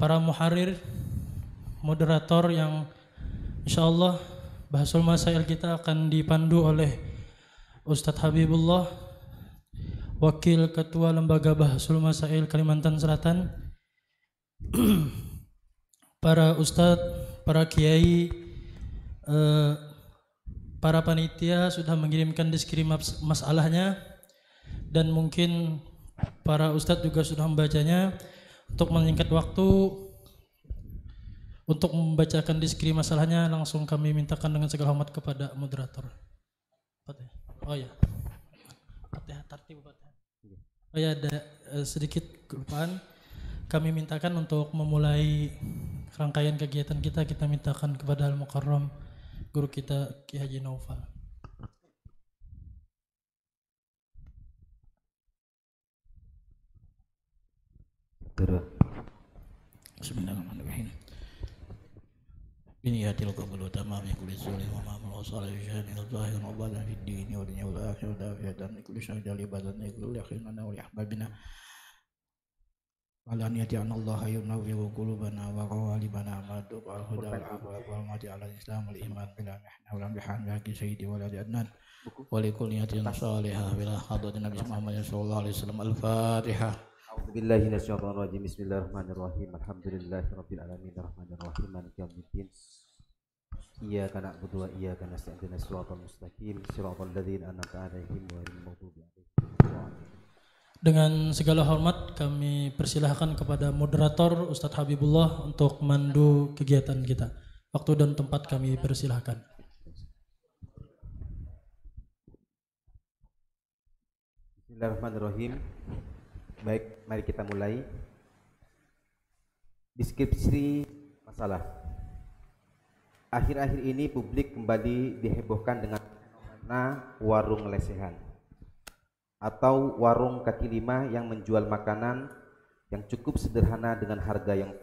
para muharir, moderator yang insya Allah bahasul masail kita akan dipandu oleh Ustadz Habibullah, Wakil Ketua Lembaga Bahasul Masail Kalimantan Selatan, para Ustadz, para Kiai, eh, para panitia sudah mengirimkan deskripsi mas- masalahnya. Dan mungkin para Ustadz juga sudah membacanya untuk menyingkat waktu untuk membacakan deskripsi masalahnya langsung kami mintakan dengan segala hormat kepada moderator. Oh ya. Oh ya ada eh, sedikit kelupaan. Kami mintakan untuk memulai rangkaian kegiatan kita kita mintakan kepada Al Mukarram guru kita Ki Haji Naufal. Bismillahirrahmanirrahim. Ini ya tilka bulu tamam ya kulli sulih wa ma amru salih syahni zahir wa badan fid dini wa dunya wal akhirah dan kulli syahni dali badan kulli akhirana wa ahbabina. Ala niyati an Allah yunawwi wa qulubana wa qawalibana madu wal huda wal afwa wal mati ala islam wal iman bila nahna wa bihan baqi sayyidi wa ladi adnan. Wa li kulli niyatin salihah bila hadratin nabi Muhammad sallallahu alaihi wasallam. Al-fatihah أعوذ بالله من الشيطان الرجيم بسم الله الرحمن الرحيم الحمد لله رب العالمين الرحمن الرحيم مالك يوم الدين إياك نعبد وإياك نستعين اهدنا الصراط المستقيم صراط الذين أنعمت عليهم غير المغضوب عليهم ولا الضالين. Dengan segala hormat kami persilahkan kepada moderator Ustadz Habibullah untuk mandu kegiatan kita. Waktu dan tempat kami persilahkan. Bismillahirrahmanirrahim. Baik, mari kita mulai. Deskripsi masalah. Akhir-akhir ini publik kembali dihebohkan dengan fenomena warung lesehan atau warung kaki lima yang menjual makanan yang cukup sederhana dengan harga yang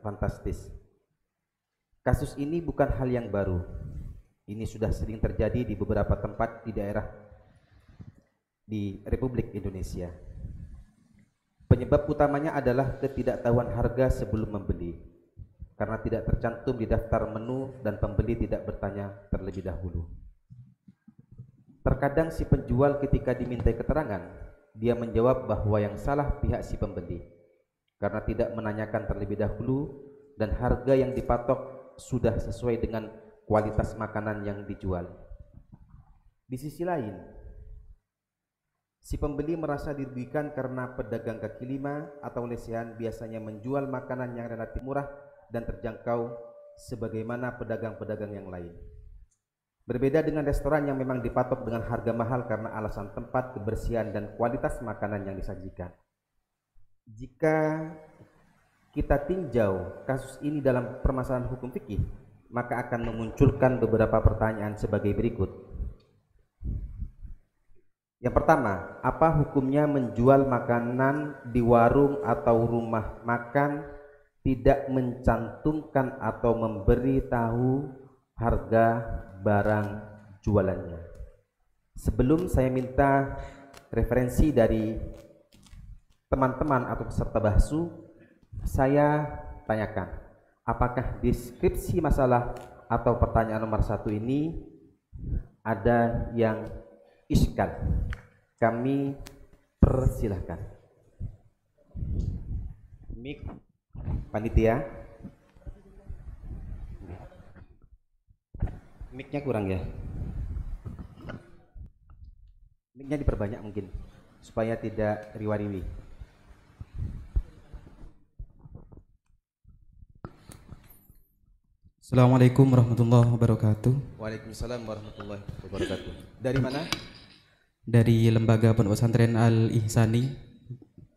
fantastis. Kasus ini bukan hal yang baru. Ini sudah sering terjadi di beberapa tempat di daerah di Republik Indonesia. Penyebab utamanya adalah ketidaktahuan harga sebelum membeli. Karena tidak tercantum di daftar menu dan pembeli tidak bertanya terlebih dahulu. Terkadang si penjual ketika dimintai keterangan, dia menjawab bahwa yang salah pihak si pembeli. Karena tidak menanyakan terlebih dahulu dan harga yang dipatok sudah sesuai dengan kualitas makanan yang dijual. Di sisi lain, Si pembeli merasa dirugikan karena pedagang kaki lima atau lesehan biasanya menjual makanan yang relatif murah dan terjangkau sebagaimana pedagang-pedagang yang lain. Berbeda dengan restoran yang memang dipatok dengan harga mahal karena alasan tempat, kebersihan, dan kualitas makanan yang disajikan. Jika kita tinjau kasus ini dalam permasalahan hukum fikih, maka akan memunculkan beberapa pertanyaan sebagai berikut. Yang pertama, apa hukumnya menjual makanan di warung atau rumah makan tidak mencantumkan atau memberi tahu harga barang jualannya? Sebelum saya minta referensi dari teman-teman atau peserta bahsu, saya tanyakan, apakah deskripsi masalah atau pertanyaan nomor satu ini ada yang iskal. Kami persilahkan. Mik. Panitia. Miknya kurang ya? Miknya diperbanyak mungkin supaya tidak riwa-riwi. Assalamualaikum warahmatullahi wabarakatuh. Waalaikumsalam warahmatullahi wabarakatuh. Dari mana Dari Lembaga Pondok Pesantren Al Ihsani,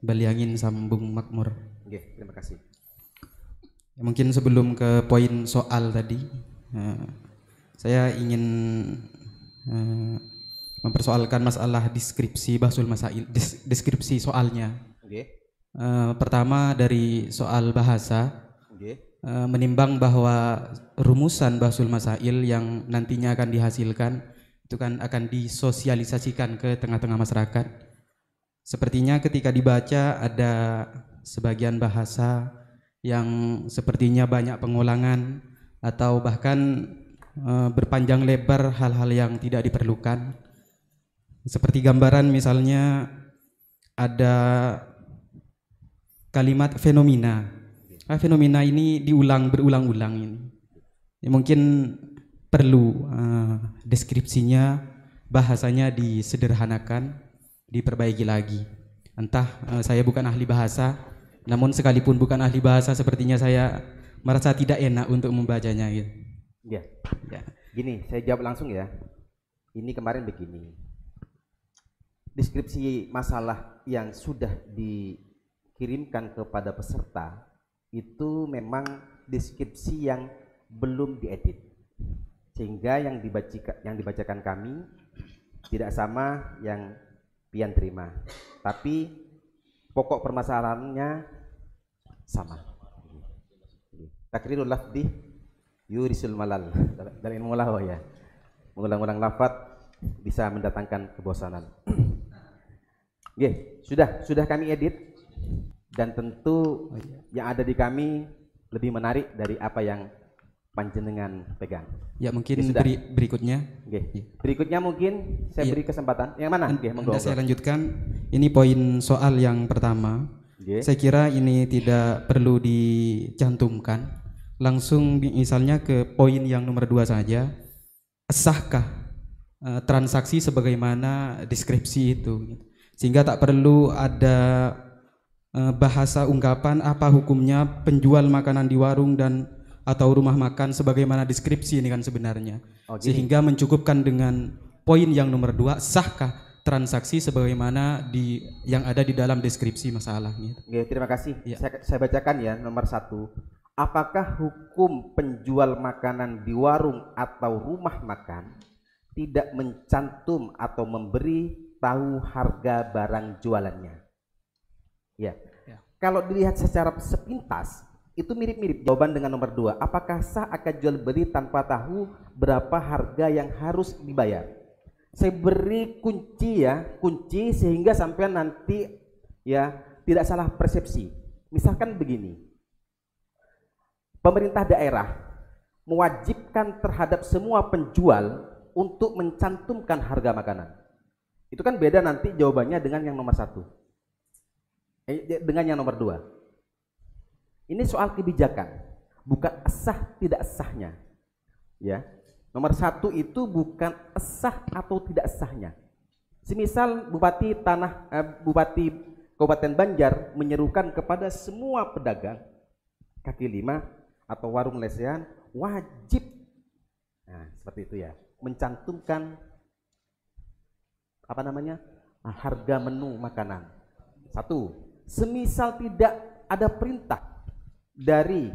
Baliangin Sambung Makmur. Oke, terima kasih Ya, mungkin sebelum ke poin soal tadi, eh, saya ingin eh, mempersoalkan masalah deskripsi basul masail, des- deskripsi soalnya. oke Eh, pertama dari soal bahasa, oke menimbang bahwa rumusan basul masail yang nantinya akan dihasilkan itu kan akan disosialisasikan ke tengah-tengah masyarakat. Sepertinya ketika dibaca ada sebagian bahasa yang sepertinya banyak pengulangan atau bahkan eh, berpanjang lebar hal-hal yang tidak diperlukan. Seperti gambaran misalnya ada kalimat fenomena. Ah, fenomena ini diulang berulang-ulang ini. Ya, mungkin perlu eh, deskripsinya, bahasanya disederhanakan, diperbaiki lagi. Entah eh, saya bukan ahli bahasa, namun sekalipun bukan ahli bahasa, sepertinya saya merasa tidak enak untuk membacanya. Gitu. Ya. Ya. Gini, saya jawab langsung ya. Ini kemarin begini. Deskripsi masalah yang sudah dikirimkan kepada peserta itu memang deskripsi yang belum diedit. Sehingga yang dibaca yang dibacakan kami tidak sama yang pian terima. Tapi pokok permasalahannya sama. Takrirul lafdi yurisul malal dari ilmu lahu ya. Mengulang-ulang lafaz bisa mendatangkan kebosanan. Oke, sudah sudah kami edit dan tentu yang ada di kami lebih menarik dari apa yang panjenengan pegang. Ya mungkin Ya, beri- berikutnya Oke. Berikutnya mungkin saya Iya. beri kesempatan. Yang mana? Monggo. Anda saya lanjutkan. Ini poin soal yang pertama. Oke. Saya kira ini tidak perlu dicantumkan. Langsung misalnya ke poin yang nomor dua saja. Sahkah eh, transaksi sebagaimana deskripsi itu? Sehingga tak perlu ada eh, bahasa ungkapan apa hukumnya penjual makanan di warung dan atau rumah makan sebagaimana deskripsi ini kan sebenarnya. Oh, gini. Sehingga mencukupkan dengan poin yang nomor dua sahkah transaksi sebagaimana di yang ada di dalam deskripsi masalah gitu. Oke, terima kasih. Iya. Saya, saya bacakan ya nomor satu. Apakah hukum penjual makanan di warung atau rumah makan tidak mencantum atau memberi tahu harga barang jualannya? Ya. Ya. Kalau dilihat secara sepintas itu mirip-mirip jawaban dengan nomor dua. Apakah sah akad jual beli tanpa tahu berapa harga yang harus dibayar? Saya beri kunci ya, kunci sehingga sampai nanti ya tidak salah persepsi. Misalkan begini, pemerintah daerah mewajibkan terhadap semua penjual untuk mencantumkan harga makanan. Itu kan beda nanti jawabannya dengan yang nomor satu, eh, dengan yang nomor dua. Ini soal kebijakan, bukan sah tidak sahnya. Ya, nomor satu itu bukan sah atau tidak sahnya. Semisal Bupati Tanah eh, Bupati Kabupaten Banjar menyerukan kepada semua pedagang kaki lima atau warung lesehan wajib. Nah seperti itu ya. Mencantumkan apa namanya harga menu makanan. Satu semisal tidak ada perintah dari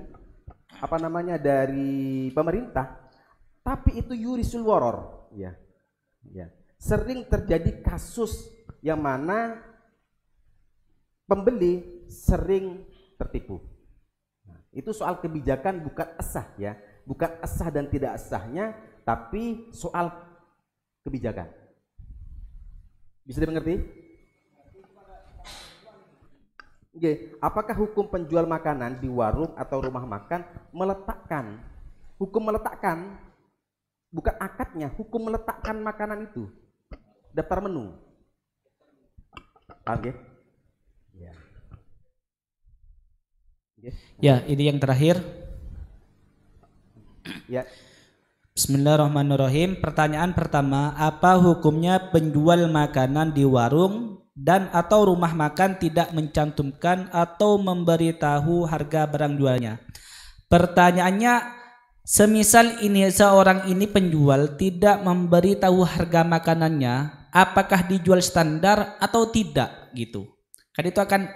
apa namanya dari pemerintah tapi itu yurisul waror ya ya sering terjadi kasus yang mana pembeli sering tertipu Nah, itu soal kebijakan bukan asah ya, bukan asah dan tidak asahnya, tapi soal kebijakan. Bisa dimengerti? Oke, apakah hukum penjual makanan di warung atau rumah makan meletakkan hukum meletakkan bukan akadnya, hukum meletakkan makanan itu daftar menu. Paham ya? Ya. Oke. Ya, ini yang terakhir. Ya, Bismillahirrahmanirrahim. Pertanyaan pertama, apa hukumnya penjual makanan di warung dan atau rumah makan tidak mencantumkan atau memberitahu harga barang jualnya? Pertanyaannya, semisal ini seorang ini penjual tidak memberitahu harga makanannya, apakah dijual standar atau tidak gitu? Kan itu akan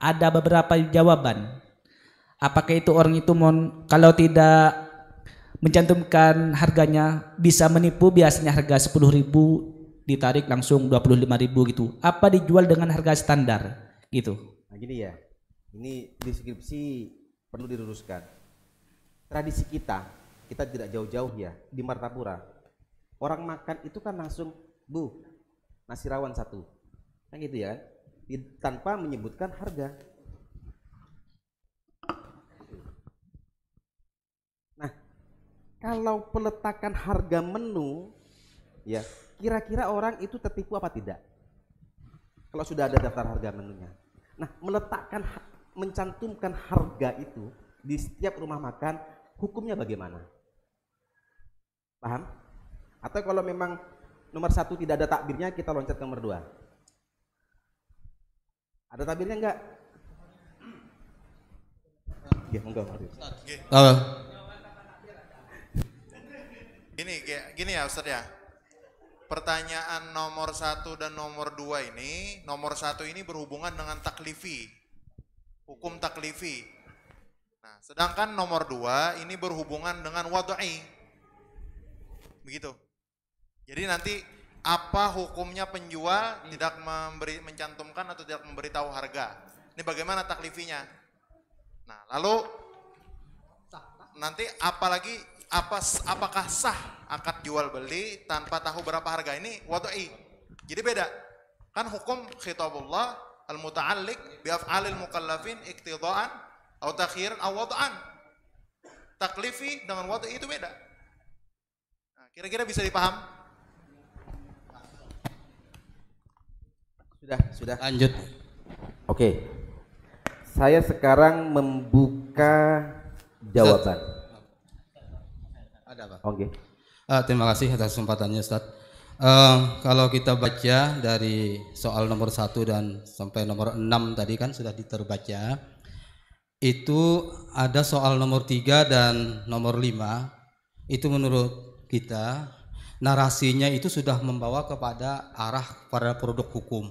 ada beberapa jawaban. Apakah itu orang itu mon kalau tidak mencantumkan harganya bisa menipu biasanya harga 10.000 ditarik langsung 25.000 gitu. Apa dijual dengan harga standar gitu? Nah gini ya, ini deskripsi perlu diluruskan. Tradisi kita, kita tidak jauh-jauh ya di Martapura. Orang makan itu kan langsung bu nasi rawon satu, kan gitu ya, tanpa menyebutkan harga. Nah, kalau peletakan harga menu, ya kira-kira orang itu tertipu apa tidak? Kalau sudah ada daftar harga menunya. Nah meletakkan mencantumkan harga itu di setiap rumah makan hukumnya bagaimana? Paham? Atau kalau memang nomor satu tidak ada takbirnya kita loncat ke nomor dua? Ada takbirnya enggak ya Gini, gini ya Ustaz ya. Pertanyaan nomor satu dan nomor dua ini, nomor satu ini berhubungan dengan taklifi, hukum taklifi. Nah, sedangkan nomor dua ini berhubungan dengan wadai. Begitu. Jadi nanti apa hukumnya penjual tidak memberi mencantumkan atau tidak memberitahu harga. Ini bagaimana taklifinya? Nah, lalu nanti apalagi apa apakah sah akad jual beli tanpa tahu berapa harga ini wadai. Jadi beda. Kan hukum khitabullah al muta'alliq bi af'alil mukallafin iktidaan atau takhiran atau wada'an. Taklifi dengan wadai itu beda. Nah, kira-kira bisa dipaham? sudah sudah lanjut. Oke. Saya sekarang membuka jawaban. Ada, Pak. Oke. Ah, terima kasih atas kesempatannya Ustaz. Eh, kalau kita baca dari soal nomor satu dan sampai nomor 6 tadi kan sudah diterbaca. Itu ada soal nomor tiga dan nomor lima. Itu menurut kita narasinya itu sudah membawa kepada arah pada produk hukum.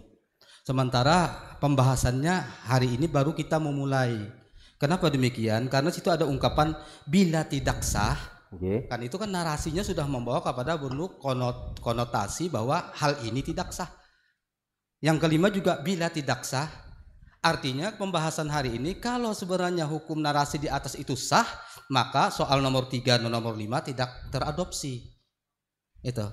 Sementara pembahasannya hari ini baru kita memulai. Kenapa demikian? Karena situ ada ungkapan bila tidak sah Oke. kan itu kan narasinya sudah membawa kepada bentuk konot- konotasi bahwa hal ini tidak sah. Yang kelima juga bila tidak sah, artinya pembahasan hari ini kalau sebenarnya hukum narasi di atas itu sah, maka soal nomor tiga dan nomor lima tidak teradopsi. Itu.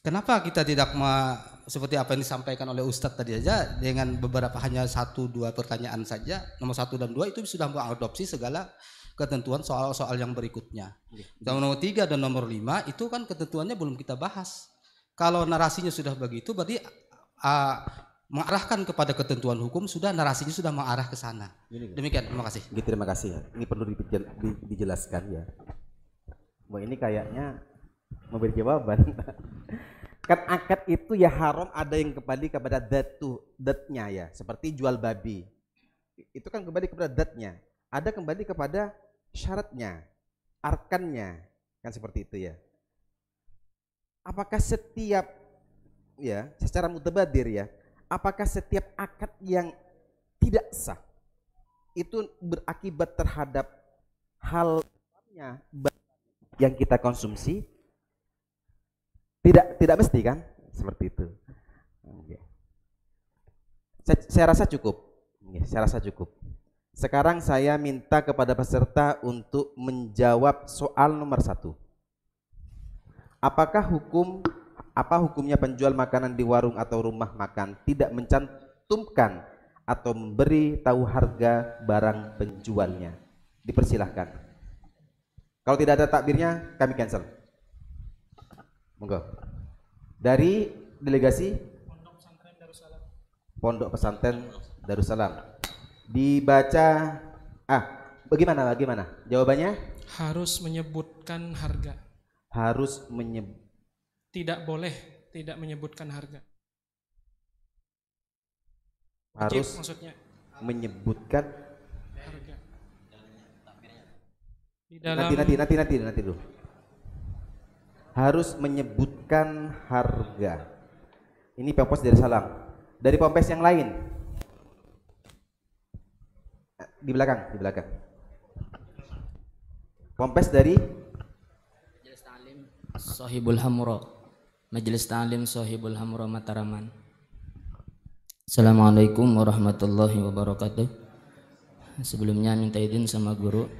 Kenapa kita tidak ma- seperti apa yang disampaikan oleh Ustadz tadi aja dengan beberapa hanya satu dua pertanyaan saja nomor satu dan dua itu sudah mengadopsi segala ketentuan soal-soal yang berikutnya. Dan nomor tiga dan nomor lima itu kan ketentuannya belum kita bahas. Kalau narasinya sudah begitu berarti ah, mengarahkan kepada ketentuan hukum sudah narasinya sudah mengarah ke sana. Demikian, terima kasih. Oke, terima kasih. Ini perlu dijel- di- dijelaskan ya. Wah ini kayaknya memberi jawaban. kan akad itu ya haram ada yang kembali kepada datu, datnya ya. Seperti jual babi. Itu kan kembali kepada datnya. Ada kembali kepada syaratnya, arkannya. Kan seperti itu ya. Apakah setiap ya secara mutabadir ya, apakah setiap akad yang tidak sah itu berakibat terhadap halnya yang kita konsumsi? Tidak tidak mesti kan? Seperti itu. Saya, saya rasa cukup. Saya rasa cukup sekarang saya minta kepada peserta untuk menjawab soal nomor satu. Apakah hukum apa hukumnya penjual makanan di warung atau rumah makan tidak mencantumkan atau memberi tahu harga barang penjualnya? Dipersilahkan. Kalau tidak ada takbirnya kami cancel. Monggo. Dari delegasi? Pondok Pesantren Darussalam dibaca ah bagaimana bagaimana? Jawabannya? Harus menyebutkan harga. harus menyeb Tidak boleh tidak menyebutkan harga. Wajib harus maksudnya. menyebutkan harga. Di dalam nanti nanti nanti nanti nanti dulu. Harus menyebutkan harga. Ini Pompes dari Salam. Dari Pompes yang lain di belakang di belakang. Pompes dari? Majelis Ta'lim Sohibul Hamro. Majelis Ta'lim Sohibul Hamro Mataraman. Assalamualaikum warahmatullahi wabarakatuh. Sebelumnya minta izin sama guru.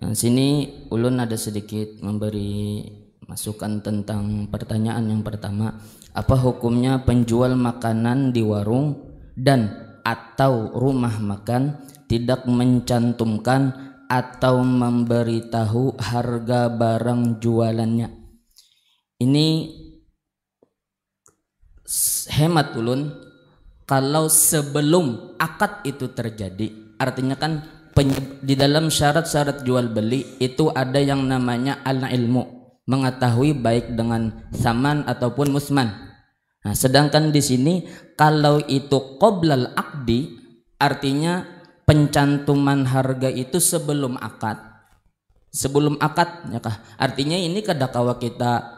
Nah, Sini ulun ada sedikit memberi masukan tentang pertanyaan yang pertama. Apa hukumnya penjual makanan di warung dan atau rumah makan tidak mencantumkan atau memberitahu harga barang jualannya. Ini hemat ulun kalau sebelum akad itu terjadi artinya kan di dalam syarat-syarat jual beli itu ada yang namanya al ilmu mengetahui baik dengan saman ataupun musman nah sedangkan di sini kalau itu qoblal akdi artinya pencantuman harga itu sebelum akad. Sebelum akad ya kah? Artinya ini kadakawa kita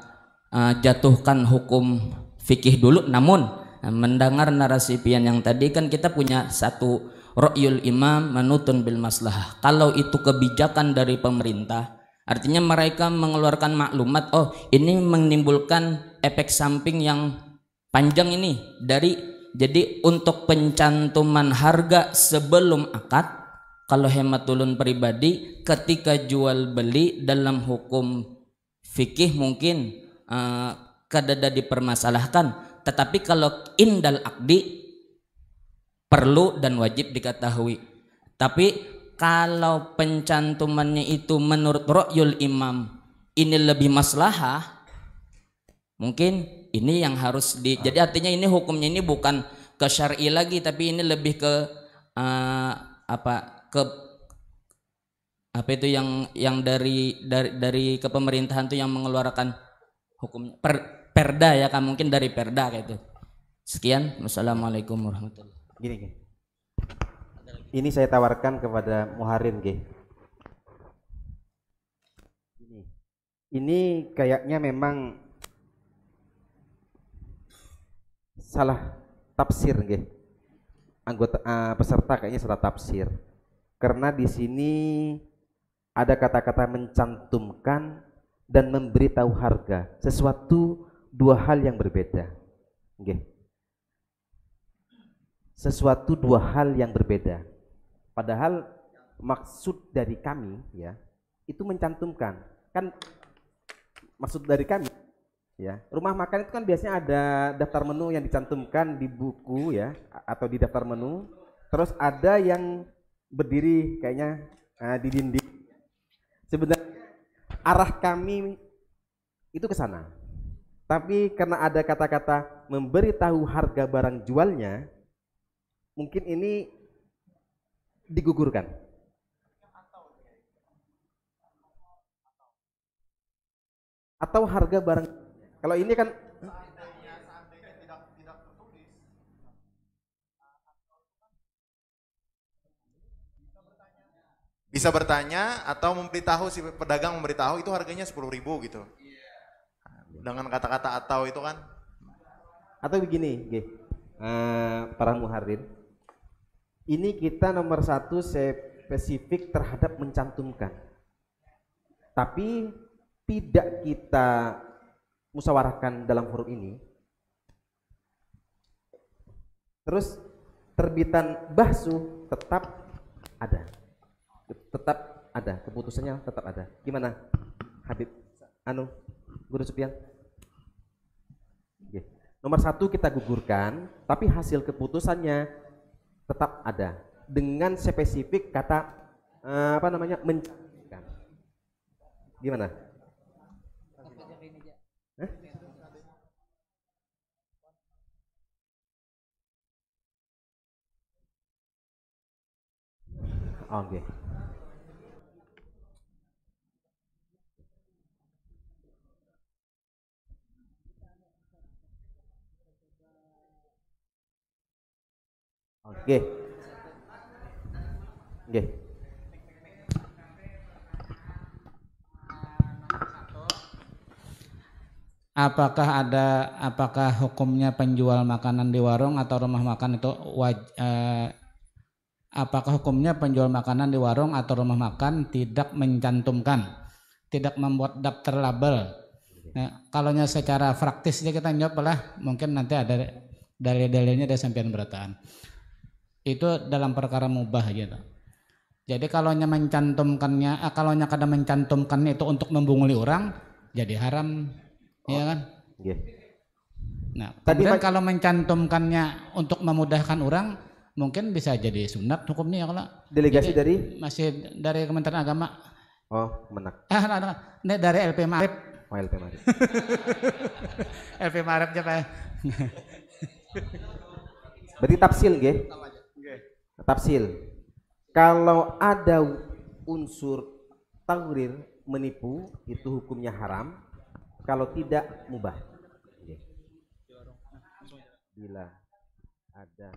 uh, jatuhkan hukum fikih dulu namun uh, mendengar narasi pian yang tadi kan kita punya satu ro'yul imam manutun bil maslahah. Kalau itu kebijakan dari pemerintah artinya mereka mengeluarkan maklumat oh ini menimbulkan efek samping yang panjang ini dari jadi untuk pencantuman harga sebelum akad kalau hemat ulun pribadi ketika jual beli dalam hukum fikih mungkin uh, kadada dipermasalahkan. Tetapi kalau indal akdi perlu dan wajib diketahui. Tapi kalau pencantumannya itu menurut ro'yul imam ini lebih maslahah mungkin ini yang harus di jadi artinya ini hukumnya ini bukan ke syar'i lagi tapi ini lebih ke uh, apa ke apa itu yang yang dari dari dari kepemerintahan itu yang mengeluarkan hukum per, perda ya kan mungkin dari perda kayak itu sekian wassalamualaikum warahmatullahi Gini, gini. Ini saya tawarkan kepada Muharin. Ini, ini kayaknya memang salah tafsir, Ge. Anggota eh, peserta kayaknya salah tafsir. Karena di sini ada kata-kata mencantumkan dan memberitahu harga, sesuatu dua hal yang berbeda. Nggih sesuatu dua hal yang berbeda. Padahal maksud dari kami ya itu mencantumkan kan maksud dari kami ya rumah makan itu kan biasanya ada daftar menu yang dicantumkan di buku ya atau di daftar menu terus ada yang berdiri kayaknya eh, di dinding sebenarnya arah kami itu ke sana tapi karena ada kata-kata memberitahu harga barang jualnya mungkin ini digugurkan. Atau harga barang. Kalau ini kan Bisa bertanya atau memberitahu si pedagang memberitahu itu harganya 10.000 gitu. Dengan kata-kata atau itu kan atau begini, Ge. Eh, para muharin. Ini kita nomor satu spesifik terhadap mencantumkan. Tapi tidak kita musyawarahkan dalam forum ini. Terus terbitan bahsu tetap ada. Tetap ada, keputusannya tetap ada. Gimana? Habib anu Guru Supian? Nomor satu kita gugurkan, tapi hasil keputusannya tetap ada dengan spesifik kata eh, apa namanya mencantumkan. Gimana? Hah? Oke. Oke. Oke. Apakah ada apakah hukumnya penjual makanan di warung atau rumah makan itu waj, eh, apakah hukumnya penjual makanan di warung atau rumah makan tidak mencantumkan, tidak membuat daftar label. Nah, kalau secara praktis dia kita jawab lah mungkin nanti ada dalil-dalilnya ada sampean berataan. Itu dalam perkara mubah gitu. Jadi kalau mencantumkannya, ah, kalau kada mencantumkannya itu untuk membunguli orang, jadi haram, ya kan? Oke. Nah, Tadi kemudian kalau mencantumkannya untuk memudahkan orang, mungkin bisa jadi sunat hukumnya ya kalau Delegasi Jadi, dari masih dari Kementerian Agama Oh, menak. ah nah, nah, ini dari LP Marip Oh, LP mari. LP Marip siapa ya Berarti tafsil nggih? Tafsil. Kalau ada unsur tawrir menipu itu hukumnya haram, kalau tidak mubah. Bila ada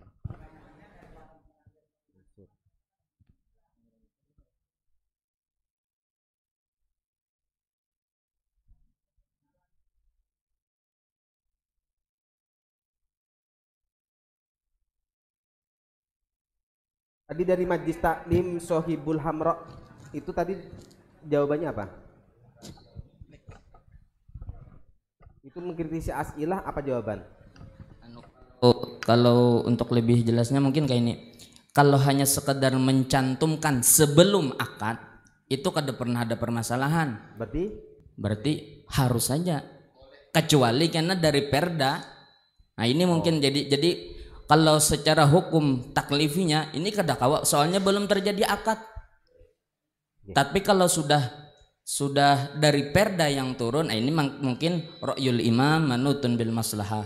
Tadi dari Majlis Taklim Sohibul Hamra itu tadi jawabannya apa? Itu mengkritisi asilah apa jawaban? Oh, kalau untuk lebih jelasnya mungkin kayak ini. Kalau hanya sekedar mencantumkan sebelum akad, itu kada pernah ada permasalahan. Berarti Berarti harus saja. Kecuali karena dari perda. Nah ini mungkin jadi jadi kalau secara hukum taklifinya ini kada kawak soalnya belum terjadi akad. Tapi kalau sudah sudah dari perda yang turun, nah ini mungkin ro'yul imam manutun bil maslahah.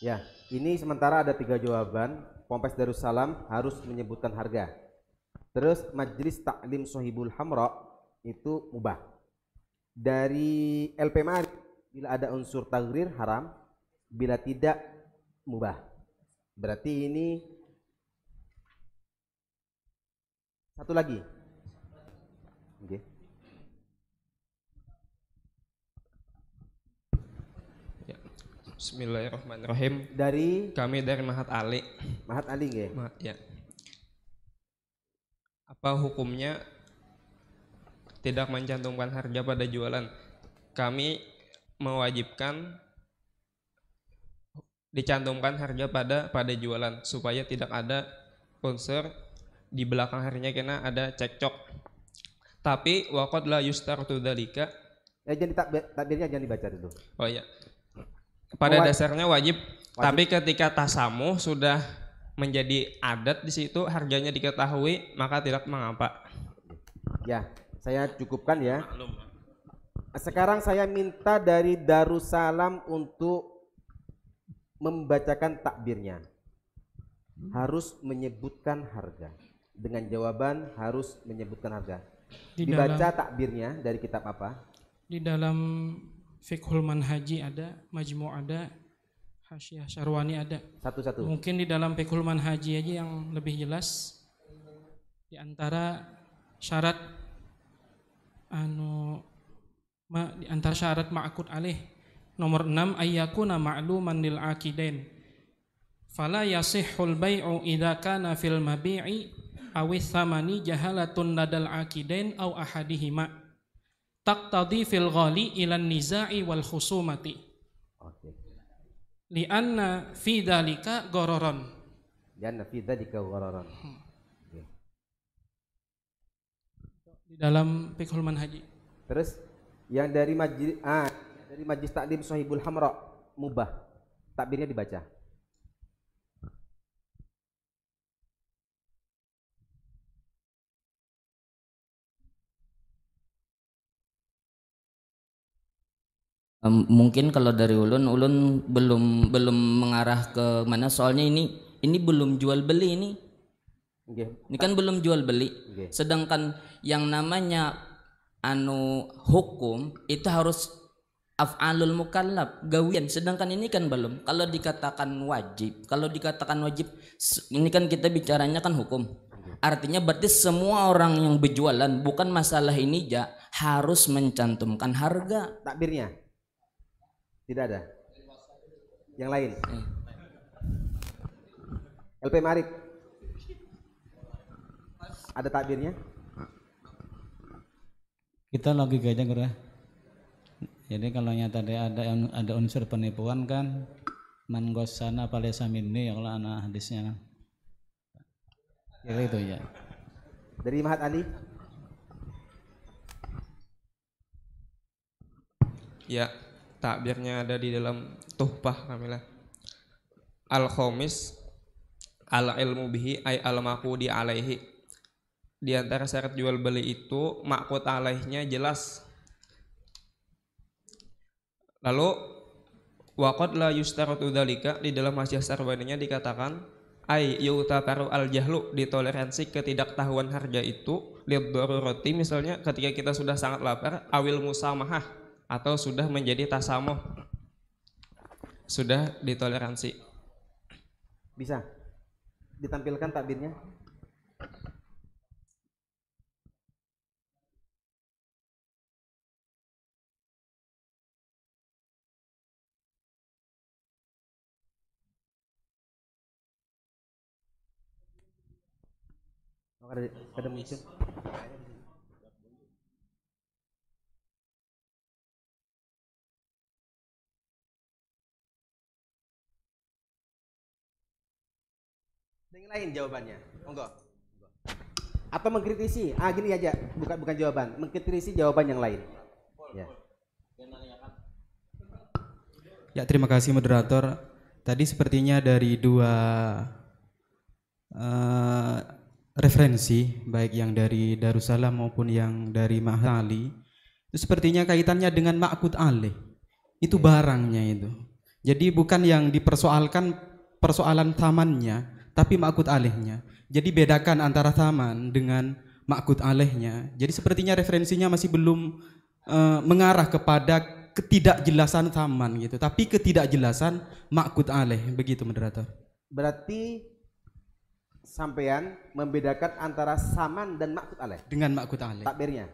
ya, ini sementara ada tiga jawaban. Pompes Darussalam harus menyebutkan harga. Terus Majlis Taklim Sohibul Hamra itu mubah. Dari LP Mari bila ada unsur tagrir haram, bila tidak mubah. Berarti ini satu lagi. Oke. Bismillahirrahmanirrahim. Dari Kami dari Mahat Ali. Mahat Ali nggih. Ma- ya. Apa hukumnya tidak mencantumkan harga pada jualan? Kami mewajibkan dicantumkan harga pada pada jualan supaya tidak ada unsur di belakang harinya kena ada cekcok. Tapi waqad la yustartu dzalika Eh jangan takbir, takbirnya jangan dibaca dulu. Oh iya. Pada Oh, dasarnya wajib, tapi ketika tasamu sudah menjadi adat di situ harganya diketahui maka tidak mengapa. Ya, saya cukupkan ya. Sekarang saya minta dari Darussalam untuk membacakan takbirnya. Harus menyebutkan harga. Dengan jawaban harus menyebutkan harga. Di Dibaca dalam- takbirnya dari kitab apa? Di dalam Fiqhul Manhaji ada, Majmu' ada, Hasyiah Syarwani ada. Satu-satu. Mungkin di dalam Fiqhul Manhaji aja yang lebih jelas di antara syarat anu ma, di antara syarat ma'akud alih nomor 6 ayyakuna ma'luman lil akidain fala yasihhul bai'u idza kana fil mabi'i awis thamani jahalatun ladal akidain aw ahadihima taqtadi fil ghali ilan niza'i wal khusumati Oke. lianna fi dzalika gororon Jangan fi dzalika ghararan. di dalam Fiqhul Manhaji. Terus yang dari majlis ah dari majlis taklim Sohibul Hamra mubah. Takbirnya dibaca. Mungkin kalau dari ulun ulun belum belum mengarah ke mana soalnya ini ini belum jual beli ini Nggih. ini kan belum jual beli Nggih. sedangkan yang namanya anu hukum itu harus af'alul mukallaf gawian sedangkan ini kan belum kalau dikatakan wajib kalau dikatakan wajib ini kan kita bicaranya kan hukum artinya berarti semua orang yang berjualan bukan masalah ini ja harus mencantumkan harga Takbirnya. Tidak ada. Yang lain. LP Marif. Ada takbirnya? kita logikanya kira jadi kalau nyata ada ada ada unsur penipuan kan man gosana palesa minni ya kalau anak hadisnya kan kira itu ya Dari Mahat Ali? Ya, takbirnya ada di dalam Tuhfah kamilah. Al-Khamis al ilmu bihi ay al maqudi alaihi di antara syarat jual beli itu makut alaihnya jelas lalu waqad la yustaratu dzalika di dalam masjid sarwananya dikatakan ay yutakaru al jahlu ditoleransi ketidaktahuan harga itu lihat roti misalnya ketika kita sudah sangat lapar awil musamahah atau sudah menjadi tasamuh. Sudah ditoleransi. Bisa? Ditampilkan takbirnya? Oh, ada, ada muncul. Ada yang lain jawabannya? Monggo. Atau mengkritisi? Ah gini aja, bukan bukan jawaban, mengkritisi jawaban yang lain. Ya. Ya, terima kasih moderator. Tadi sepertinya dari dua eh, referensi, baik yang dari Darussalam maupun yang dari Mahali, itu sepertinya kaitannya dengan makut alih. Itu barangnya itu. Jadi bukan yang dipersoalkan persoalan tamannya, tapi makut alihnya. Jadi bedakan antara taman dengan makut alihnya. Jadi sepertinya referensinya masih belum eh, mengarah kepada ketidakjelasan taman gitu, tapi ketidakjelasan makut alih begitu moderator. Berarti sampean membedakan antara saman dan maksud alaih Dengan makut alih. takbirnya.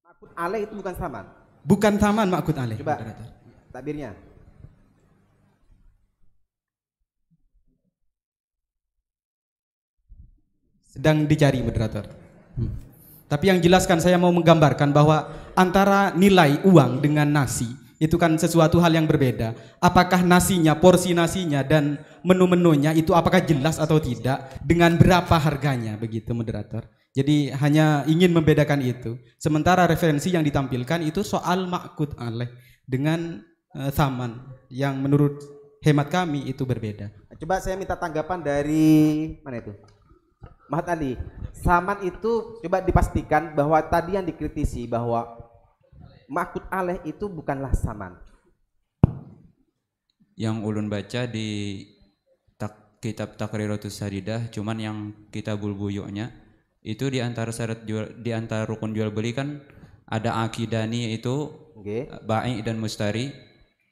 Maksud alaih itu bukan saman. Bukan taman makut alih. Coba moderator. takbirnya. sedang dicari moderator. Hmm. Tapi yang jelaskan saya mau menggambarkan bahwa antara nilai uang dengan nasi itu kan sesuatu hal yang berbeda. Apakah nasinya, porsi nasinya dan menu-menunya itu apakah jelas atau tidak dengan berapa harganya begitu moderator. Jadi hanya ingin membedakan itu. Sementara referensi yang ditampilkan itu soal makut alaih dengan eh, saman yang menurut hemat kami itu berbeda. Coba saya minta tanggapan dari mana itu? Mahat Ali. Saman itu coba dipastikan bahwa tadi yang dikritisi bahwa makut alaih itu bukanlah saman. yang ulun baca di tak, kitab Takriratus Sadidah cuman yang kitabul buyuknya itu di antara syarat jual di antara rukun jual beli kan ada akidani itu Oke. baik dan mustari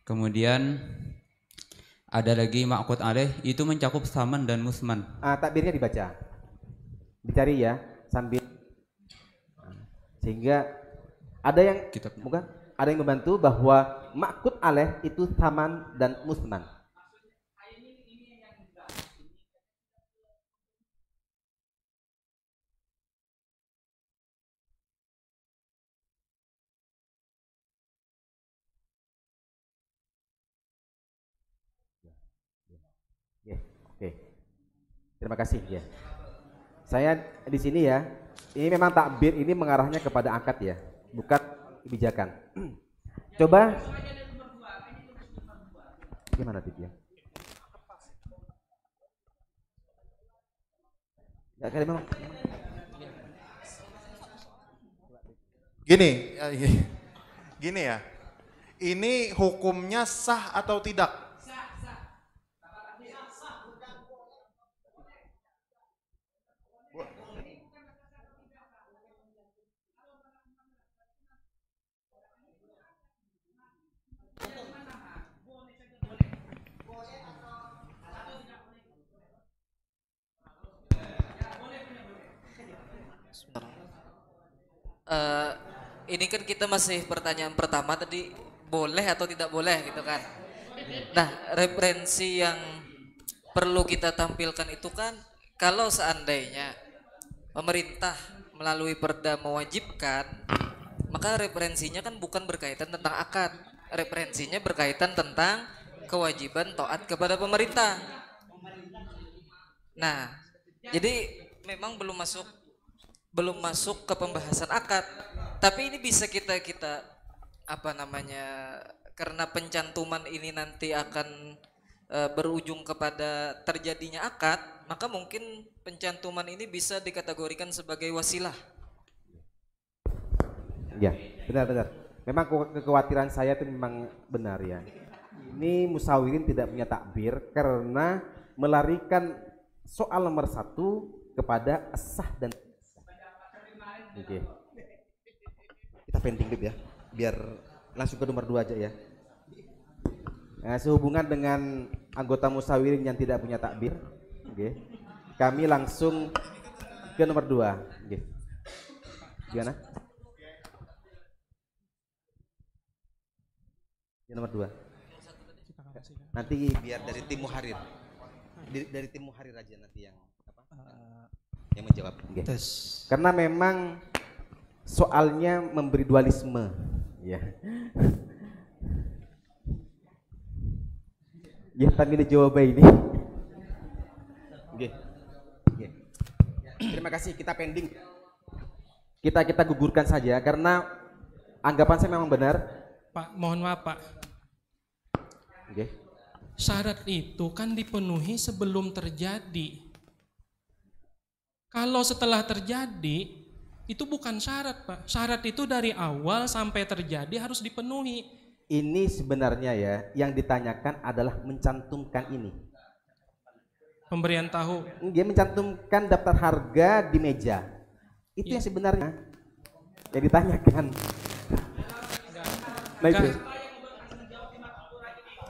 kemudian ada lagi makut alaih itu mencakup saman dan musman Ah, takbirnya dibaca. Dicari ya sambil sehingga ada yang Kitabnya. bukan ada yang membantu bahwa makut alaih itu saman dan musman. Oke, oke. Terima kasih ya. Saya di sini ya. Ini memang takbir ini mengarahnya kepada akad ya, bukan kebijakan. Coba gimana Tip ya? Gini, gini. gini ya. Ini hukumnya sah atau tidak? Eh, ini kan kita masih pertanyaan pertama tadi boleh atau tidak boleh gitu kan. Nah, referensi yang perlu kita tampilkan itu kan kalau seandainya pemerintah melalui perda mewajibkan, maka referensinya kan bukan berkaitan tentang akad. Referensinya berkaitan tentang kewajiban taat kepada pemerintah. Nah, jadi memang belum masuk belum masuk ke pembahasan akad. Tapi ini bisa kita kita apa namanya karena pencantuman ini nanti akan eh, berujung kepada terjadinya akad, maka mungkin pencantuman ini bisa dikategorikan sebagai wasilah. Ya, benar benar. Memang ke- kekhawatiran saya itu memang benar ya. Ini musawirin tidak punya takbir karena melarikan soal nomor satu kepada sah dan Oke. Kita pending dulu ya, biar langsung ke nomor dua aja ya. Nah, sehubungan dengan anggota musawirin yang tidak punya takbir, oke. Kami langsung ke nomor dua. Oke. Gimana? Yang nomor dua. Nanti biar dari tim Muharir. Dari, dari tim Muharir aja nanti yang apa? Yang menjawab. Oke. Tes. Karena memang soalnya memberi dualisme, ya. ya kami dijawab ini. Oke. Oke. Terima kasih kita pending. Kita kita gugurkan saja karena anggapan saya memang benar. Pak, mohon maaf Pak. Oke. Syarat itu kan dipenuhi sebelum terjadi. Kalau setelah terjadi, itu bukan syarat Pak. Syarat itu dari awal sampai terjadi harus dipenuhi. Ini sebenarnya ya yang ditanyakan adalah mencantumkan ini. Pemberian tahu. Dia mencantumkan daftar harga di meja. Itu yang sebenarnya yang ditanyakan. Nah itu.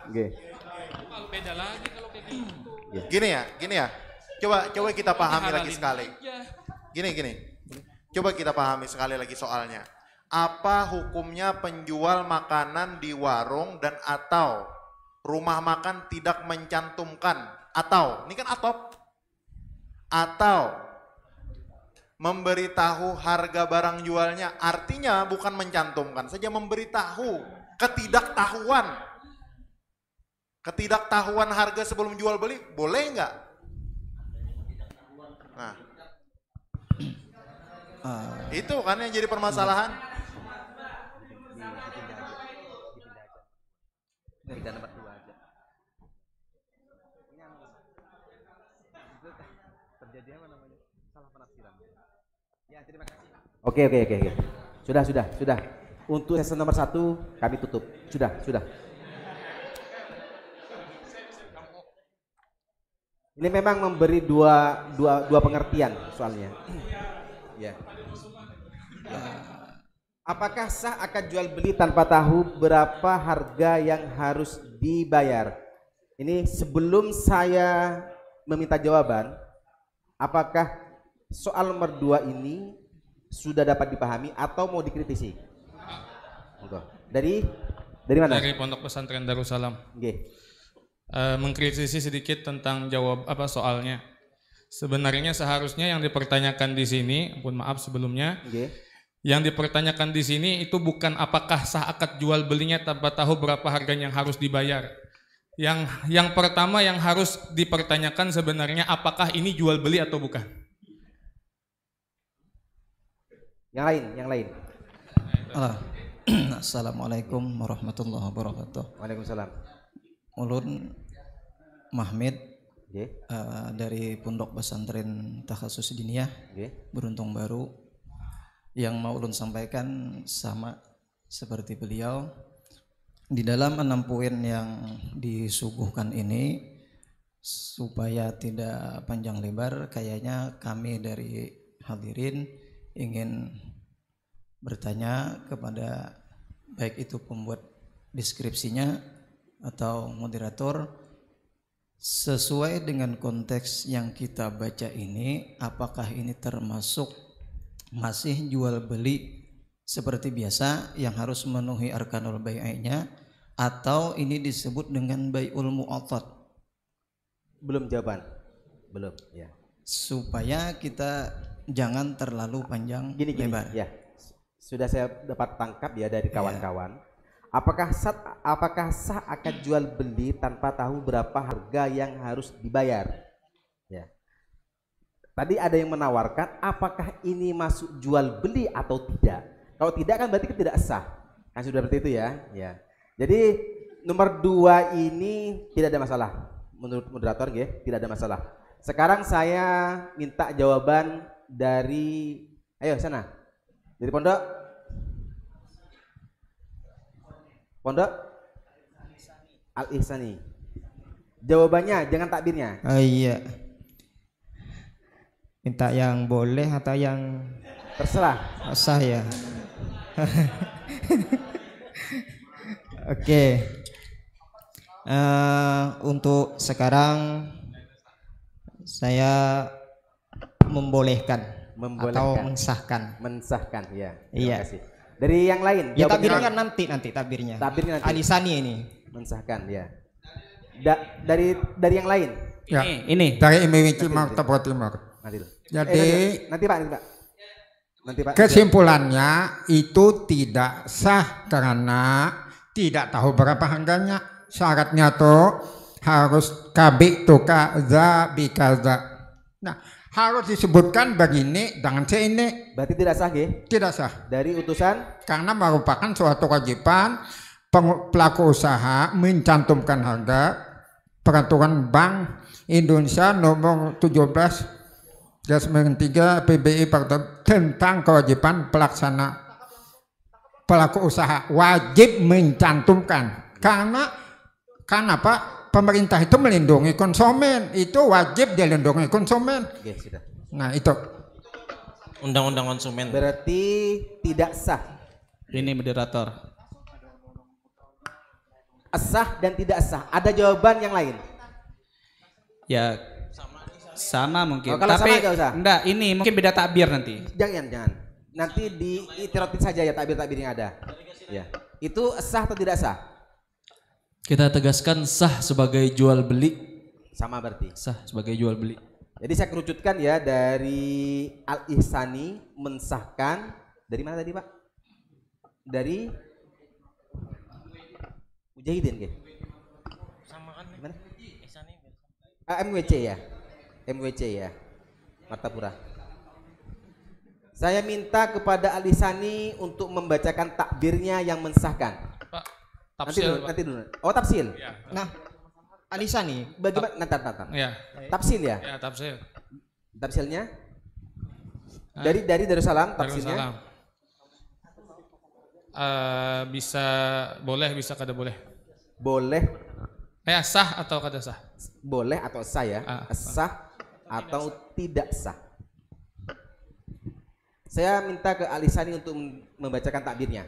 Oke. Beda lagi kalau kayak gitu. Gini ya, gini ya. Coba coba kita pahami lagi sekali. aja. Gini gini. Coba kita pahami sekali lagi soalnya. Apa hukumnya penjual makanan di warung dan atau rumah makan tidak mencantumkan? Atau. Ini kan atau atau. Memberitahu harga barang jualnya. Artinya bukan mencantumkan saja memberitahu. Ketidaktahuan. Ketidaktahuan harga sebelum jual beli boleh nggak nah itu kan yang jadi permasalahan nomor dua aja. Terjadi apa namanya? Salah penafsiran. Ya, terima kasih. Oke, oke, oke, oke. Sudah, sudah, sudah. Untuk season nomor satu kami tutup. Sudah, sudah. Ini memang memberi dua, dua, dua pengertian soalnya. Ya. Ya. Apakah sah akad jual beli tanpa tahu berapa harga yang harus dibayar? Ini sebelum saya meminta jawaban, apakah soal nomor dua ini sudah dapat dipahami atau mau dikritisi? Dari dari mana? Dari Pondok Pesantren Darussalam. Oke. Eh, mengkritisi sedikit tentang jawab apa soalnya. Sebenarnya seharusnya yang dipertanyakan di sini, pun maaf sebelumnya, Oke. yang dipertanyakan di sini itu bukan apakah sah akad jual belinya tanpa tahu berapa harganya yang harus dibayar. Yang yang pertama yang harus dipertanyakan sebenarnya apakah ini jual beli atau bukan. Yang lain, yang lain. Ah. Assalamualaikum warahmatullahi wabarakatuh. Waalaikumsalam. Ulun Mahmid eh, dari Pondok Pesantren Takhasus Diniyah Oke. Beruntung Baru yang mau ulun sampaikan sama seperti beliau di dalam enam poin yang disuguhkan ini supaya tidak panjang lebar kayaknya kami dari hadirin ingin bertanya kepada baik itu pembuat deskripsinya atau moderator sesuai dengan konteks yang kita baca ini apakah ini termasuk masih jual beli seperti biasa yang harus memenuhi arkanul bai'nya atau ini disebut dengan bai'ul mu'attad Belum jawaban. Belum, ya. supaya kita jangan terlalu panjang Gini gini, lebar ya. Sudah saya dapat tangkap ya dari kawan-kawan. Apakah sah apakah sah akan jual beli tanpa tahu berapa harga yang harus dibayar? Ya. Tadi ada yang menawarkan apakah ini masuk jual beli atau tidak? Kalau tidak kan berarti kan tidak sah. Kan sudah seperti itu ya. Ya. Jadi nomor dua ini tidak ada masalah menurut moderator ya, tidak ada masalah. Sekarang saya minta jawaban dari ayo sana. Dari pondok. Pondok Al Ihsani. Jawabannya jangan takbirnya. Oh iya. Minta yang boleh atau yang terserah. Sah ya. Oke. Eh, untuk sekarang saya membolehkan, atau Membolehkan. mensahkan. Mensahkan ya. Terima Iya. kasih. Dari yang lain. Ya lain. kan nanti nanti takbirnya. Takbirnya nanti. Alisani ini. Mensahkan ya. Da- dari dari yang lain. Ya. ini. Dari MWC Maktabah Timur. Nanti. Jadi Eh, nanti, nanti Pak, nanti Pak. Nanti Pak. kesimpulannya itu tidak sah karena tidak tahu berapa harganya. Syaratnya tuh harus kabik tuh kaza bi kaza. Nah, harus disebutkan begini dengan ini. Berarti tidak sah, Ge? Tidak sah. Dari utusan karena merupakan suatu kewajiban pelaku usaha mencantumkan harga peraturan Bank Indonesia nomor 17 garis miring 3 PBI tentang kewajiban pelaksana pelaku usaha wajib mencantumkan karena karena apa pemerintah itu melindungi konsumen itu wajib dilindungi konsumen Oke, sudah. nah itu Undang-undang konsumen. Berarti tidak sah. Ini moderator. Sah dan tidak sah. Ada jawaban yang lain. Ya sama mungkin. Oh, kalau Tapi sama usah. enggak, ini mungkin beda takbir nanti. Jangan, jangan. Nanti diiterotin saja ya takbir-takbir yang ada. Ya. Itu sah atau tidak sah? Kita tegaskan sah sebagai jual beli. Sama berarti. Sah sebagai jual beli. Jadi saya kerucutkan ya dari Al Ihsani mensahkan dari mana tadi Pak? Dari Mujahidin ke? Sama kan Gimana? Ihsani. Ah, MWC ya, MWC ya, Martapura. Saya minta kepada Al Ihsani untuk membacakan takbirnya yang mensahkan. Pak, nanti tafsil, dulu, nanti dulu. Oh tafsil. Ya. Nah, Alisani. Bagaimana? Nanti, nanti, nanti. Ya. Tafsil ya? Ya, tafsil. Tafsilnya? Dari dari Darussalam tafsirnya? Darussalam. Eh, bisa boleh bisa kada boleh. Boleh. Eh sah atau kada sah? Boleh atau sah ya? Ah, sah atau tidak sah. Saya minta ke Alisani untuk membacakan takbirnya.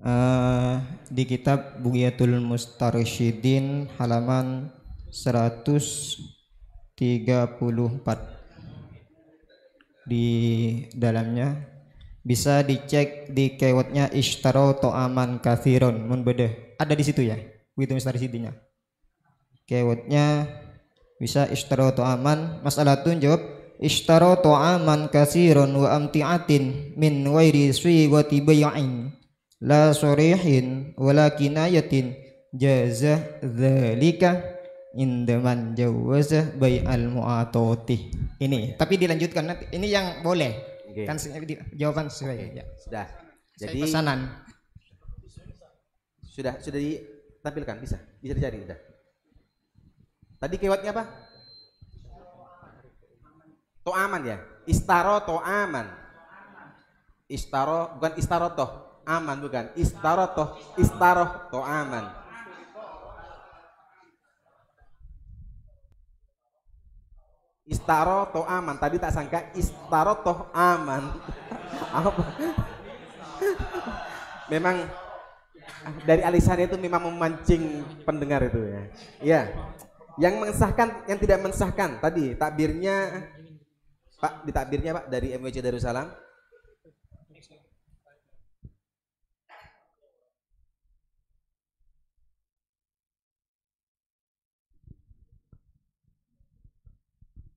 Eh, di kitab Bugiyatul Mustarsyidin halaman 134 di dalamnya bisa dicek di keywordnya ishtaro to'aman kathiron mun bede ada di situ ya Bugiyatul Mustarsyidinnya keywordnya bisa ishtaro to'aman. Masalah tun jawab ishtaro to'aman kathiron wa amti'atin min wairi swiwati bay'in la sorihin wala kinayatin jaza dzalika indaman jawaza bai al mu'atoti ini tapi dilanjutkan nanti ini yang boleh Oke. kan jawaban sesuai ya Sudah. Saya Jadi pesanan sudah sudah ditampilkan bisa bisa dicari sudah. Tadi keywordnya apa? To'aman ya. Istaro to'aman. Istaro bukan istaro toh aman bukan istaro toh istaro to'aman. Istaro toh aman. Tadi tak sangka istaro toh aman. Apa? Memang dari alisannya itu memang memancing pendengar itu ya. Iya. Yang mensahkan, yang tidak mensahkan tadi takbirnya Pak, di takbirnya Pak dari MWC Darussalam.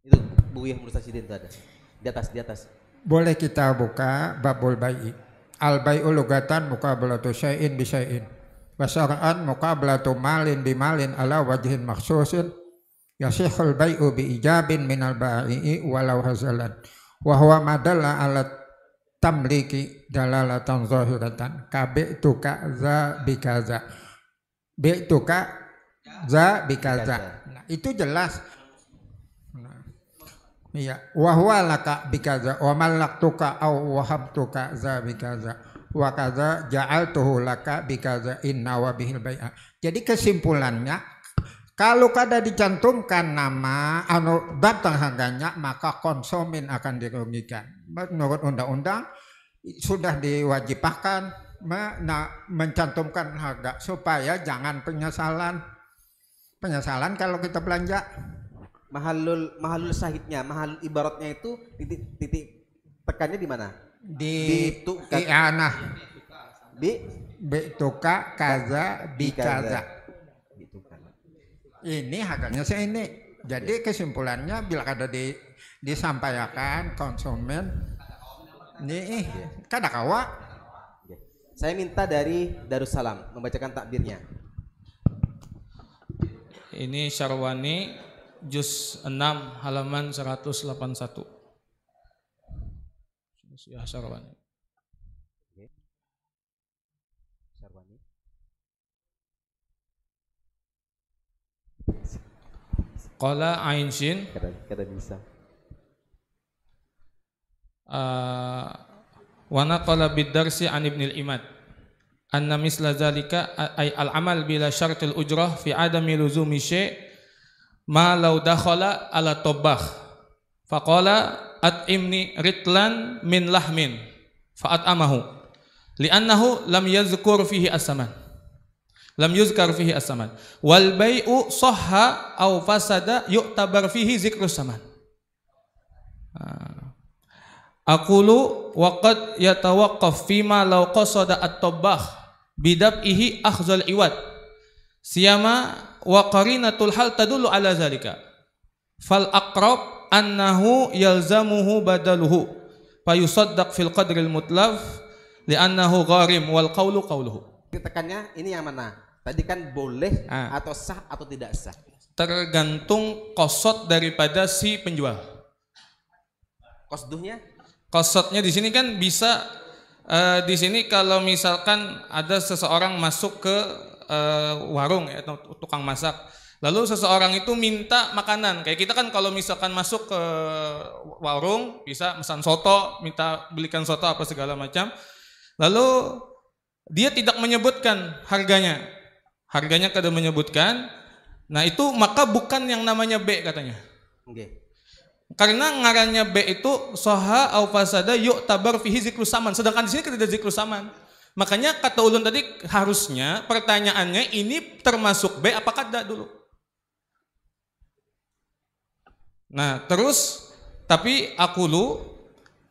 Itu Bu Yah Murtasidin itu ada. Di atas, di atas. Boleh kita buka babul bai'i. Al bai'u lugatan muqabalatu syai'in bi syai'in. Wa syar'an muqabalatu malin bi malin ala wajhin makhsusin. Yasihul bai'u bi ijabin minal bai'i walau hazalan. Wa huwa madalla ala tamliki dalalatan zahiratan kabe tuka za bikaza be tuka za bikaza nah, itu jelas iya wahwa laka bikaza wa malaktuka au wahabtuka za bikaza wa kaza ja'altuhu laka bikaza inna wa bihil bai'a jadi kesimpulannya kalau kada dicantumkan nama anu datang harganya maka konsumen akan dirugikan. Menurut undang-undang sudah diwajibkan me- mencantumkan harga supaya jangan penyesalan penyesalan kalau kita belanja. Mahalul mahalul sahidnya, mahalul ibaratnya itu titik titik tekannya di mana? Di i'anah. Bi tuka kaza bikaza. Bitukan. Ini harganya ini. Jadi kesimpulannya bila ada di, disampaikan konsumen ini kada kawa Saya minta dari Darussalam membacakan takbirnya. Ini Syarwani juz 6 halaman 181. Ya Syarwani. Sarwani. Qala Ain Shin Kada, kada bisa. uh, wa naqala bid-darsi an Ibn al-Imad anna misla zalika ay al-amal bila syartil ujrah fi adami luzumi syai' ma law dakhala ala tabbakh faqala at'imni ritlan min lahmin. Fa at'amahu li'annahu lam yazkur fihi as-saman. Lam yuzkar fihi as-saman. Wal bai'u sahha aw fasada yu'tabar fihi zikrus saman. Aqulu waqad yatawaqqaf fima law qasada at-tabbakh bidab'ihi akhzal iwad. Siyama wa qarinatul hal tadullu ala zalika fal aqrab annahu yalzamuhu badaluhu fayusaddaq fil qadril mutlaf li'annahu gharim wal qawlu qawluhu Tekannya ini yang mana? Tadi kan boleh Ah. atau sah atau tidak sah. tergantung kosot daripada si penjual Kosduhnya Kosotnya di sini kan bisa eh, di sini kalau misalkan ada seseorang masuk ke eh, warung ya atau tukang masak, lalu seseorang itu minta makanan. Kayak kita kan kalau misalkan masuk ke warung bisa pesan soto, minta belikan soto apa segala macam. Lalu dia tidak menyebutkan harganya. Harganya kada menyebutkan. Nah, itu maka bukan yang namanya B katanya. Oke. Karena ngarannya B itu soha au fasada yuk tabar fihi zikru saman. Sedangkan di sini tidak zikru saman. Makanya kata ulun tadi harusnya pertanyaannya ini termasuk B apa kada dulu. Nah terus tapi akulu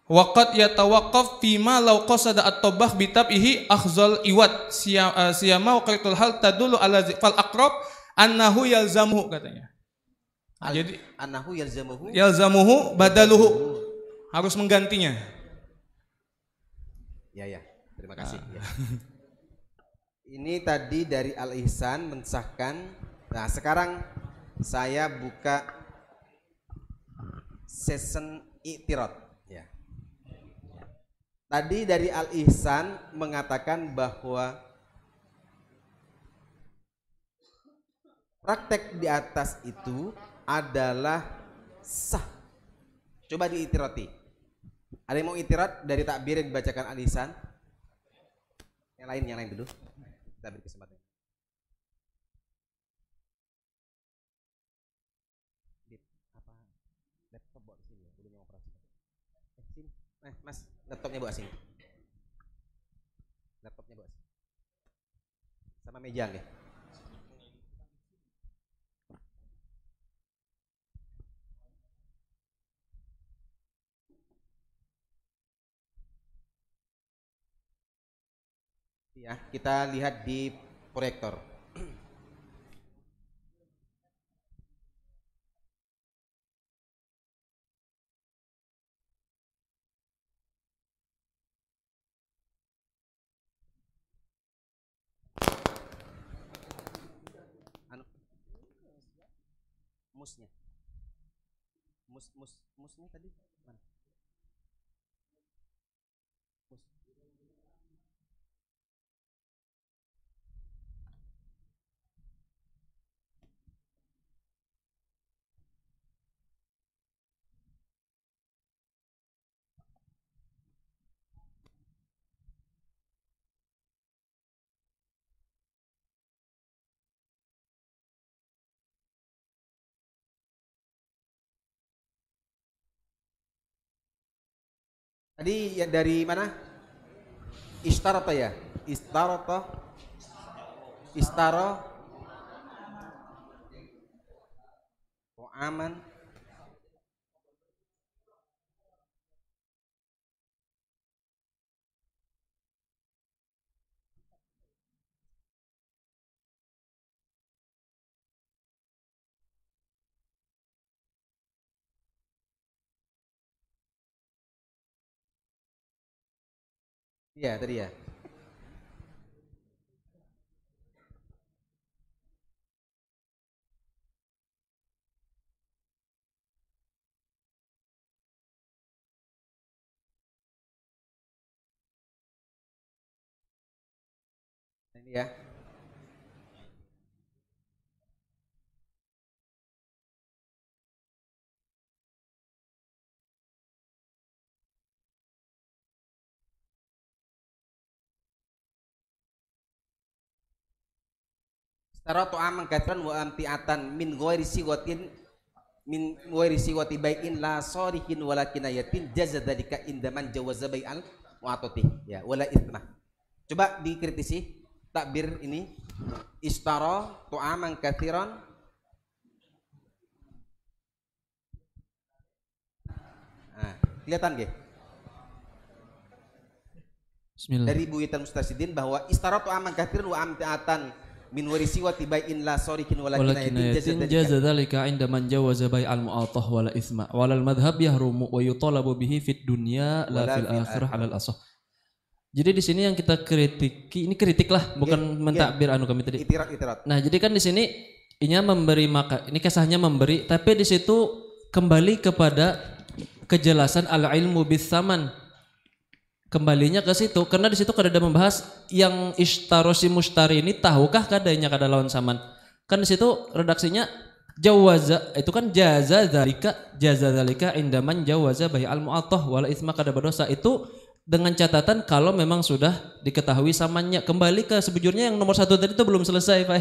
waqad yatawaqqaf fima law qasada at-tabakh bi tab'ihi akhzal iwat eh, siyama waqatul hal tadulu ala fal aqrab annahu yalzamu katanya. Al- Jadi anahu yalzamuhu yalzamuhu badaluhu harus menggantinya. Ya ya, terima kasih. Ah. ya. Ini tadi dari Al Ihsan mensahkan. Nah sekarang saya buka season iktirot. Ya. Tadi dari Al Ihsan mengatakan bahwa praktek di atas itu adalah sah. Coba diitiroti. Ada yang mau itirat dari takbir yang dibacakan Al Ihsan? Yang lain, yang lain dulu. Kita beri kesempatan. Laptop bawa sini ya, belum yang operasikan. Eh. Eh, Mas, laptopnya bawa sini. Laptopnya bawa sini. Sama meja nggih. Ya, kita lihat di proyektor. Anu, musnya, mus mus musnya tadi mana? Tadi ya dari mana? Istarata ya? Istarata Istara Oh aman Iya tadi ya. Nah, Ini ya. Staratu aman katran wa amtiatan min ghairi siwatin min ghairi siwati bai'in la sarihin wala kinayatin jaza dzalika indaman jawaza bai'al mu'atati ya wala ithma. Coba dikritisi takbir ini istara tu'aman kathiran Nah, kelihatan gak? Bismillah. Dari Buitan Mustasidin bahwa istara tu'aman kathiran wa amtiatan min warisi wa tibai'in la sarihin wala wala kinayatin kinayatin jaza dzalika inda man jawaza bai'al mu'attah wala ithma wala al madhhab yahrumu wa yutalabu bihi fid dunya la fil akhirah alal asah. Jadi di sini yang kita kritiki ini kritik lah bukan Iya, mentakbir iya. anu kami tadi. Itirat, itirat. nah jadi kan di sini inya memberi maka ini kesahnya memberi tapi di situ kembali kepada kejelasan al ilmu bis saman kembalinya ke situ karena di situ kada ada membahas yang ishtarosi mustari ini tahukah kadanya kada lawan saman? Kan di situ redaksinya jawaza itu kan jaza zalika jaza zalika indaman jawaza bayi al mu'attah wala isma kada berdosa. Itu dengan catatan kalau memang sudah diketahui samannya. Kembali ke sebujurnya yang nomor satu tadi itu belum selesai Pak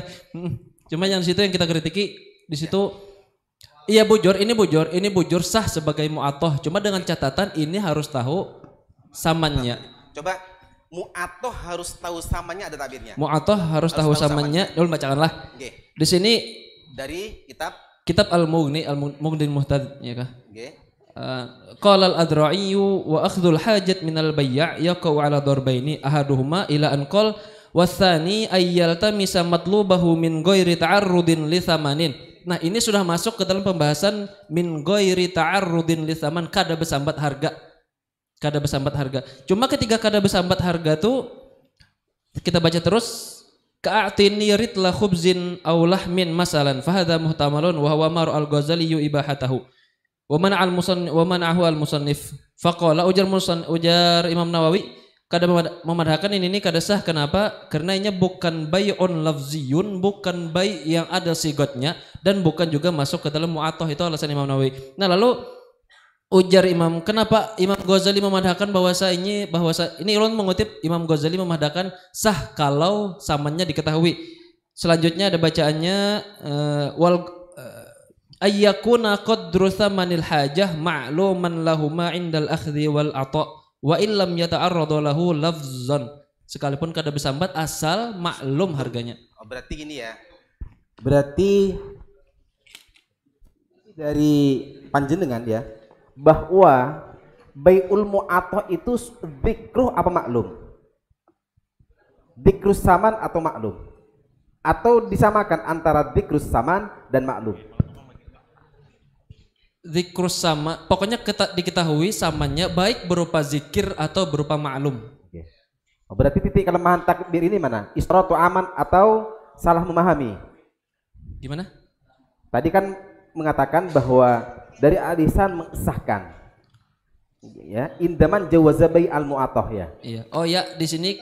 cuma yang di situ yang kita kritiki di situ iya bujur ini bujur ini bujur sah sebagai mu'attah. Cuma dengan catatan ini harus tahu samannya Coba mu'atoh harus tahu samanya ada tabirnya. mu'attah harus, tahu samannya dulu bacakanlah Oke. di sini Dari kitab kitab al-mughni al-mughni muhtad ya kah. Uh, Qala al-Adra'i wa akhdhul hajat min al-bay' yaqau ala darbaini ahaduhuma ila an qal wathani ay yaltamisa matlubahu min ghairi ta'arrudin li thamanin. Nah, ini sudah masuk ke dalam pembahasan min ghairi ta'arrudin li thaman kada besambat harga. Kada besambat harga. Cuma ketika kada besambat harga tuh kita baca terus ka'atini ritla khubzin aw lahmin masalan fahadha muhtamalun wa huwa mar al-Ghazali ibahatahu wa mana al musan wa mana'ahu al musannif faqala ujar musan ujar Imam Nawawi kada memad- memadahkan ini nih kada sah kenapa? Karena ini bukan bay'un lafziyun bukan bay yang ada sigotnya dan bukan juga masuk ke dalam mu'atoh itu alasan Imam Nawawi. Nah lalu ujar Imam. Kenapa Imam Ghazali memadahkan bahwasa ini bahwasa ini ulun mengutip Imam Ghazali memadahkan sah kalau samannya diketahui. Selanjutnya ada bacaannya eh, wal ayyakuna qadru thamanil hajah ma'luman lahuma indal akhdhi wal ata wa illam yata'arradu lahu lafzan. Sekalipun kada besambat asal maklum harganya. Oh, berarti gini ya. Berarti dari panjenengan ya bahwa bai'ul mu'atoh itu zikruh apa maklum? Zikrus saman atau maklum? Atau disamakan antara zikrus saman dan maklum? zikrus sama pokoknya kita diketahui samanya baik berupa zikir atau berupa maklum Oh, berarti titik kelemahan takbir ini mana? Istiratu aman atau salah memahami? gimana Tadi kan mengatakan bahwa dari alisan mengesahkan. Ya indaman jawazabai al mu'atoh ya. Iya. Oh ya di sini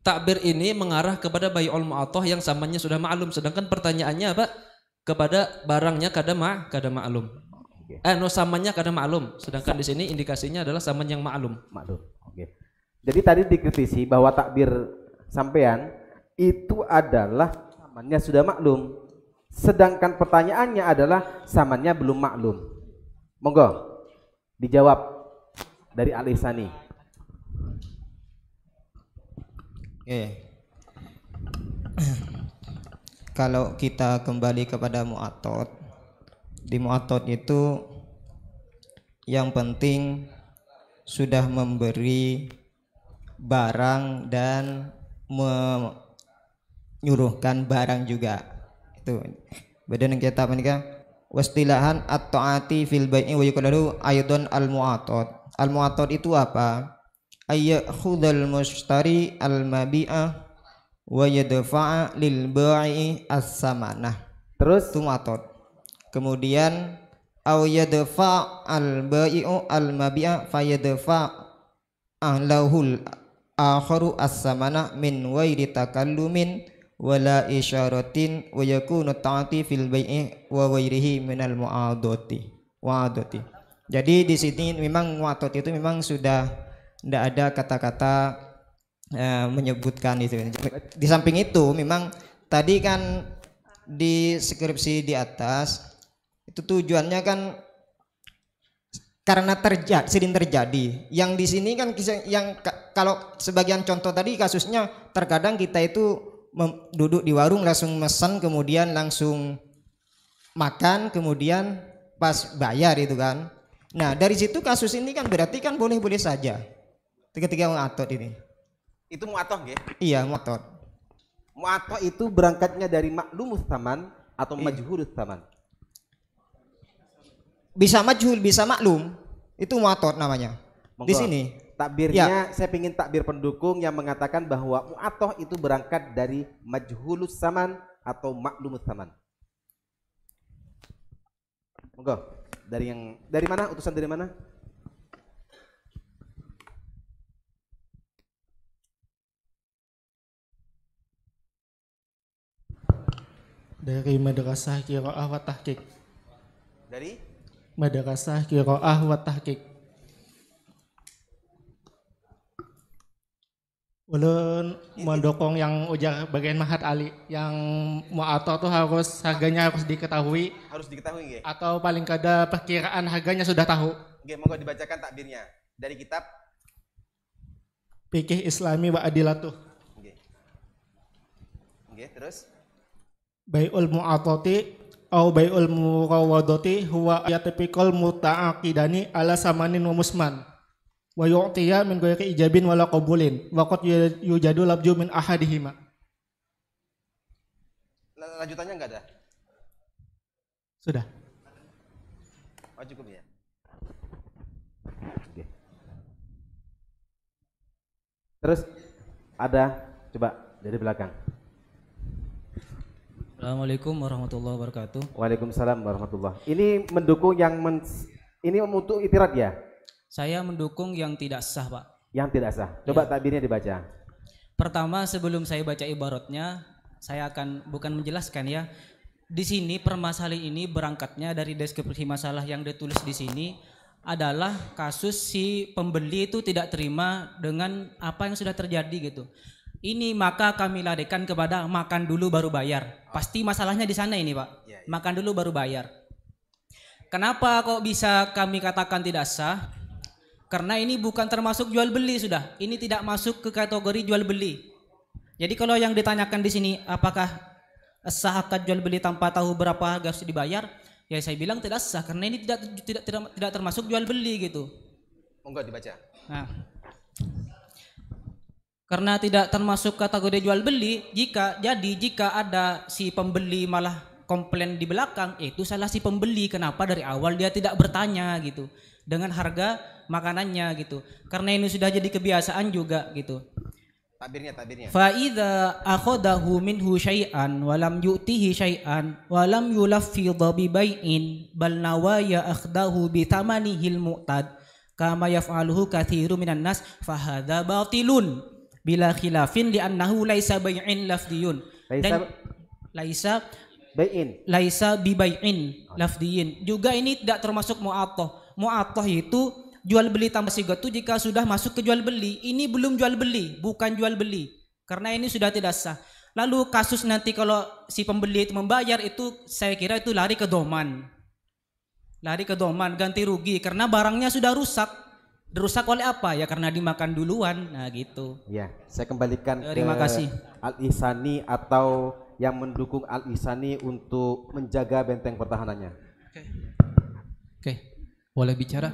takbir ini mengarah kepada bay'ul mu'attah yang samanya sudah maklum sedangkan pertanyaannya apa? Kepada barangnya kada ma kada maklum eh no samanya kada maklum sedangkan di sini indikasinya adalah saman yang maklum maklum oke. Jadi tadi dikritisi bahwa takbir sampean itu adalah samannya sudah maklum sedangkan pertanyaannya adalah samannya belum maklum monggo dijawab dari Al-Ihsani. Oke. Kalau kita kembali kepada mu'atot, di mu'atot itu yang penting sudah memberi barang dan menyuruhkan barang juga. Beda dengan kitab menikah wastilahan at-taati fil bai'i wa yuqalu aidon al-mu'atot. Al-mu'atot itu apa? Ayyakhudhal mushtari al-mabi'ah wa yadfa'a lil ba'i as-samanah. Terus itu mu'atot. Kemudian au yadfa' al bai'u al mabi'a fayadfa' ahlahul akharu as-samana min wairi takallumin wala isyaratin wa yakunu ta'ati fil bai'i wa wairihi minal mu'adati. Wa'adati jadi di sini memang mu'adot itu memang sudah tidak ada kata-kata eh, menyebutkan itu. Di samping itu memang tadi kan di skripsi di atas itu tujuannya kan karena terjadi sering terjadi. Yang di sini kan yang ka- kalau sebagian contoh tadi kasusnya terkadang kita itu duduk di warung langsung mesen kemudian langsung makan kemudian pas bayar itu kan nah dari situ kasus ini kan berarti kan boleh-boleh saja ketika mengatur ini Itu mu'atoh nggih? iya motor Mu'atoh itu berangkatnya dari maklumus taman atau Iya. majhulus taman. bisa majhul bisa maklum itu muatot namanya di Monggo. sini Takbirnya saya ingin takbir pendukung yang mengatakan bahwa mu'atoh itu berangkat dari majhulus taman atau maklumus taman. Monggo. Dari yang dari mana? Utusan dari mana? dari Madrasah Qiraah wa Tahqiq. Dari Madrasah Qiraah wa Tahqiq. Ulun mendukung yang ujar bagian Mahat Ali yang mu'ato tuh harus harganya harus diketahui harus diketahui nggih. atau paling kada perkiraan harganya sudah tahu. Nggih, monggo dibacakan takbirnya dari kitab Fikih Islami wa Adilatuh. Nggih. Nggih, terus Bai'ul mu'atati au bai'ul murawwadati huwa yatipikal muta'aqidani ala samanin wa musman wa yu'tiya min ghairi ijabin wala qabulin wa qad yujadu labju min ahadihima lanjutannya enggak ada? sudah Oh, cukup ya. Oke. Terus ada coba dari belakang. Assalamualaikum warahmatullahi wabarakatuh. Waalaikumsalam warahmatullah. Ini mendukung yang men, ini untuk itirat ya? Saya mendukung yang tidak sah, Pak. Yang tidak sah. Coba takbirnya dibaca. Pertama, sebelum saya baca ibaratnya, saya akan bukan menjelaskan ya. Di sini permasalahan ini berangkatnya dari deskripsi masalah yang ditulis di sini adalah kasus si pembeli itu tidak terima dengan apa yang sudah terjadi gitu. Ini maka kami larikan kepada makan dulu baru bayar. Pasti masalahnya di sana ini, Pak. Makan dulu baru bayar. Kenapa kok bisa kami katakan tidak sah? Karena ini bukan termasuk jual beli sudah. Ini tidak masuk ke kategori jual beli. Jadi kalau yang ditanyakan di sini apakah sah akad jual beli tanpa tahu berapa harga harus dibayar? Ya saya bilang tidak sah karena ini tidak tidak tidak, tidak termasuk jual beli gitu. Monggo dibaca. Nah, karena tidak termasuk kategori jual beli, jika jadi jika ada si pembeli malah komplain di belakang, itu salah si pembeli. Kenapa dari awal dia tidak bertanya gitu dengan harga makanannya gitu. Karena ini sudah jadi kebiasaan juga gitu. Takbirnya, takbirnya. Fa'idha akhodahu minhu syai'an walam yu'tihi syai'an walam yulaffidha bi bai'in bal nawaya akhdahu bi thamanihil mu'tad kama yaf'aluhu kathiru minan nas fahadha batilun bila khilafin li'annahu laisa bai'in lafdiyun Laisa- dan laisa bai'in laisa bi bai'in lafdiyin juga ini tidak termasuk mu'attah mu'attah itu jual beli tambah sigot itu jika sudah masuk ke jual beli ini belum jual beli bukan jual beli karena ini sudah tidak sah lalu kasus nanti kalau si pembeli itu membayar itu saya kira itu lari ke doman lari ke doman ganti rugi karena barangnya sudah rusak Rusak oleh apa? Ya karena dimakan duluan. Nah, gitu. Ya, saya kembalikan Terima ke kasih. Al Ihsani atau yang mendukung Al Ihsani untuk menjaga benteng pertahanannya. Oke, boleh bicara?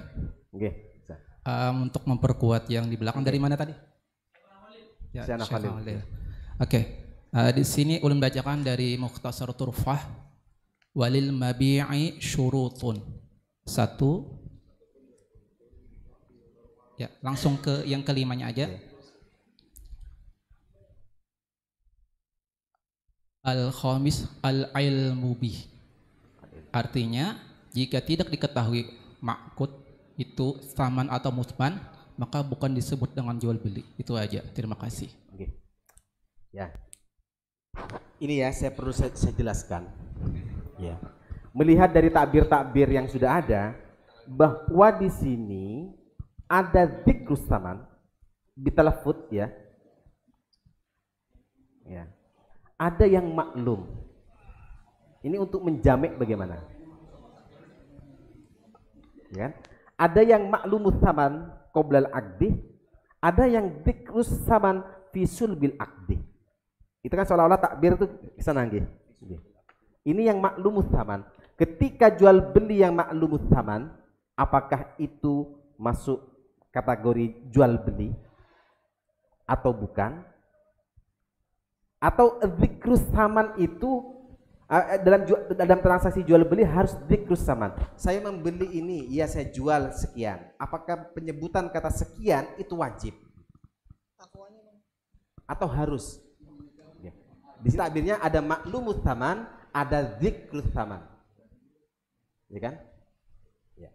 Oke. bisa. Um, untuk memperkuat yang di belakang dari mana tadi? Ya, Syekh Khalil. Oke, uh, di sini ulun bacakan dari Mukhtasar Turfah walil mabi'i syurutun. Satu. Ya, langsung ke yang kelimanya aja. Al-khamis al-ilmu bih. Artinya, jika tidak diketahui makut itu saman atau musman, maka bukan disebut dengan jual beli. Itu aja. Terima kasih. Oke. Ya. Ini ya saya perlu saya, saya jelaskan. Ya. Melihat dari takbir-takbir yang sudah ada bahwa di sini ada zikrus saman bitalafut ya. Ya. Ada yang maklum. Ini untuk menjamek bagaimana? Ya. kan? Ada yang maklumus saman qoblal aqdi, ada yang zikrus saman fisul bil aqdi. Itu kan seolah-olah takbir itu ke sana nggih. Nggih. Ini yang maklumus saman. Ketika jual beli yang maklumus saman, apakah itu masuk kategori jual beli atau bukan? Atau zikrus saman itu dalam ju- dalam transaksi jual beli harus zikrus saman. Saya membeli ini, ya saya jual sekian. Apakah penyebutan kata sekian itu wajib? Atau harus? Ya. Di sini takbirnya ada maklumus saman, ada zikrus saman. Ya kan? Ya.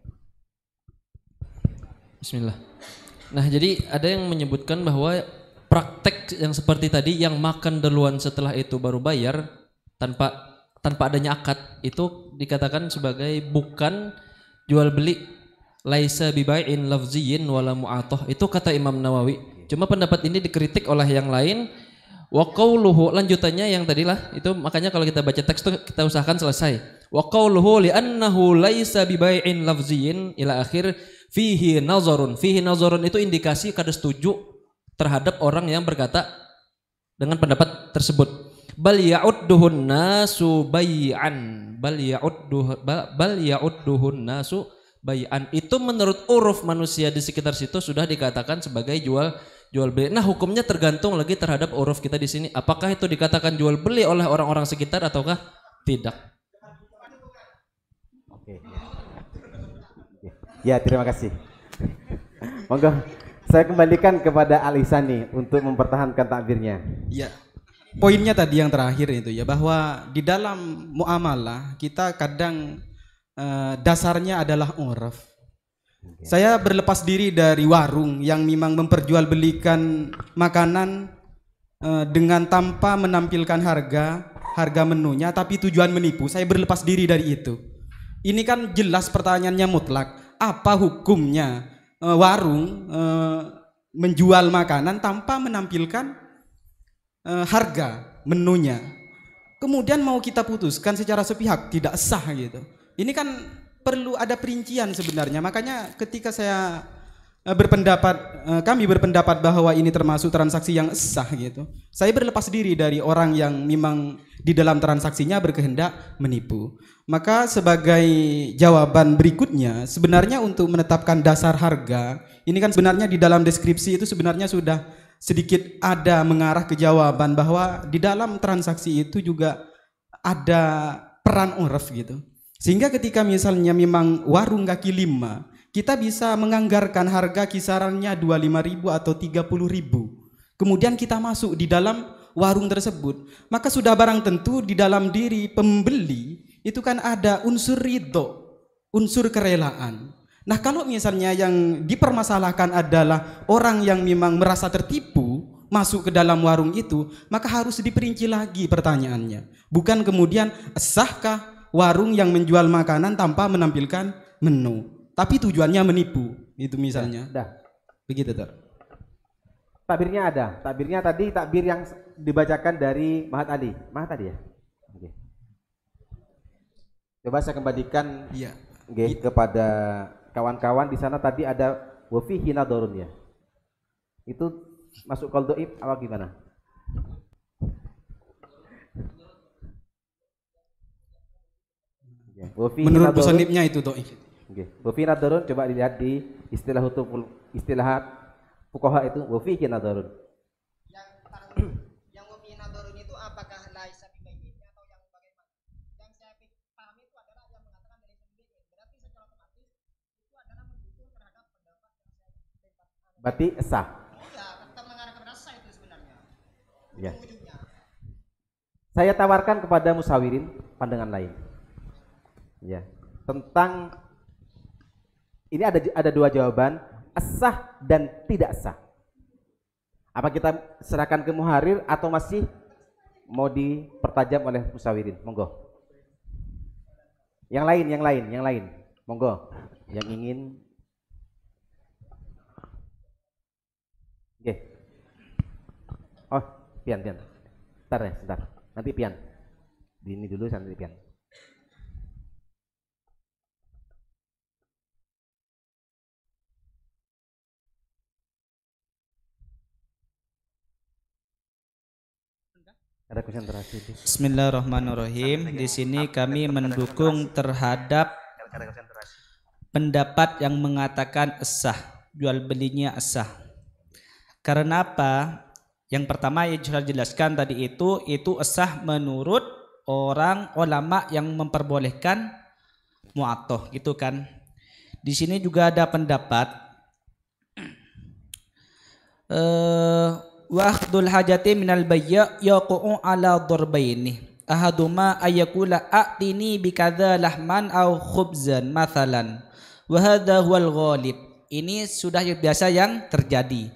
Bismillah. Nah, jadi ada yang menyebutkan bahwa praktek yang seperti tadi yang makan duluan setelah itu baru bayar tanpa tanpa adanya akad itu dikatakan sebagai bukan jual beli laisa bibai'in lafziyin wala mu'atoh itu kata Imam Nawawi. Cuma pendapat ini dikritik oleh yang lain wa lanjutannya yang tadilah itu makanya kalau kita baca teks itu kita usahakan selesai. Wa qauluhu li'annahu laisa bibai'in lafziyin ila akhir fihi nazarun. Fihi nazarun itu indikasi kada setuju terhadap orang yang berkata dengan pendapat tersebut. Bal ya'udduhun nasu bay'an. Bal ya'udduh ba- bal ya'udduhun nasu bay'an. Itu menurut uruf manusia di sekitar situ sudah dikatakan sebagai jual jual beli. Nah, hukumnya tergantung lagi terhadap uruf kita di sini. Apakah itu dikatakan jual beli oleh orang-orang sekitar ataukah tidak? Oke. Ya, terima kasih. Monggo, saya kembalikan kepada Al Ihsani untuk mempertahankan takbirnya. Ya. Poinnya tadi yang terakhir itu ya bahwa di dalam muamalah kita kadang eh, dasarnya adalah uraf. Saya berlepas diri dari warung yang memang memperjualbelikan makanan eh, dengan tanpa menampilkan harga, harga menunya tapi tujuan menipu. Saya berlepas diri dari itu. Ini kan jelas pertanyaannya mutlak. Apa hukumnya eh, warung menjual makanan tanpa menampilkan eh, harga menunya. Kemudian mau kita putuskan secara sepihak tidak sah gitu. Ini kan perlu ada perincian sebenarnya. Makanya ketika saya eh, berpendapat eh, kami berpendapat bahwa ini termasuk transaksi yang sah gitu. Saya berlepas diri dari orang yang memang di dalam transaksinya berkehendak menipu. Maka sebagai jawaban berikutnya sebenarnya untuk menetapkan dasar harga ini kan sebenarnya di dalam deskripsi itu sebenarnya sudah sedikit ada mengarah ke jawaban bahwa di dalam transaksi itu juga ada peran uraf gitu. Sehingga ketika misalnya memang warung kaki lima, kita bisa menganggarkan harga kisarannya 25.000 atau 30.000. Kemudian kita masuk di dalam warung tersebut, maka sudah barang tentu di dalam diri pembeli itu kan ada unsur ridho, unsur kerelaan. Nah kalau misalnya yang dipermasalahkan adalah orang yang memang merasa tertipu masuk ke dalam warung itu, maka harus diperinci lagi pertanyaannya. Bukan kemudian sahkah warung yang menjual makanan tanpa menampilkan menu, tapi tujuannya menipu, itu misalnya. Dah. Begitu ter. Takbirnya ada. Takbirnya tadi takbir yang dibacakan dari Mahat Ali. Mahat Ali ya? Oke. Coba saya kembalikan Iya. Oke, kepada kawan-kawan di sana tadi ada wa fihi nadharun ya. Itu masuk kol doib apa gimana? Ya, Menurut musannifnya itu doif. Oke. Wa fihi nadharun coba dilihat di istilah hukum istilah fuqaha itu wa fihi nadharun. Yang wafi nadorun itu apakah laisa bibayyinnya atau yang bagaimana? Yang saya pi- pahami itu adalah yang mengatakan laisa bibayyin. Berarti secara otomatis itu adalah mendukung terhadap pendapat yang saya tempat. Berarti sah. Iya, tetap mengarah kepada sah itu sebenarnya. Ya. Ujung-ujungnya. Saya tawarkan kepada musawirin pandangan lain. Ya, tentang ini ada ada dua jawaban, sah dan tidak sah. Apa kita serahkan ke muharir atau masih mau dipertajam oleh musawirin? Monggo. Yang lain, yang lain, yang lain. Monggo. Yang ingin Oke. Oh, pian, pian. Bentar ya, sebentar. Nanti pian. Di ini dulu nanti pian. Ada konsentrasi. Bismillahirrahmanirrahim. Di sini kami mendukung terhadap pendapat yang mengatakan sah, jual belinya sah. Karena apa? Yang pertama yang sudah jelaskan tadi itu itu sah menurut orang ulama yang memperbolehkan muatoh gitu kan. Di sini juga ada pendapat eh Waqdul hajati minal bayya yaqu'u ala darbaini. Ahaduma ayakula a'tini bikadha lahman au khubzan mathalan. Wa hadha huwal ghalib. Ini sudah biasa yang terjadi.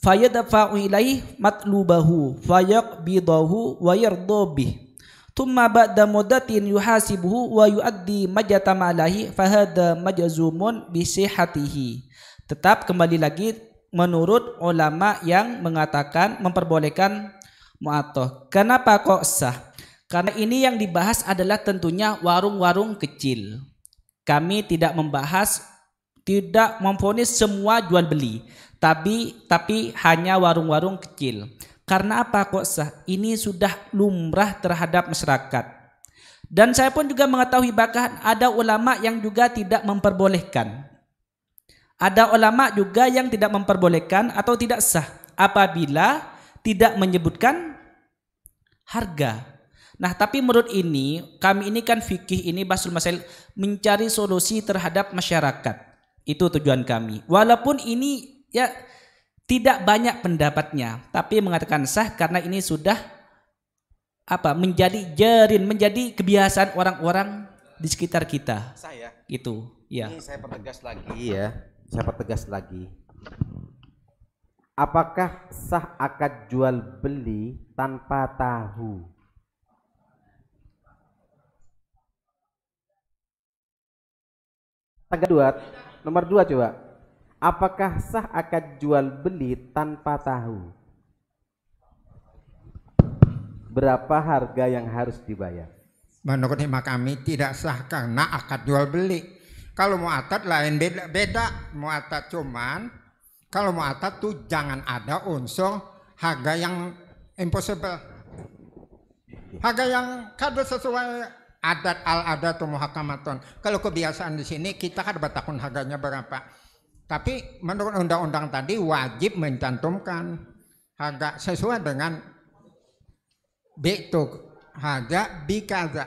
Fayadfa'u ilaih matlubahu fayaqbidahu wa yarda bih. Thumma ba'da mudatin yuhasibuhu wa yuaddi majatama alahi fahada majzumun bisihatihi. Tetap kembali lagi menurut ulama yang mengatakan memperbolehkan mu'atoh. Kenapa kok sah? Karena ini yang dibahas adalah tentunya warung-warung kecil. Kami tidak membahas, tidak memfonis semua jual beli, tapi tapi hanya warung-warung kecil. Karena apa kok sah? Ini sudah lumrah terhadap masyarakat. Dan saya pun juga mengetahui bahkan ada ulama yang juga tidak memperbolehkan. Ada ulama juga yang tidak memperbolehkan atau tidak sah apabila tidak menyebutkan harga. Nah, tapi menurut ini, kami ini kan fikih ini basul masail mencari solusi terhadap masyarakat. Itu tujuan kami. Walaupun ini ya tidak banyak pendapatnya, tapi mengatakan sah karena ini sudah apa menjadi jarin, menjadi kebiasaan orang-orang di sekitar kita. Sah ya? Itu, ya. Ini saya pertegas lagi ya. Saya pertegas lagi. Apakah sah akad jual beli tanpa tahu? Tangga dua, nomor dua coba. Apakah sah akad jual beli tanpa tahu? Berapa harga yang harus dibayar? Menurut hikmah kami tidak sah karena akad jual beli. Kalau mau atat lain beda beda. Mau atat cuman kalau mau atat tuh jangan ada unsur harga yang impossible. Harga yang kada sesuai adat al adat muhakamaton. Kalau kebiasaan di sini kita kan bertakun harganya berapa. Tapi menurut undang-undang tadi wajib mencantumkan harga sesuai dengan betuk harga bikaza.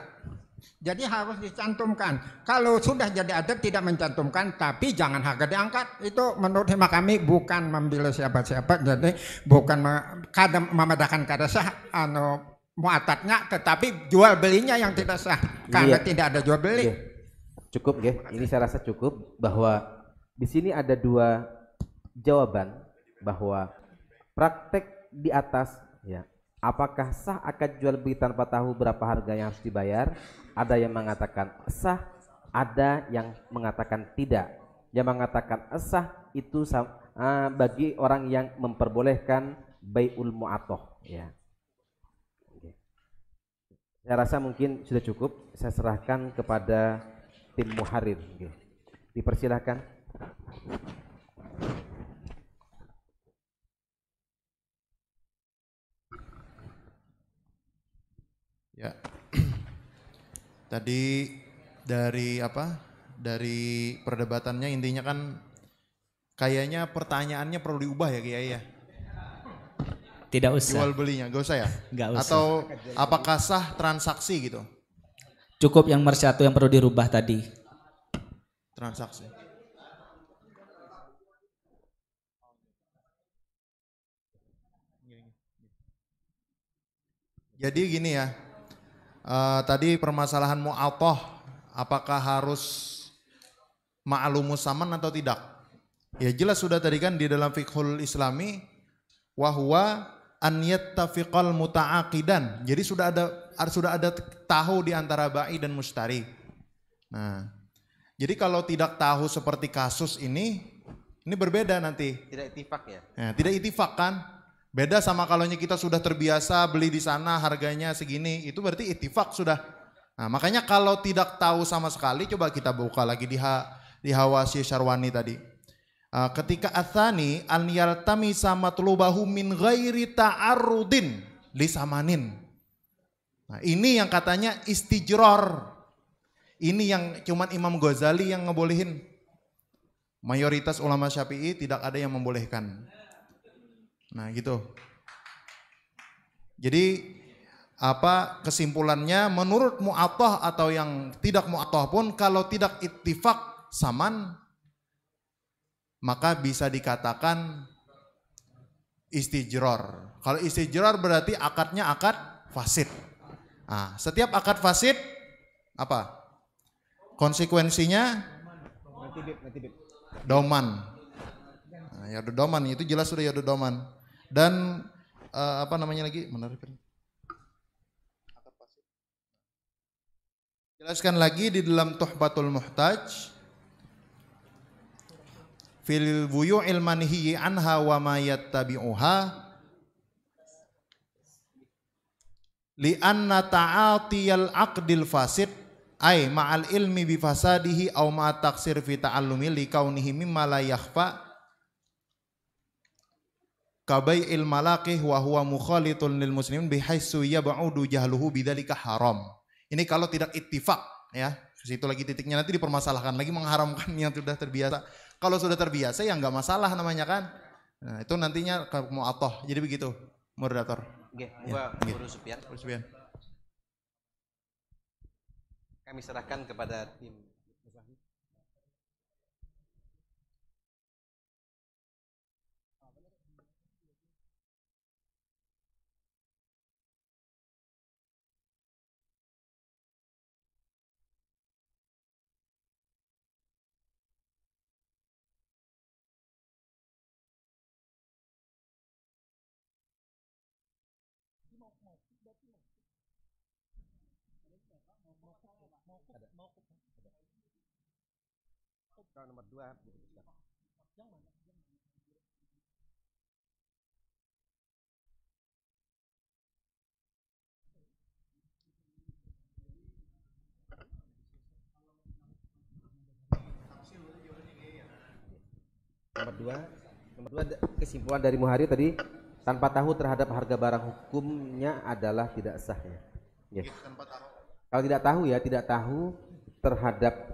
Jadi harus dicantumkan. Kalau sudah jadi adat tidak mencantumkan, tapi jangan harga diangkat. Itu menurut hemat kami bukan membela siapa-siapa. Jadi bukan kadang membedakan kada sah anu muatatnya, tetapi jual belinya yang tidak sah karena Iya. tidak ada jual beli. Oke. Cukup ya. Ini saya rasa cukup bahwa di sini ada dua jawaban bahwa praktek di atas ya apakah sah akad jual beli tanpa tahu berapa harga yang harus dibayar? Ada yang mengatakan sah ada yang mengatakan tidak. Yang mengatakan sah itu ah, bagi orang yang memperbolehkan baiul mu'atoh ya. Saya rasa mungkin sudah cukup. Saya serahkan kepada tim muharir dipersilahkan Ya. Tadi dari apa? Dari perdebatannya intinya kan kayaknya pertanyaannya perlu diubah ya Kiai ya. Tidak usah. Jual belinya, gak usah ya? Gak usah. Atau apakah sah transaksi gitu? Cukup yang nomor yang perlu dirubah tadi. Transaksi. Jadi gini ya, eh, tadi permasalahan mu'atoh, apakah harus ma'lumus saman atau tidak? Ya jelas sudah tadi kan di dalam fikhul islami, wahwa an yattafiqal muta'aqidan. Jadi sudah ada sudah ada tahu di antara ba'i dan mustari. Nah, jadi kalau tidak tahu seperti kasus ini, ini berbeda nanti. Tidak itifak ya. Nah, tidak itifak kan? Beda sama kalau kita sudah terbiasa beli di sana harganya segini, itu berarti itifak sudah. Nah, makanya kalau tidak tahu sama sekali, coba kita buka lagi di ha, di Hawasi Syarwani tadi. Uh, ketika athani an yaltami matlubahu min ghairi ta'arrudin li samanin. Nah, ini yang katanya istijror. Ini yang cuman Imam Ghazali yang ngebolehin. Mayoritas ulama Syafi'i tidak ada yang membolehkan. Nah, gitu. Jadi apa kesimpulannya menurut mu'attah atau yang tidak mu'attah pun kalau tidak ittifak saman maka bisa dikatakan istijror. Kalau istijror berarti akadnya akad fasid. Nah, setiap akad fasid apa? Konsekuensinya doman. Nah, ya doman itu jelas sudah ya doman. Dan eh, apa namanya lagi? Menarik. Jelaskan lagi di dalam Tuhfatul Muhtaj fil buyu'il manhiyi anha wa ma yattabi'uha li anna ta'atiyal aqdil fasid ay ma'al ilmi bi fasadihi aw ma'a taksir fi ta'allumi li kaunihi mimma la yakhfa kabai'il malaqih wa huwa mukhalitun lil muslimin bihaitsu yab'udu jahluhu bidzalika haram. Ini kalau tidak ittifak ya. Situ lagi titiknya. Nanti dipermasalahkan lagi mengharamkan yang sudah terbiasa. Kalau sudah terbiasa ya nggak masalah namanya kan. Nah, itu nantinya mau atoh jadi begitu moderator. Oke, Ya, Supian. Guru Supian. Kami serahkan kepada tim Kalau nomor dua diputuskan. Nomor dua, nomor dua kesimpulan dari Muhari tadi tanpa tahu terhadap harga barang hukumnya adalah tidak sah ya. Ya. Kalau tidak tahu ya tidak tahu terhadap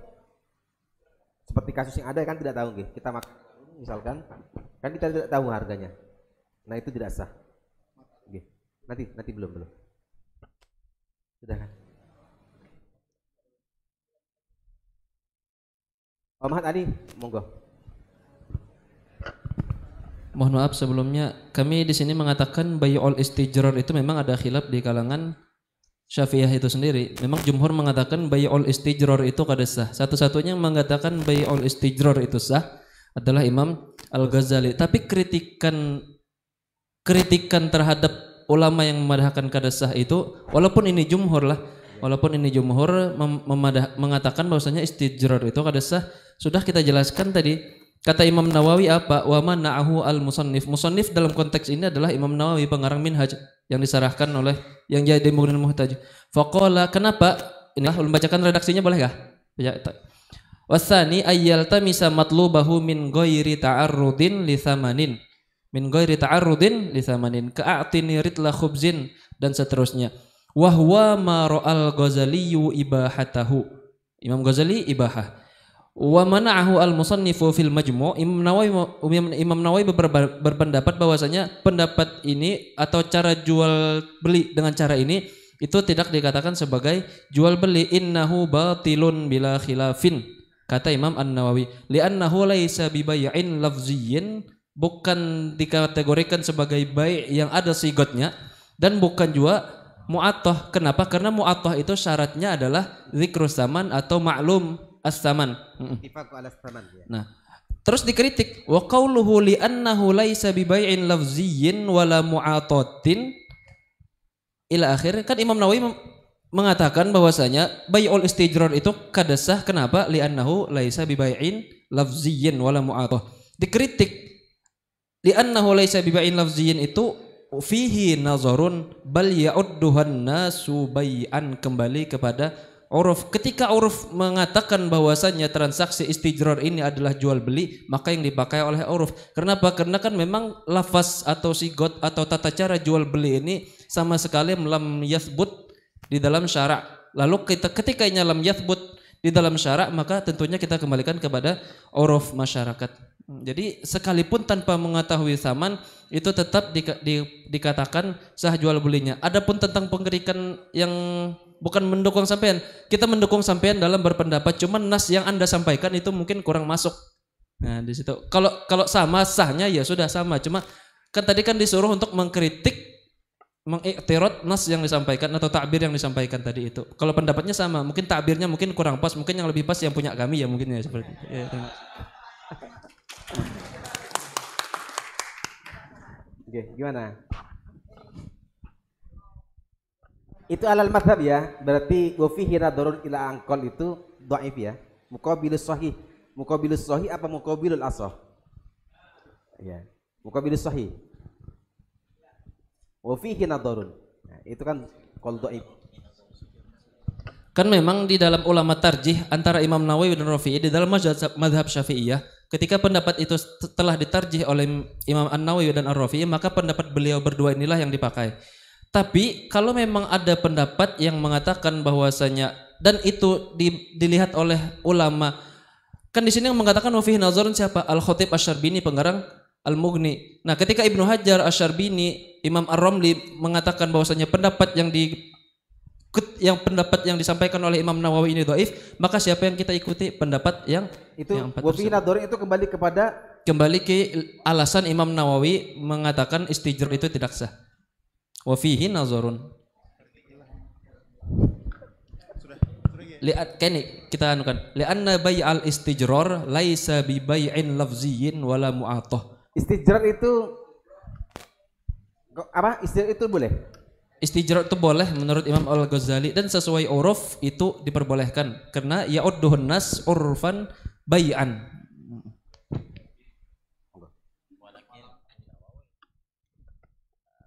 seperti kasus yang ada kan tidak tahu nggih. Kita mak misalkan kan kita tidak tahu harganya. Nah itu tidak sah. Nggih. Nanti nanti belum belum. Sudah kan? Pak Mahat Ali, monggo. Mohon maaf sebelumnya kami di sini mengatakan bayul istijrar itu memang ada khilaf di kalangan Syafi'iyah itu sendiri. Memang jumhur mengatakan bayul istijrar itu kada sah. Satu-satunya yang mengatakan bayul istijrar itu sah adalah Imam Al-Ghazali. Tapi kritikan kritikan terhadap ulama yang memadahkan kada sah itu walaupun ini jumhur lah walaupun ini jumhur mem- memadah- mengatakan bahwasanya istijrar itu kada sah sudah kita jelaskan tadi kata Imam Nawawi apa? Wa mana'ahu al musannif dalam konteks ini adalah Imam Nawawi pengarang minhaj yang disarahkan oleh yang jadi Mughni Muhtaj. Faqala kenapa? Ini bacakan redaksinya boleh kah? Ya wasani ayyal tamisa matlubahu min ghairi ta'arrudin li thamanin. Min ghairi ta'arrudin li thamanin. Ka'atini ritla khubzin dan seterusnya. Wa huwa ma ra'al Ghazali ibahatahu. Imam Ghazali ibahah. Wa mana'ahu al-musannifu fil majmu' Imam Nawawi Imam Nawawi ber- berpendapat bahwasanya pendapat ini atau cara jual beli dengan cara ini itu tidak dikatakan sebagai jual beli. Innahu batilun bila khilafin kata Imam An-Nawawi. Li'annahu laisa bibay'in lafziyyin bukan dikategorikan sebagai baik yang ada sigotnya dan bukan juga mu'attah kenapa? Karena mu'attah itu syaratnya adalah zikrus zaman atau maklum as-saman. Ittifaqu ala saman ya. Nah, terus dikritik wa qauluhu li annahu laisa bi bai'in lafziyyin wala mu'atatin ila akhir kan Imam Nawawi mengatakan bahwasanya bai'ul istijrar itu kadasah kenapa li annahu laisa bi bai'in lafziyyin wala mu'atah. Dikritik li annahu laisa bi bai'in lafziyyin itu fihi nazarun bal ya'udduhan nasu bai'an kembali kepada uruf. Ketika uruf mengatakan bahwasanya transaksi istijrar ini adalah jual beli, maka yang dipakai oleh uruf. Kenapa? Karena kan memang lafaz atau sigot atau tata cara jual beli ini sama sekali lam yathbut di dalam syarak. Lalu kita ketika ini lam yathbut di dalam syarak, maka tentunya kita kembalikan kepada uruf masyarakat. Jadi sekalipun tanpa mengetahui saman itu tetap dika- di- dikatakan sah jual belinya. Adapun tentang pengerikan yang bukan mendukung sampean, kita mendukung sampean dalam berpendapat. Cuman nas yang anda sampaikan itu mungkin kurang masuk. Nah di situ. Kalau kalau sama sahnya ya sudah sama. Cuma kan tadi kan disuruh untuk mengkritik mengiktirad nas yang disampaikan atau takbir yang disampaikan tadi itu. Kalau pendapatnya sama, mungkin takbirnya mungkin kurang pas, mungkin yang lebih pas yang punya kami ya mungkin ya seperti itu. Ya, terima. Oke, gimana? Itu alal madhab ya, berarti wafihi nadorun ila angkol itu dhaif ya. Muqabilus sahih. Muqabilus sahih apa muqabilul asah? Ya, muqabilus sahih. Wafihi nadorun. Nah, itu kan kol dhaif. Kan memang di dalam ulama tarjih antara Imam Nawawi dan Rafi'i di dalam mazhab, Syafi'iyah ketika pendapat itu telah ditarjih oleh Imam An-Nawawi dan Ar-Rafi'i maka pendapat beliau berdua inilah yang dipakai. Tapi kalau memang ada pendapat yang mengatakan bahwasanya dan itu di- dilihat oleh ulama kan di sini yang mengatakan wafihi nazarun siapa? Al-Khatib Asy-Syarbini pengarang Al-Mughni. Nah, ketika Ibnu Hajar Asy-Syarbini, Imam Ar-Ramli mengatakan bahwasanya pendapat yang di yang pendapat yang disampaikan oleh Imam Nawawi ini doif, maka siapa yang kita ikuti pendapat yang Itu yang wafihi nadorun itu kembali kepada kembali ke alasan Imam Nawawi mengatakan istijrar itu tidak sah. Wa fihi nazarun. Lihat kini kita anukan. Lianna bai'al istijrar laisa bi bai'in lafziyyin wala mu'atah. istijrar itu apa? Istijrar itu boleh? Istijrar itu boleh menurut Imam Al-Ghazali dan sesuai uruf itu diperbolehkan karena ya'udduhun nas urfan bai'an.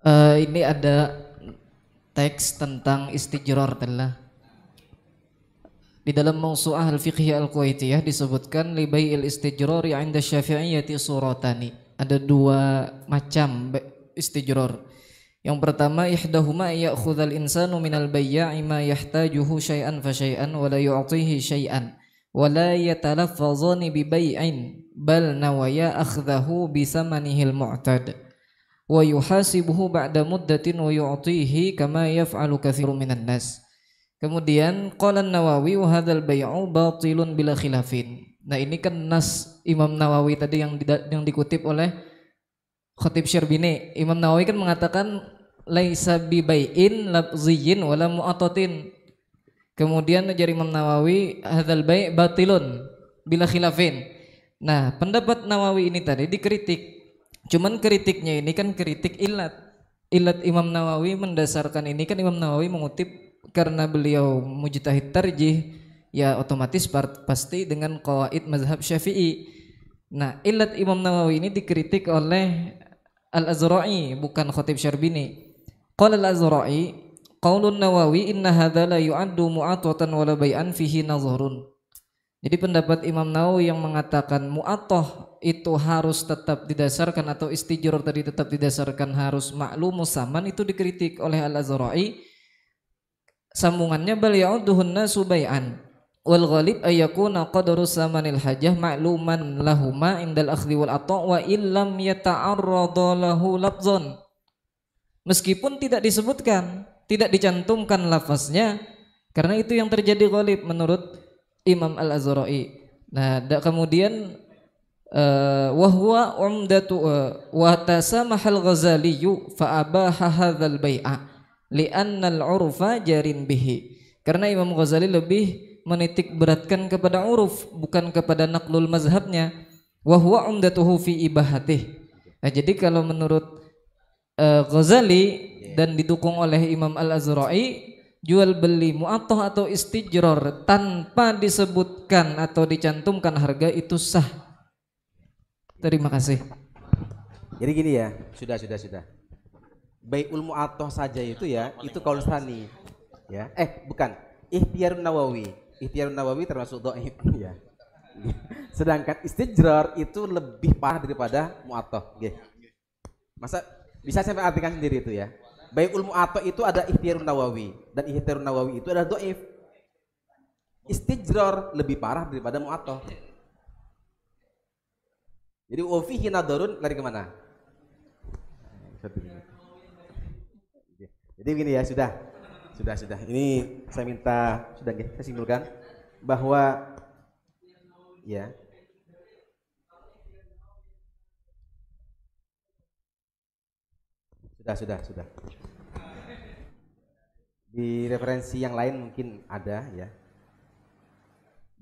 Eh, ini ada teks tentang istijrar telah di dalam Mawsu'ah Al-Fiqhiyah Al-Kuwaitiyah disebutkan li bai'il istijrari 'inda Syafi'iyyati suratani. Ada dua macam istijrar. Yang pertama ihdahuma ya'khudhal insanu minal bayya'i ma yahtajuhu syai'an fa syai'an wa la yu'tihi syai'an wa la yatalaffazani bi bai'in bal nawaya akhdahu bi thamanihil mu'tad wa yuhasibuhu ba'da muddatin wa yu'tihi kama yaf'alu katsirun minan nas. Kemudian qala Nawawi wa hadzal bai'u batilun bila khilafin. Nah, ini kan nas Imam Nawawi tadi yang dida- yang dikutip oleh Khatib Syirbini. Imam Nawawi kan mengatakan laisa bi bai'in lafziyyin wala mu'atatin. Kemudian ajar Imam Nawawi hadzal bai' batilun bila khilafin. Nah, pendapat Nawawi ini tadi dikritik. Cuman kritiknya ini kan kritik ilat. Ilat Imam Nawawi mendasarkan ini kan Imam Nawawi mengutip karena beliau mujtahid tarjih ya otomatis pasti dengan qawaid mazhab Syafi'i. Nah, ilat Imam Nawawi ini dikritik oleh Al-Azra'i bukan Khatib Syarbini. Qala Al-Azra'i, qaulun Nawawi inna hadza la yu'addu mu'atatan wa la bai'an fihi nazarun. Jadi pendapat Imam Nawawi yang mengatakan mu'atoh itu harus tetap didasarkan atau istijrar tadi tetap didasarkan harus maklumus saman itu dikritik oleh Al-Azra'i. Sambungannya bal ya'udduhunna subai'an wal ghalib ay yakuna qadru samanil hajah ma'luman lahuma indal akhdhi wal ata wa illam yata'arrada lahu lafzon meskipun tidak disebutkan tidak dicantumkan lafaznya karena itu yang terjadi ghalib menurut Imam Al-Azra'i. Nah kemudian wahwa umdatu uh, wa tasamahal ghazali fa abaha hadzal bai'a li'anna al-urfa jarin bihi. Karena Imam Ghazali lebih menitik beratkan kepada uruf bukan kepada naklul mazhabnya. Wa huwa umdatuhu fi ibahatih. Nah, jadi kalau menurut uh, Ghazali dan didukung oleh Imam Al-Azra'i jual beli mu'attah atau istijror tanpa disebutkan atau dicantumkan harga itu sah terima kasih Jadi gini ya, sudah sudah sudah. Baiul mu'attah saja itu ya, itu kaul sani. Ya. Eh, bukan. Ihtiyarun Nawawi. Ihtiyarun Nawawi termasuk dhaif ya. Sedangkan istijrar itu lebih parah daripada. Nggih. Masa bisa saya artikan sendiri itu ya. Baiul mu'attah itu ada Ihtiyarun Nawawi dan Ihtiyarun Nawawi itu adalah dhaif. Istijrar lebih parah daripada mu'attah. Jadi wafihi nadarun lari ke mana? Jadi begini ya sudah, sudah sudah. Ini saya minta sudah nggih, saya simpulkan bahwa ya sudah sudah sudah. Di referensi yang lain mungkin ada ya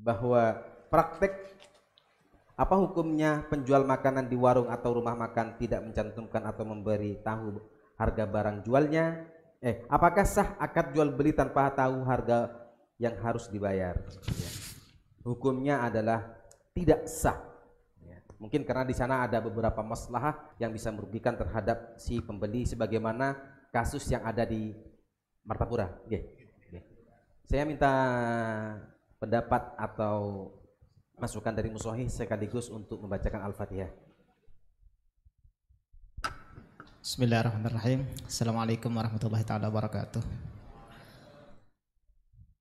bahwa praktek apa hukumnya penjual makanan di warung atau rumah makan tidak mencantumkan atau memberi tahu harga barang jualnya? Eh, apakah sah akad jual beli tanpa tahu harga yang harus dibayar? Ya. Hukumnya adalah tidak sah. Ya. Mungkin karena di sana ada beberapa masalah yang bisa merugikan terhadap si pembeli sebagaimana kasus yang ada di Martapura. Oke. Saya minta pendapat atau masukan dari Musohi sekaligus untuk membacakan Al-Fatihah. Bismillahirrahmanirrahim. Assalamualaikum warahmatullahi taala wabarakatuh.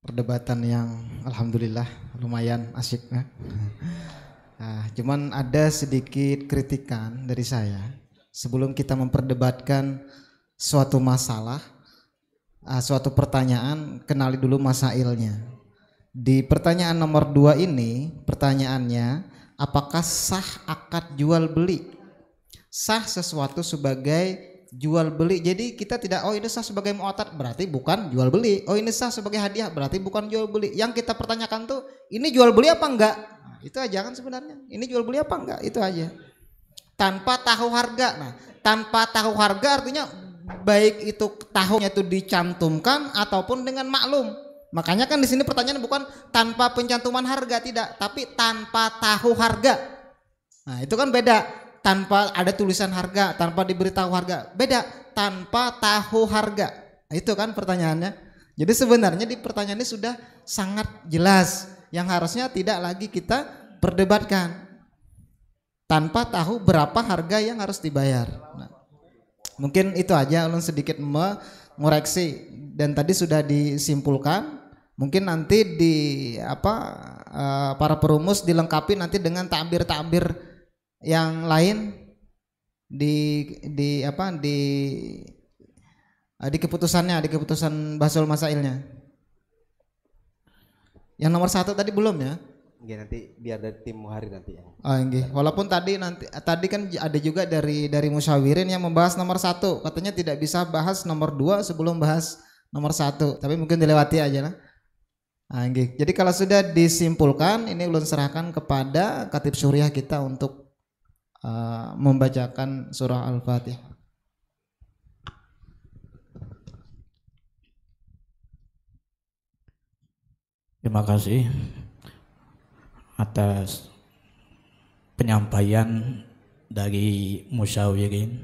Perdebatan yang alhamdulillah lumayan asik ya. Nah, cuman ada sedikit kritikan dari saya sebelum kita memperdebatkan suatu masalah, uh, suatu pertanyaan, kenali dulu masailnya. Di pertanyaan nomor dua ini, pertanyaannya, apakah sah akad jual beli? Sah sesuatu sebagai jual beli. Jadi kita tidak, oh ini sah sebagai muatat, berarti bukan jual beli. Oh ini sah sebagai hadiah, berarti bukan jual beli. Yang kita pertanyakan tuh, ini jual beli apa enggak? Nah, itu aja kan sebenarnya. Ini jual beli apa enggak? Itu aja. Tanpa tahu harga. Nah, tanpa tahu harga artinya baik itu tahunya itu dicantumkan ataupun dengan maklum. Makanya kan di sini pertanyaan bukan tanpa pencantuman harga tidak, tapi tanpa tahu harga. Nah, itu kan beda. Tanpa ada tulisan harga, tanpa diberitahu harga. Beda, tanpa tahu harga. Nah, itu kan pertanyaannya. Jadi sebenarnya di pertanyaan ini sudah sangat jelas yang harusnya tidak lagi kita perdebatkan. Tanpa tahu berapa harga yang harus dibayar. Nah, mungkin itu aja ulun sedikit mengoreksi. Dan tadi sudah disimpulkan mungkin nanti di apa uh, para perumus dilengkapi nanti dengan tabir-tabir yang lain di di apa di uh, di keputusannya di keputusan basul masailnya. Yang nomor satu tadi belum ya Nggih, nanti biar dari tim muhari nanti ya. Oh, nggih. Walaupun tadi nanti tadi kan ada juga dari dari musyawirin yang membahas nomor satu, katanya tidak bisa bahas nomor dua sebelum bahas nomor satu, tapi mungkin dilewati aja lah. Nah, Jadi kalau sudah disimpulkan, ini ulun serahkan kepada Katib Suriah kita untuk uh, membacakan surah Al-Fatihah. Terima kasih atas penyampaian dari musyawirin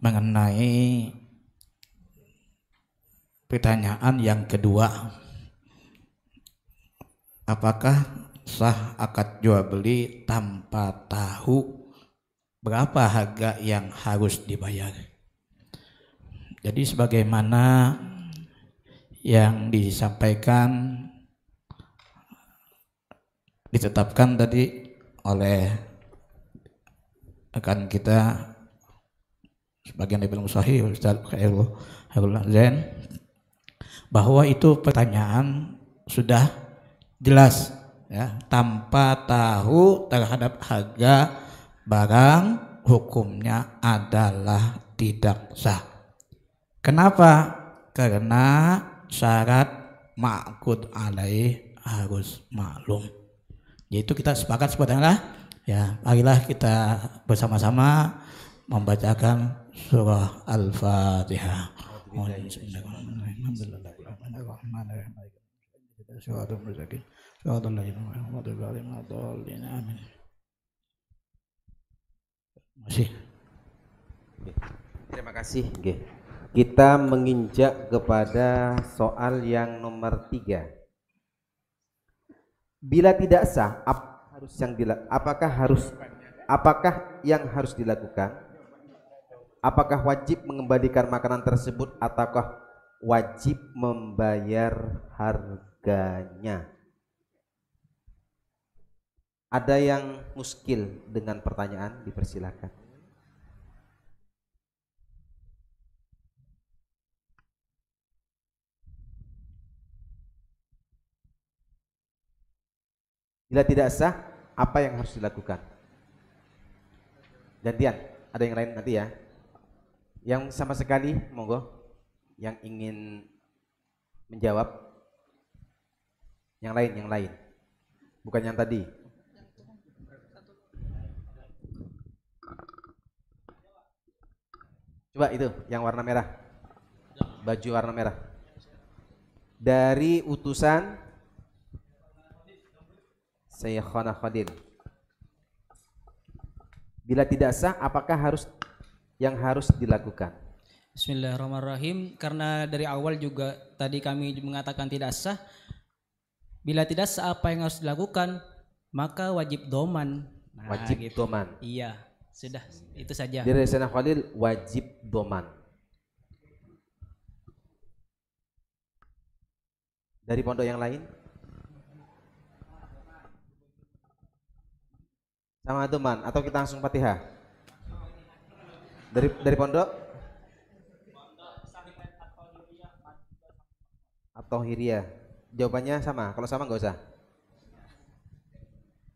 mengenai pertanyaan yang kedua. Apakah sah akad jual beli tanpa tahu berapa harga yang harus dibayar? Jadi sebagaimana yang disampaikan ditetapkan tadi oleh rekan kita sebagian dari sahih Ustaz Khairul Zain bahwa itu pertanyaan sudah jelas ya tanpa tahu terhadap harga barang hukumnya adalah tidak sah. Kenapa? Karena syarat ma'kud alaih harus maklum. Yaitu kita sepakat sebetulnya ya marilah kita bersama-sama membacakan surah Al-Fatihah. Terima kasih. Kita menginjak kepada soal yang nomor tiga. Bila tidak sah, ap- harus yang apakah harus apakah yang harus dilakukan? Apakah wajib mengembalikan makanan tersebut ataukah wajib membayar harganya? Ada yang muskil dengan pertanyaan dipersilakan. Bila tidak sah, apa yang harus dilakukan? Gantian, ada yang lain nanti ya. Yang sama sekali, monggo, yang ingin menjawab. Yang lain, yang lain. Bukan yang tadi. Coba itu, yang warna merah. Baju warna merah. Dari utusan Sayyikhana Khalil. Bila tidak sah, apakah harus yang harus dilakukan? Bismillahirrahmanirrahim. Karena dari awal juga tadi kami mengatakan tidak sah. Bila tidak sah apa yang harus dilakukan, maka wajib doman. Nah, Wajib gitu. doman. Iya, sudah itu saja. Dari Sayyidina Khalil wajib doman. Dari pondok yang lain? Sama doman atau kita langsung Fatihah? Dari dari pondok? Atau Hiria? Jawabannya sama. Kalau sama nggak usah.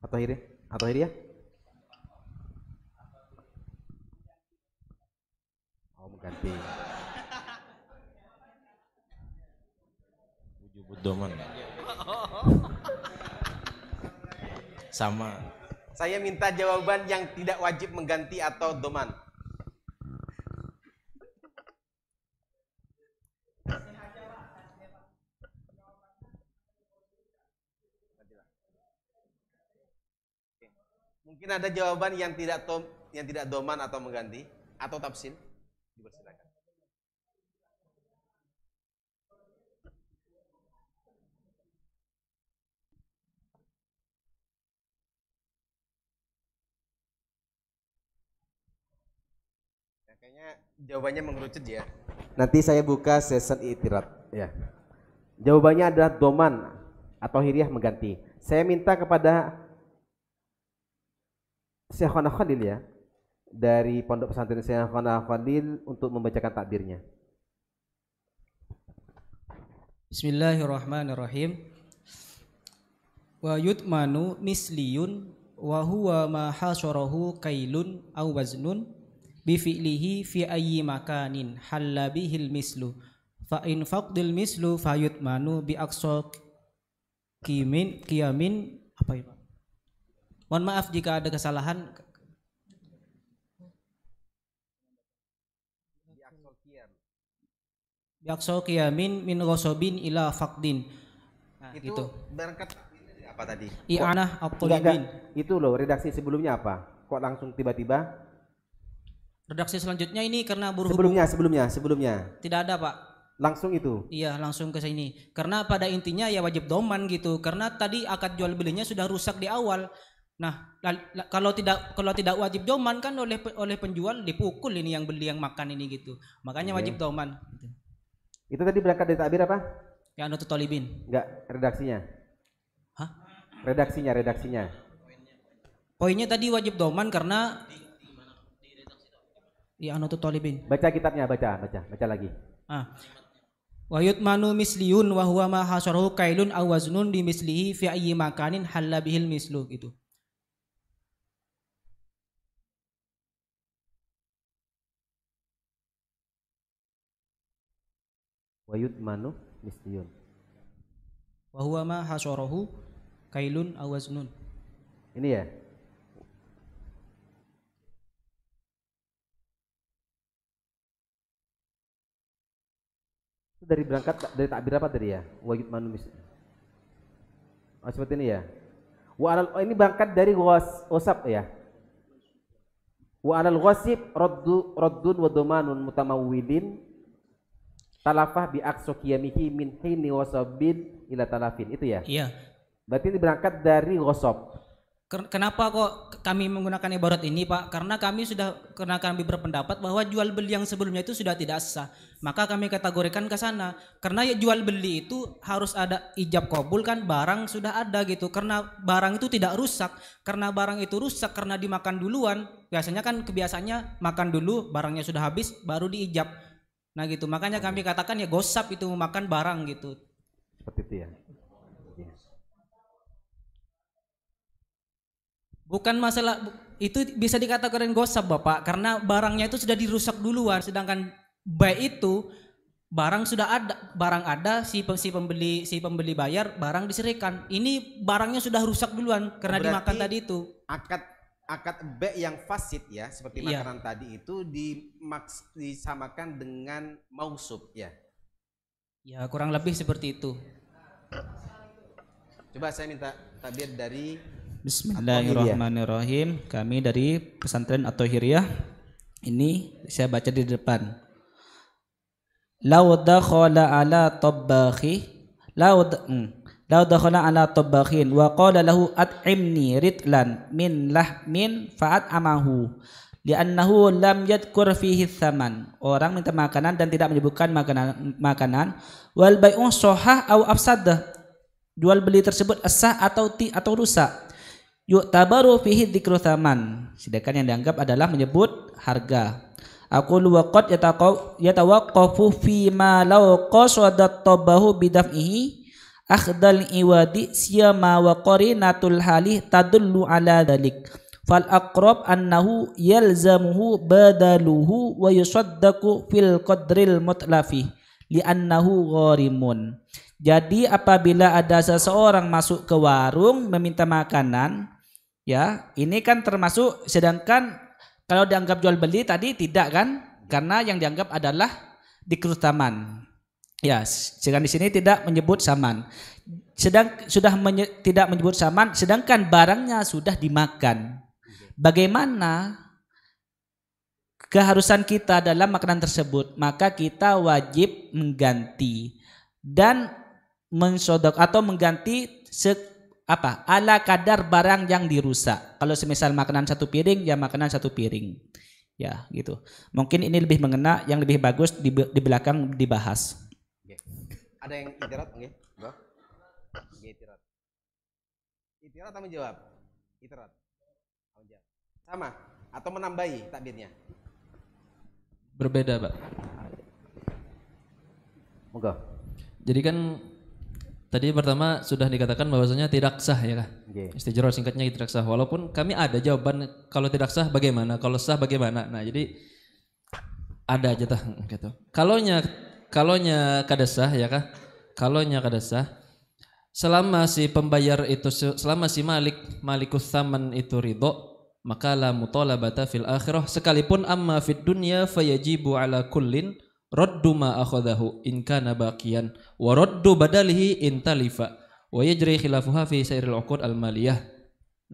Atau Hiria? Atau Hiria? Oh, mengganti. Wujubud doman. Sama. Saya minta jawaban yang tidak wajib mengganti atau doman. Mungkin ada jawaban yang tidak tom, yang tidak doman atau mengganti atau tafsil. Dipersilakan. Ya, kayaknya jawabannya mengerucut ya. Nanti saya buka session itirat ya. Jawabannya adalah doman atau hiriah mengganti. Saya minta kepada Syekhona Khalil ya dari Pondok Pesantren Syekhona Khalil untuk membacakan takbirnya. Bismillahirrahmanirrahim. Wa yutmanu misliyun wa huwa ma hasarahu kailun aw waznun bi fi'lihi fi ayyi makanin halla bihil mislu fa in faqdil mislu fayutmanu bi aqsa kimin kiyamin apa ya? Mohon maaf jika ada kesalahan bi aqsa kiyamin min ghasobin ila faqdin. Nah, itu gitu. berangkat apa tadi? I'anah enggak. Itu loh redaksi sebelumnya apa? Kok langsung tiba-tiba? Redaksi selanjutnya ini karena berhubung Sebelumnya, sebelumnya, sebelumnya. tidak ada pak. Langsung itu. Iya langsung ke sini. Karena pada intinya ya wajib doman gitu. Karena tadi akad jual belinya sudah rusak di awal. Nah la- la- kalau tidak kalau tidak wajib doman kan oleh oleh penjual dipukul ini yang beli yang makan ini gitu. Makanya Oke. wajib doman. Itu tadi berangkat dari takbir apa? Ya Anut Tolibin. Enggak, redaksinya. Hah? Redaksinya, redaksinya. Poinnya tadi wajib doman karena ya Anut Tolibin. Baca kitabnya, baca, baca, baca lagi. Ah. Wa yutmanu misliyun wa huwa ma hasarahu kailun aw waznun di mislihi fi ayyi makanin halla bihil mislu gitu. Wa yutmanu misliyun. Wa huwa ma hasarahu kailun aw waznun. Ini ya. Itu dari berangkat dari takbir apa tadi ya? Wa yutmanu misliyun. Oh, seperti ini ya. Wa alal, oh, ini berangkat dari was, wasab ya. Wa alal wasib raddu raddun wa domanun mutamawwilin talafah bi aqsa qiyamihi min hini wasabin ila talafin itu ya Iya. berarti ini berangkat dari Ken- Kenapa kok kami menggunakan ibarat ini Pak? Karena kami sudah karena kami berpendapat bahwa jual beli yang sebelumnya itu sudah tidak sah. Maka kami kategorikan ke sana. Karena ya jual beli itu harus ada ijab kabul kan barang sudah ada gitu. Karena barang itu tidak rusak. Karena barang itu rusak karena dimakan duluan. Biasanya kan kebiasaannya makan dulu barangnya sudah habis baru diijab. Nah gitu. Makanya kami katakan ya gosap itu makan barang gitu. seperti itu ya Bukan masalah itu bisa dikatakan gosip Bapak karena barangnya itu sudah dirusak duluan sedangkan baik itu barang sudah ada barang ada si si pembeli si pembeli bayar barang diserikan ini barangnya sudah rusak duluan karena Berarti dimakan tadi itu. akad akad B yang fasid ya seperti Iya. makanan tadi itu dimaks, disamakan dengan mausub ya? Ya kurang lebih seperti itu. Coba saya minta takbir dari Bismillahirrahmanirrahim. Kami dari pesantren atau Hiriyah. Ini saya baca di depan. Lau dakhala ala tabbakhi lau d- hmm. lau dakhala ala tabbakhin wa qala lahu at'imni ritlan min lahmin fa'at amahu li'annahu lam yadkur fihi thaman orang minta makanan dan tidak menyebutkan makanan makanan wal bai'u sahah au afsadah jual beli tersebut sah atau ti atau rusak yu'tabaru fihi dzikru thaman. Sedangkan yang dianggap adalah menyebut harga. Aku yataqaw yatawaqqafu fi ma law qasadat tabahu bidaf'ihi akhdal iwadi siyama wa qarinatul hali tadullu ala dhalik. Fal aqrab annahu yalzamuhu badaluhu wa yusaddaqu fil qadril mutlafi li'annahu gharimun. Jadi apabila ada seseorang masuk ke warung meminta makanan ya ini kan termasuk sedangkan kalau dianggap jual beli tadi tidak kan? Karena yang dianggap adalah dikrutaman ya sedangkan di sini tidak menyebut saman. Sedang sudah menye- tidak menyebut saman sedangkan barangnya sudah dimakan. Bagaimana keharusan kita dalam makanan tersebut? Maka kita wajib mengganti dan mensodok atau mengganti apa? Ala kadar barang yang dirusak. Kalau semisal makanan satu piring ya makanan satu piring. Ya gitu. Mungkin ini lebih mengena yang lebih bagus di, di belakang dibahas. Ada yang itirat nggih itirat itirat atau menjawab? Itirat menjawab? Sama. Atau menambahi takbirnya? Berbeda, Pak. Moga. Jadi kan tadi pertama sudah dikatakan bahwasanya tidak sah ya kah? Oke. Istijroh singkatnya tidak sah. Walaupun kami ada jawaban kalau tidak sah bagaimana, kalau sah bagaimana. Nah, jadi ada aja tah gitu. Kalonya kalonya kada sah ya kah? Kalonya kada sah selama si pembayar itu selama si malik malikus saman itu ridho maka la mutalabata fil akhirah sekalipun amma fid dunya fayajibu ala kullin raddu ma akhadahu in kana baqiyan wa raddu badalihi in talifa wa yajri khilafuha fi sairil uqud al maliyah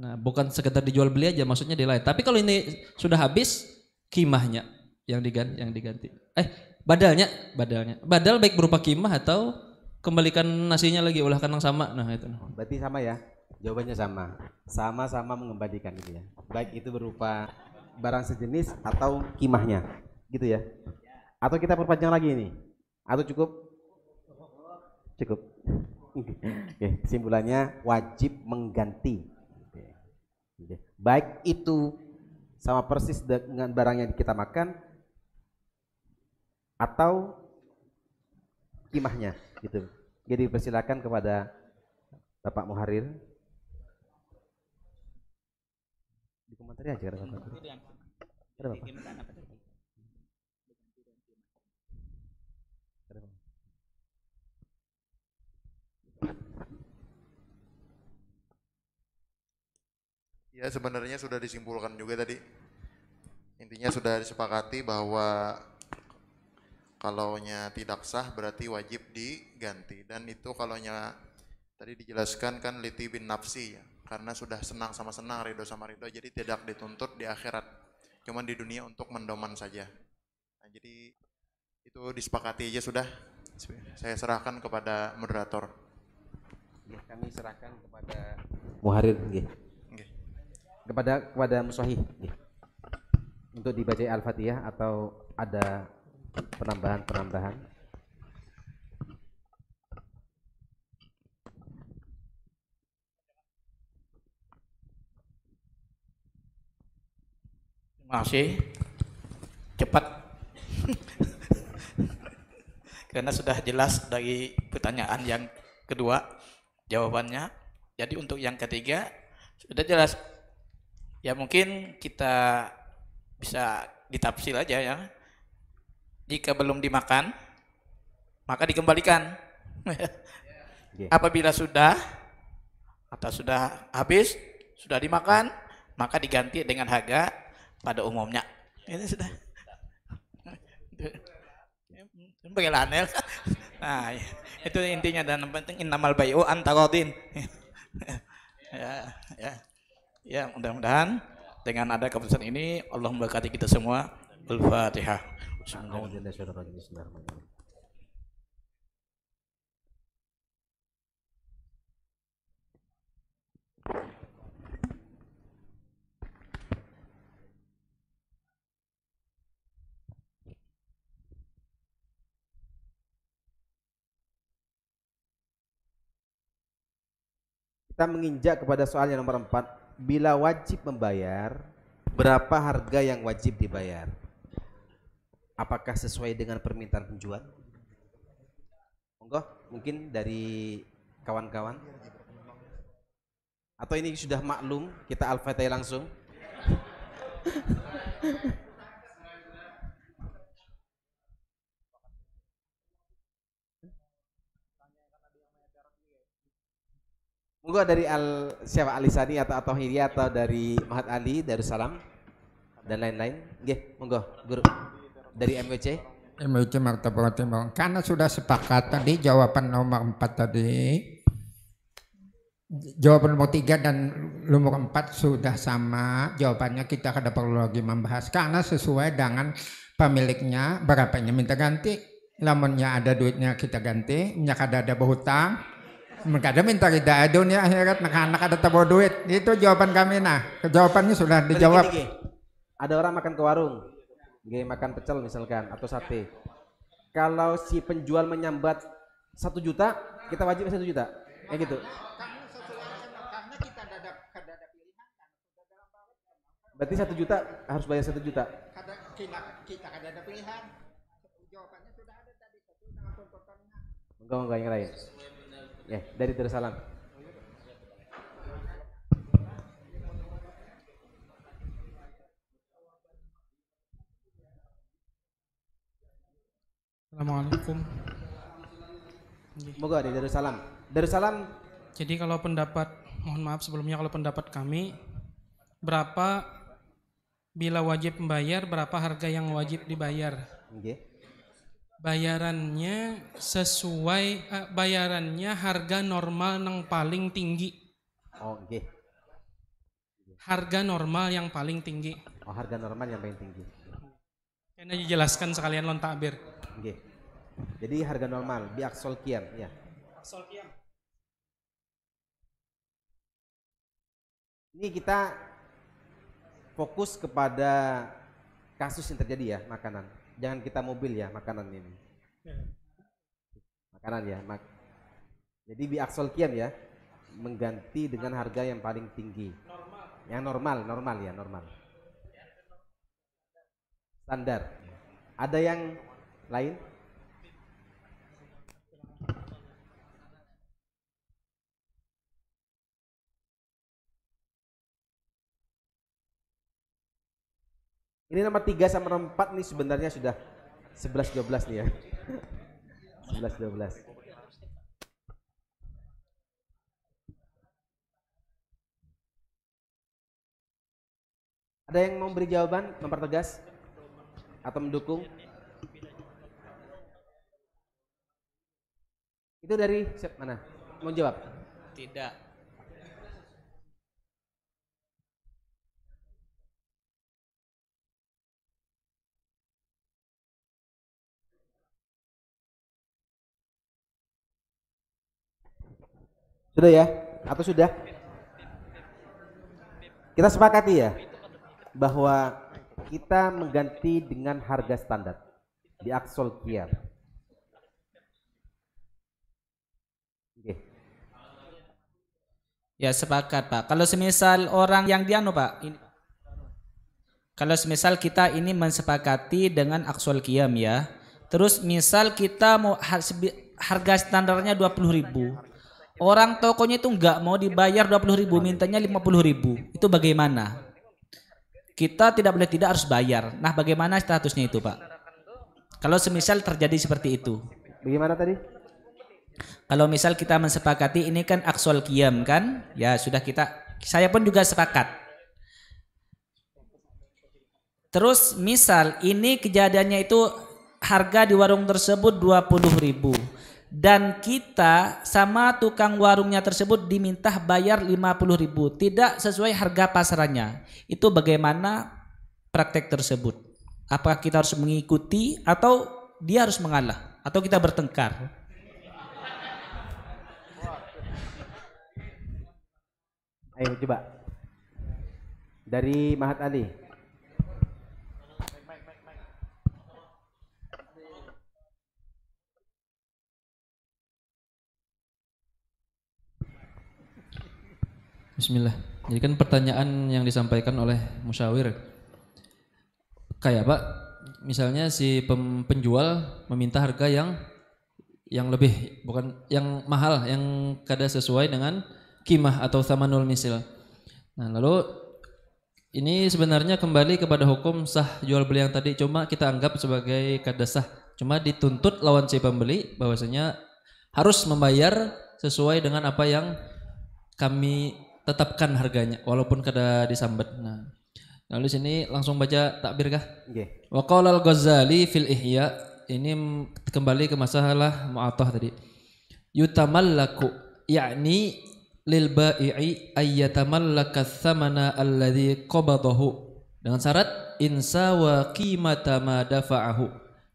nah bukan sekedar dijual beli aja maksudnya di lain tapi kalau ini sudah habis kimahnya yang diganti yang diganti eh badalnya badalnya badal baik berupa kimah atau kembalikan nasinya lagi ulahkan yang sama nah itu Berarti sama ya? Jawabannya sama. Sama-sama mengembalikan gitu ya. Baik itu berupa barang sejenis atau kimahnya. Gitu ya. Atau kita perpanjang lagi ini? Atau cukup? Cukup. Oke, kesimpulannya wajib mengganti. Baik itu sama persis dengan barang yang kita makan atau kimahnya gitu. Jadi persilakan kepada Bapak Muharir. Dikomentari aja ada Bapak. Ada Bapak. Ya sebenarnya sudah disimpulkan juga tadi. Intinya sudah disepakati bahwa kalaunya tidak sah berarti wajib diganti. Dan itu kalaunya tadi dijelaskan kan liti bin nafsi ya karena sudah senang sama senang ridho sama ridho jadi tidak dituntut di akhirat. Cuman di dunia untuk mendoman saja. Nah, jadi itu disepakati aja sudah. Saya serahkan kepada moderator. Ya, kami serahkan kepada Muharir nggih. Kepada kepada Muswahih nggih. Untuk dibaca Al-Fatihah atau ada penambahan-penambahan? Terima. Cepat. Karena sudah jelas dari pertanyaan yang kedua jawabannya. Jadi untuk yang ketiga sudah jelas. Ya mungkin kita bisa ditafsir aja ya. Jika belum dimakan, maka dikembalikan. Apabila sudah atau sudah habis, sudah dimakan, maka diganti dengan harga pada umumnya. Ini sudah. Bagaimana? Nah, itu intinya dan yang penting innamal bayu antarodin. ya, ya. Ya, mudah-mudahan dengan ada keputusan ini Allah memberkati kita semua. Al-Fatihah. Kita menginjak kepada soal yang nomor 4. Bila wajib membayar, berapa harga yang wajib dibayar? Apakah sesuai dengan permintaan penjual? Monggo, mungkin dari kawan-kawan. Atau ini sudah maklum, kita al-fatihah langsung. Monggo dari Al siapa Alisani atau atau Hiri atau dari Mahat Ali Darussalam dan lain-lain. Nggih, monggo guru dari MWC. MWC Martabat Timur. Karena sudah sepakat tadi jawaban nomor 4 tadi. Jawaban nomor 3 dan nomor 4 sudah sama. Jawabannya kita kada perlu lagi membahas karena sesuai dengan pemiliknya berapanya minta ganti. Lamunnya ada duitnya kita ganti, nya kada ada berhutang, Mereka minta kita dunia akhirat anak ada tabo duit. Itu jawaban kami nah. Jawabannya sudah dijawab. Gini, gini. Ada orang makan ke warung, Nggih, makan pecel misalkan atau sate. Kalau si penjual menyambat satu juta, kita wajib satu juta, ya gitu. Berarti satu juta harus bayar satu juta. Kita kita kada ada pilihan. Jawabannya sudah ada tadi. Enggak enggak yang lain. Ya, dari Darussalam. Assalamualaikum. Moga dari Darussalam. Darussalam Jadi kalau pendapat, mohon maaf sebelumnya kalau pendapat kami, berapa bila wajib membayar, berapa harga yang wajib dibayar? Nggih. Bayarannya sesuai, eh, bayarannya harga normal yang paling tinggi. Oh, nggih. Harga normal yang paling tinggi. Oh, harga normal yang paling tinggi. Karena dijelaskan sekalian lon takbir. Nggih. Jadi harga normal bi aksol kiam, ya. Ini kita fokus kepada kasus yang terjadi ya makanan. Jangan kita mobil ya makanan ini. Makanan ya. Mak Jadi bi aksol kiam ya, mengganti dengan harga yang paling tinggi. Yang normal, normal ya, normal. Standar. Ada yang lain? Ini nomor 3 sama nomor 4 nih sebenarnya sudah 11 12 nih ya. 11 12. Ada yang mau beri jawaban, mempertegas atau mendukung? Itu dari siapa mana? Mau jawab? Tidak. Sudah ya? Atau sudah? Kita sepakati ya bahwa kita mengganti dengan harga standar di Aksol Kiar. Oke. Ya sepakat Pak. Kalau semisal orang yang dianu Pak, ini, kalau semisal kita ini mensepakati dengan aksual kiam ya, terus misal kita mau harga standarnya 20.000 ribu, orang tokonya itu nggak mau dibayar 20.000 ribu, mintanya 50.000 ribu, itu bagaimana? Kita tidak boleh tidak harus bayar. Nah bagaimana statusnya itu Pak? Kalau semisal terjadi seperti itu. Bagaimana tadi? Kalau misal kita mensepakati ini kan aksol kiam kan, ya sudah kita, saya pun juga sepakat. Terus misal ini kejadiannya itu harga di warung tersebut 20.000 ribu dan kita sama tukang warungnya tersebut diminta bayar 50.000 ribu. Tidak sesuai harga pasarannya. Itu bagaimana praktek tersebut? Apakah kita harus mengikuti atau dia harus mengalah? Atau kita bertengkar? Ayo coba. Dari Mahat Ali. Bismillah. Jadi kan pertanyaan yang disampaikan oleh musyawir kayak Pak, misalnya si penjual meminta harga yang yang lebih bukan yang mahal yang kada sesuai dengan kimah atau samanul misil. Nah, lalu ini sebenarnya kembali kepada hukum sah jual beli yang tadi cuma kita anggap sebagai kada sah. Cuma dituntut lawan si pembeli bahwasanya harus membayar sesuai dengan apa yang kami tetapkan harganya walaupun kada disambat. Nah, lalu sini langsung baca takbir kah? Nggih. Wa qala al-Ghazali fil Ihya ini kembali ke masalah mu'attah tadi. Yutamallaku yakni lil bai'i ay yatamallaka thamana alladhi qabadahu dengan syarat insa wa qimata ma dafa'ahu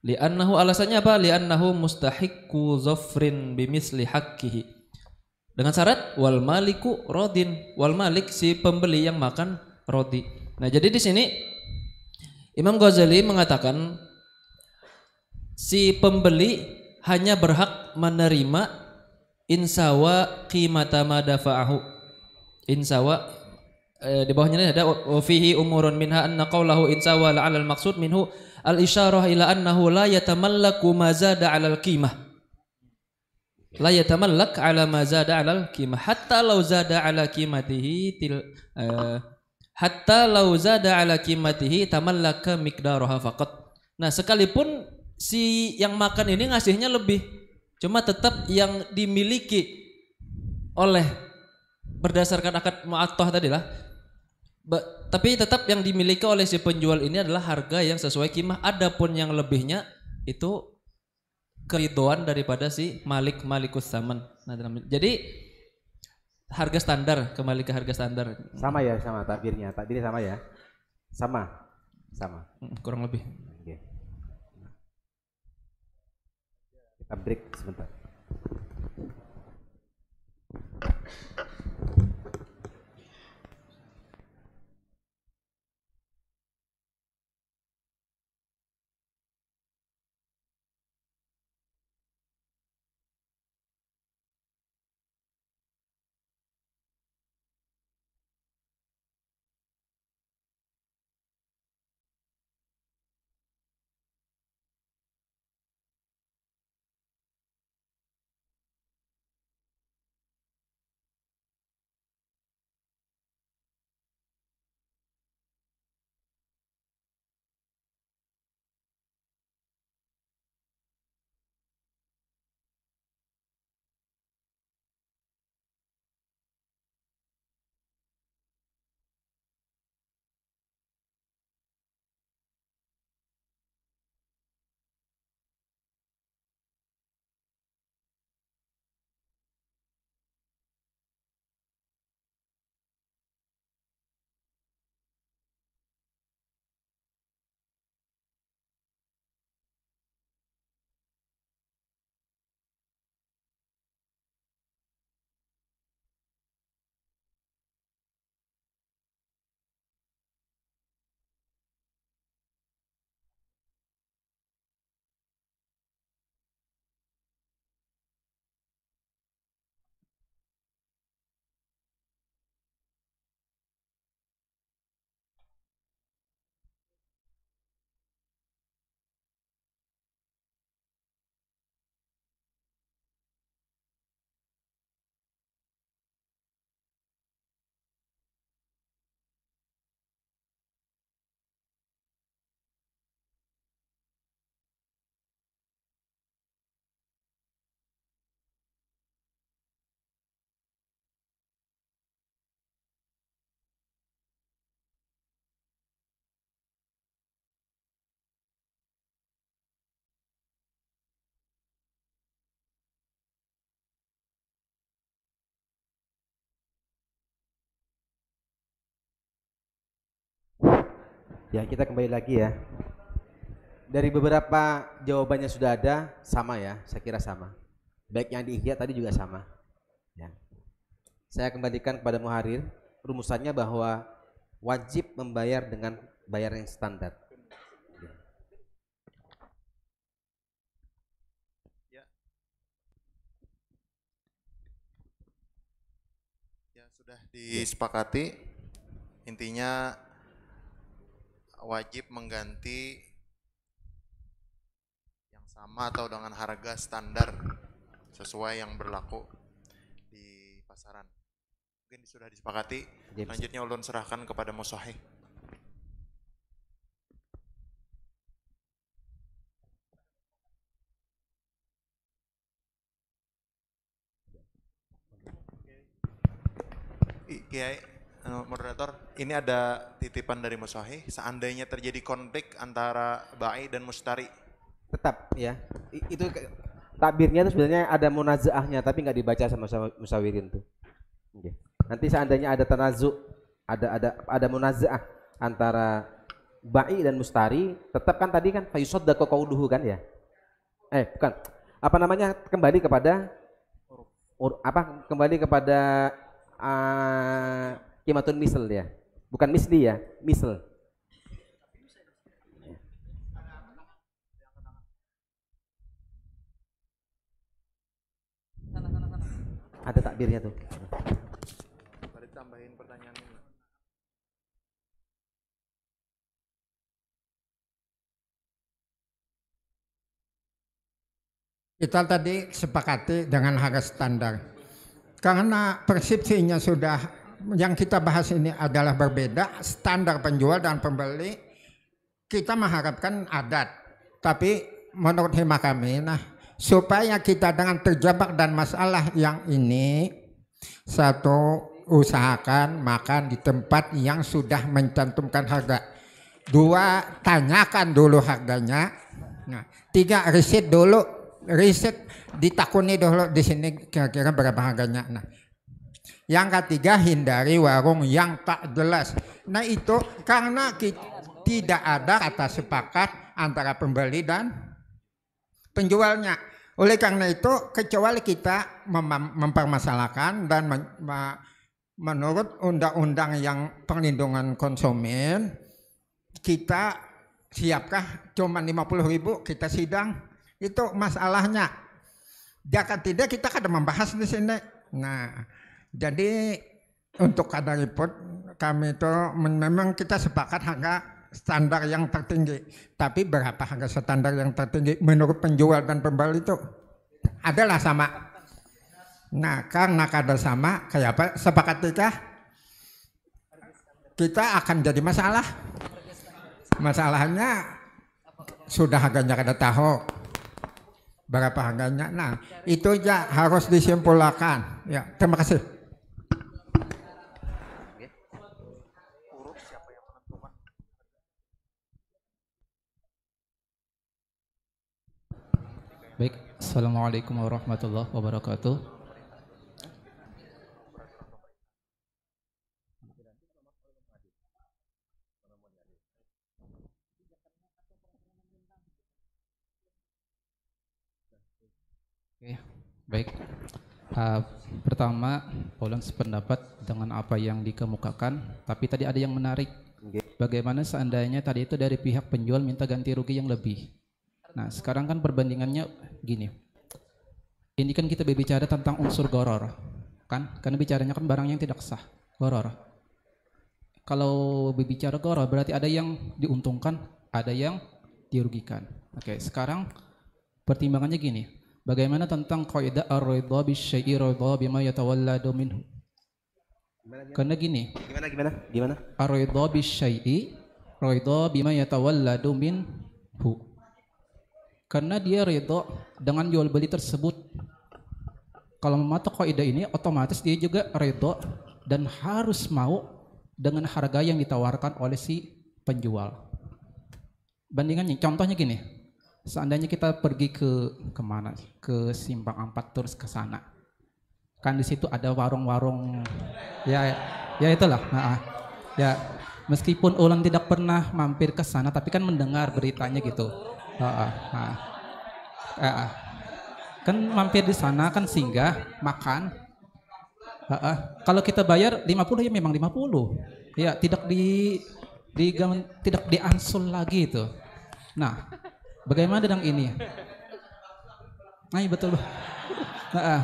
li'annahu alasannya apa li'annahu mustahiqqu zafrin bimisli haqqihi dengan syarat wal maliku rodin. Wal malik si pembeli yang makan roti nah jadi di sini Imam Ghazali mengatakan si pembeli hanya berhak menerima insawa qimata ma dafa'ahu. Insawa eh, di bawahnya ada fihi umurun minha anna qawlahu insawa la'ala al-maqsud minhu. Al-isyarah ila annahu la yatamallaku ma zada 'ala al-qimah la yatamallak 'ala ma zada 'ala al-qimah hatta law zada 'ala qimatihi til eh, hatta law zada 'ala qimatihi tamallaka miqdaraha faqat. Nah sekalipun si yang makan ini ngasihnya lebih cuma tetap yang dimiliki oleh berdasarkan akad mu'attah tadi lah. Tapi tetap yang dimiliki oleh si penjual ini adalah harga yang sesuai kimah. Adapun yang lebihnya itu keridoan daripada si malik malikus saman nah, jadi harga standar kembali ke harga standar Sama ya sama takbirnya. Takbirnya sama ya. Sama. Sama. kurang lebih Oke. Kita break sebentar. Ya, kita kembali lagi ya. Dari beberapa jawabannya sudah ada, sama ya, saya kira sama. Baik yang di tadi juga sama. Ya. Saya kembalikan kepada Muharir, rumusannya bahwa wajib membayar dengan bayar yang standar. Ya, sudah disepakati. Intinya wajib mengganti yang sama atau dengan harga standar sesuai yang berlaku di pasaran. Mungkin sudah disepakati. James. Selanjutnya ulun serahkan kepada Musohi. I- Kiai, eh, moderator, ini ada titipan dari Musohi. Seandainya terjadi konflik antara Ba'i dan Mustari, Tetap ya. I- itu takbirnya itu sebenarnya ada munazaahnya tapi nggak dibaca sama musa- musawirin tuh. Oke. Nanti seandainya ada tanazu, ada ada ada munazaah antara ba'i dan mustari, tetap kan tadi kan fayusaddaqu qauluhu kan ya? Eh, bukan. Apa namanya? Kembali kepada apa? Kembali kepada uh, kimatun misl ya. Bukan misli ya, misl. Ada takbirnya tuh. Tambahin pertanyaan ini. Kita tadi sepakati dengan harga standar. Karena persepsinya sudah yang kita bahas ini adalah berbeda, standar penjual dan pembeli kita mengharapkan adat. Tapi menurut hemat kami, nah supaya kita dengan terjebak dan masalah yang ini satu usahakan makan di tempat yang sudah mencantumkan harga. Dua, tanyakan dulu harganya. Nah, tiga, riset dulu, riset ditakuni dulu di sini kira-kira berapa harganya. Nah, yang ketiga hindari warung yang tak jelas. Nah itu karena kita, tidak ada kata sepakat antara pembeli dan penjualnya. Oleh karena itu kecuali kita mem- mempermasalahkan dan men- menurut undang-undang yang perlindungan konsumen kita siapkah cuma 50 ribu kita sidang itu masalahnya. Jika tidak kita kada membahas di sini. Nah, jadi untuk kada report kami itu memang kita sepakat harga standar yang tertinggi. Tapi berapa harga standar yang tertinggi menurut penjual dan pembeli itu adalah sama. Nah, karena kada sama, kayak apa? Sepakat kita kita akan jadi masalah. Masalahnya sudah harganya kada tahu berapa harganya. Nah, itu aja harus disimpulkan. Ya, terima kasih. Baik, Assalamualaikum warahmatullahi wabarakatuh. Oke, baik. Uh, pertama, Polan sependapat dengan apa yang dikemukakan, tapi tadi ada yang menarik. Bagaimana seandainya tadi itu dari pihak penjual minta ganti rugi yang lebih? Nah, sekarang kan perbandingannya gini. Ini kan kita berbicara tentang unsur goror, kan? Karena bicaranya kan barang yang tidak sah, goror. Kalau berbicara goror berarti ada yang diuntungkan, ada yang dirugikan. Oke, sekarang pertimbangannya gini. Bagaimana tentang kaidah ar-ridha bisyai'i ridha bima yatawalladu minhu? Karena gini. Gimana gimana? Gimana? Ar-ridha bisyai'i ridha bima yatawalladu minhu. Karena dia ridho dengan jual beli tersebut. Kalau mematok kaidah ini otomatis dia juga ridho dan harus mau dengan harga yang ditawarkan oleh si penjual. Bandingannya contohnya gini. Seandainya kita pergi ke ke mana? Ke Simpang Ampat terus ke sana. Kan di situ ada warung-warung ya ya itulah. Nah, ya Meskipun Ulan tidak pernah mampir ke sana, tapi kan mendengar beritanya gitu. Ah, ah. Kan mampir di sana kan singgah, makan. Ah, ah. Kalau kita bayar 50 ya memang 50. Ya, tidak di di tidak diansul lagi itu. Nah, bagaimana dengan ini? Nah, iya, betul. Nah, ah.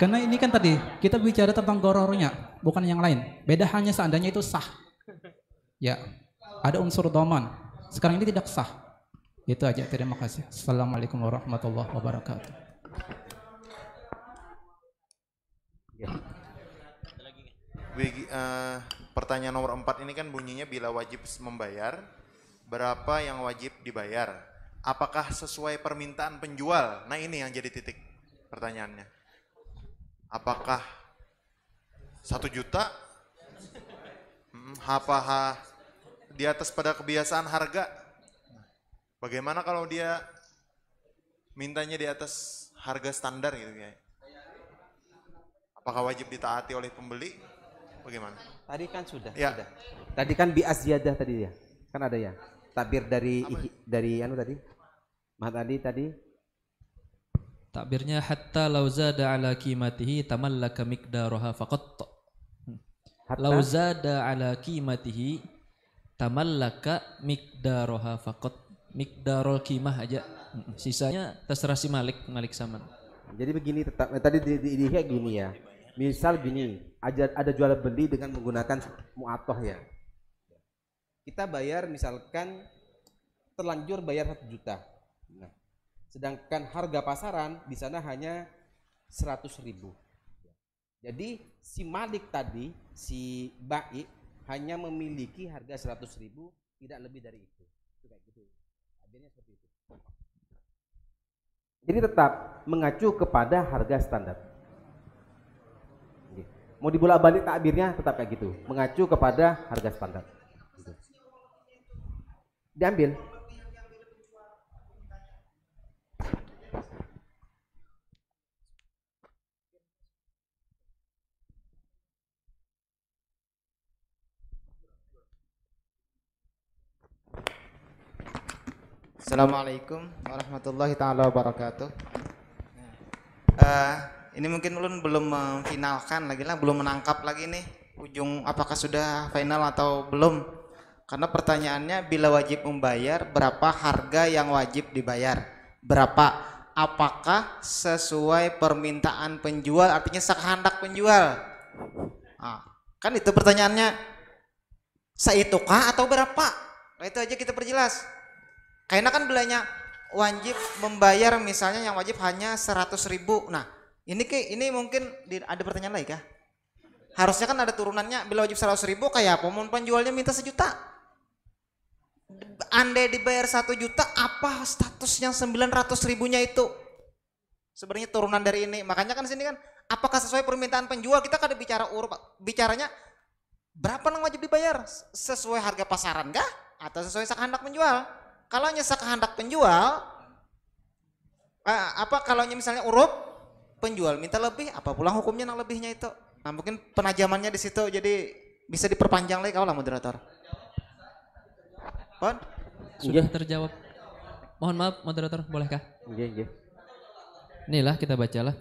karena ini kan tadi kita bicara tentang gorornya, bukan yang lain. Beda hanya seandainya itu sah. Ya, ada unsur doman. Sekarang ini tidak sah. Itu aja. Terima kasih. Assalamualaikum warahmatullahi wabarakatuh. Bagi, eh, pertanyaan nomor 4 ini kan bunyinya bila wajib membayar, berapa yang wajib dibayar? Apakah sesuai permintaan penjual? Nah ini yang jadi titik pertanyaannya. Apakah satu juta? Hmm, Apa di atas pada kebiasaan harga? Bagaimana kalau dia mintanya di atas harga standar gitu ya? Apakah wajib ditaati oleh pembeli? Bagaimana? Tadi kan sudah, Ya. sudah. Tadi kan bi azyadah tadi ya. Kan ada ya. Tabir dari ihi- dari anu tadi. Mahat Ali tadi Takbirnya hatta lau zada ala qimatihi tamallaka miqdaraha faqat. Hatta? Lau zada ala qimatihi tamallaka miqdaraha faqat. Miqdarul qimah aja. Sisanya terserah si Malik, Malik Saman. Jadi begini tetap eh, tadi di, di, di gini ya. Misal gini, ada ada jual beli dengan menggunakan muatoh ya. Kita bayar misalkan terlanjur bayar satu juta. Nah, sedangkan harga pasaran di sana hanya 100 ribu. Jadi si Malik tadi, si Baik hanya memiliki harga 100 ribu, tidak lebih dari itu. Adanya seperti itu. Jadi tetap mengacu kepada harga standar. Mau dibolak-balik takbirnya tetap kayak gitu, mengacu kepada harga standar. Gitu. Diambil. Assalamualaikum warahmatullahi taala wabarakatuh. Eh, ini mungkin ulun belum memfinalkan lagi lah, belum menangkap lagi nih ujung apakah sudah final atau belum. Karena pertanyaannya bila wajib membayar berapa harga yang wajib dibayar? Berapa? Apakah sesuai permintaan penjual artinya sekehendak penjual? Ah, kan itu pertanyaannya. Seitukah atau berapa? Nah, itu aja kita perjelas. Karena kan belanya wajib membayar misalnya yang wajib hanya 100 ribu. Nah ini ke ini mungkin di- ada pertanyaan lagi kah? Harusnya kan ada turunannya bila wajib 100 ribu kayak apa? Mau penjualnya minta sejuta. Andai dibayar satu juta apa statusnya 900 ribunya itu? Sebenarnya turunan dari ini. Makanya kan sini kan apakah sesuai permintaan penjual? Kita kan ada bicara urut bicaranya berapa yang wajib dibayar? Sesuai harga pasaran kah? Atau sesuai sekehendak penjual? Kalau hanya sekehendak penjual, eh, apa kalau misalnya urut penjual minta lebih, apa pulang hukumnya yang lebihnya itu? Nah mungkin penajamannya di situ jadi bisa diperpanjang lagi kalau lah moderator. Pon? Sudah terjawab. Mohon maaf moderator, bolehkah? Iya, iya. Inilah kita bacalah.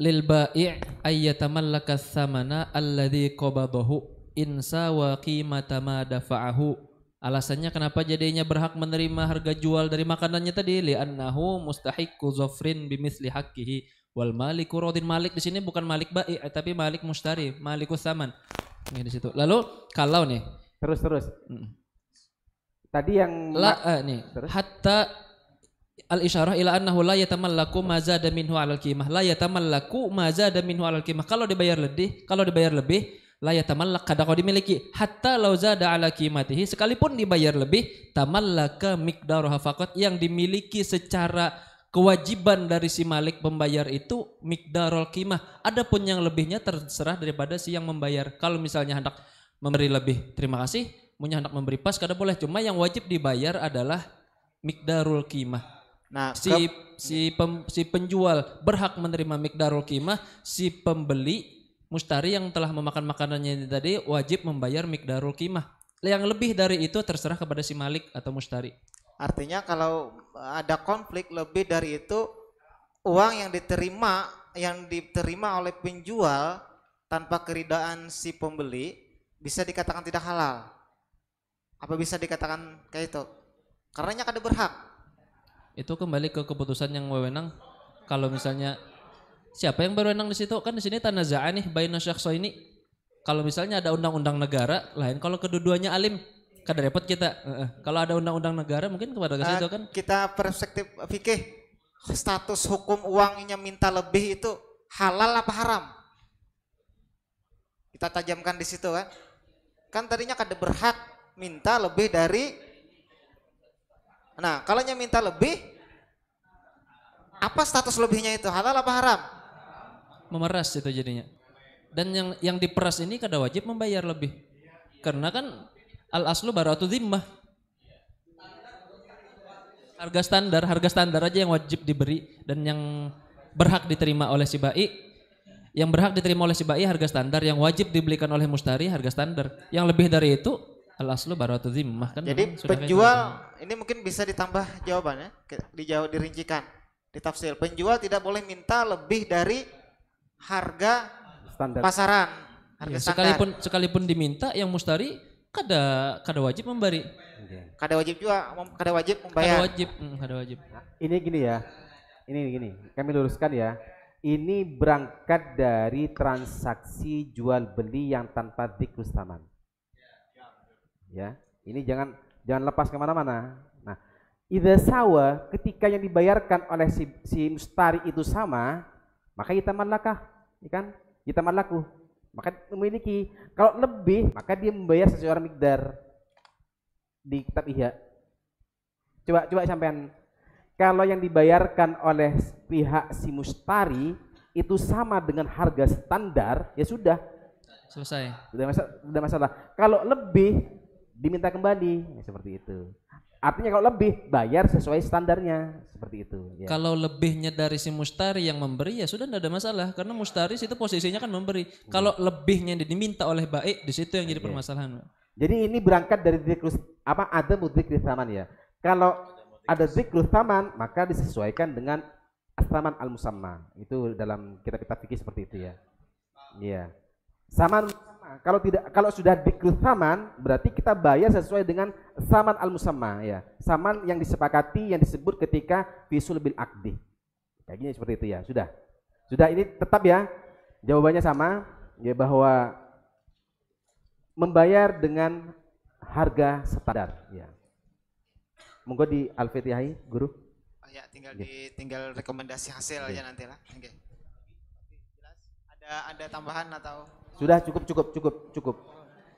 Lil bai' ayyatamallaka thamana alladhi qabadahu insa wa qimata ma dafa'ahu. Alasannya kenapa jadinya berhak menerima harga jual dari makanannya tadi? Li'annahu mustahiqqu zafrin bimithli haqqihi. Wal maliku radin. Malik di sini bukan malik bai' tapi malik mustari, malikus saman. Ini di situ. Lalu kalau nih. Terus terus. Tadi yang la eh, nih. Hatta al isyarah ila annahu la yatamallaku ma zada minhu alal qimah. La yatamallaku ma zada minhu alal qimah. Kalau dibayar lebih kalau dibayar lebih la yatamallak kada kau dimiliki hatta lau zada ala qimatihi. Sekalipun dibayar lebih tamallaka miqdaruha faqat yang dimiliki secara kewajiban dari si malik membayar itu miqdarul qimah. Adapun yang lebihnya terserah daripada si yang membayar. Kalau misalnya hendak memberi lebih terima kasih. Punya hendak memberi pas kada boleh. Cuma yang wajib dibayar adalah miqdarul qimah. Nah, si si pem- si penjual berhak menerima miqdarul qimah, si pembeli mustari yang telah memakan makanannya ini tadi wajib membayar mikdarul qimah. Yang lebih dari itu terserah kepada si malik atau mustari. Artinya kalau ada konflik lebih dari itu uang yang diterima yang diterima oleh penjual tanpa keridaan si pembeli bisa dikatakan tidak halal. Apa bisa dikatakan kayak itu? Karenanya kada berhak. Itu kembali ke keputusan yang wewenang. Kalau misalnya siapa yang berwenang di situ? Kan di sini tanaza'ah nih baina ini. Kalau misalnya ada undang-undang negara, lain kalau kedua-duanya alim, kada repot kita. Heeh. Kalau ada undang-undang negara mungkin kepada ke situ Eh, kan. Kita perspektif fikih status hukum uangnya minta lebih itu halal apa haram? Kita tajamkan di situ kan. Kan tadinya kada berhak minta lebih dari Nah, kalau nya minta lebih apa status lebihnya itu? Halal apa haram? Memeras itu jadinya. Dan yang yang diperas ini kada wajib membayar lebih. Karena kan al aslu baratu zimmah. Harga standar, harga standar aja yang wajib diberi dan yang berhak diterima oleh si bai. Yang berhak diterima oleh si bai harga standar, yang wajib dibelikan oleh mustari harga standar. Yang lebih dari itu al aslu baratu zimmah kan. Jadi penjual gitu. ini mungkin bisa ditambah jawabannya, dijawab dirincikan, ditafsir. Penjual tidak boleh minta lebih dari harga Standar. pasaran, harga Ya, standar. sekalipun sekalipun diminta yang mustari kada kada wajib memberi. Kada wajib juga, kada wajib Kada membayar. wajib, mm, kada wajib. Ini gini ya, ini gini, kami luruskan ya. Ini berangkat dari transaksi jual beli yang tanpa dzikrus taman. Ya, ini jangan jangan lepas ke mana-mana. Nah, idza sawa ketika yang dibayarkan oleh si, si mustari itu sama, maka kita malakah, ya kan? Kita malaku, maka memiliki. Kalau lebih, maka dia membayar sesuai mikdar di kitab ihya. Coba coba sampean kalau yang dibayarkan oleh pihak si mustari itu sama dengan harga standar, ya sudah. Selesai. Sudah masalah, sudah masalah. Kalau lebih diminta kembali, ya, seperti itu. Artinya kalau lebih bayar sesuai standarnya, seperti itu. Ya. Kalau lebihnya dari si mustari yang memberi ya sudah tidak ada masalah karena mustari situ posisinya kan memberi. Kalau lebihnya yang diminta oleh baik di situ yang jadi Iya. permasalahan. Jadi ini berangkat dari zikrus apa ada mudzik taman ya. Kalau ada zikrus taman maka disesuaikan dengan asaman al musamma. Itu dalam kitab-kitab fikih seperti itu ya. Iya. Saman musamma. kalau tidak kalau sudah zikrus taman berarti kita bayar sesuai dengan saman al musamma ya. Saman yang disepakati yang disebut ketika visul bil akdi. Kayak gini seperti itu ya. Sudah. Sudah ini tetap ya. Jawabannya sama ya bahwa membayar dengan harga standar ya. Monggo di Al-Fatihah guru. Ya, tinggal Oke. di tinggal rekomendasi hasil aja nanti lah. Oke. Ada ada tambahan atau Sudah cukup cukup cukup cukup.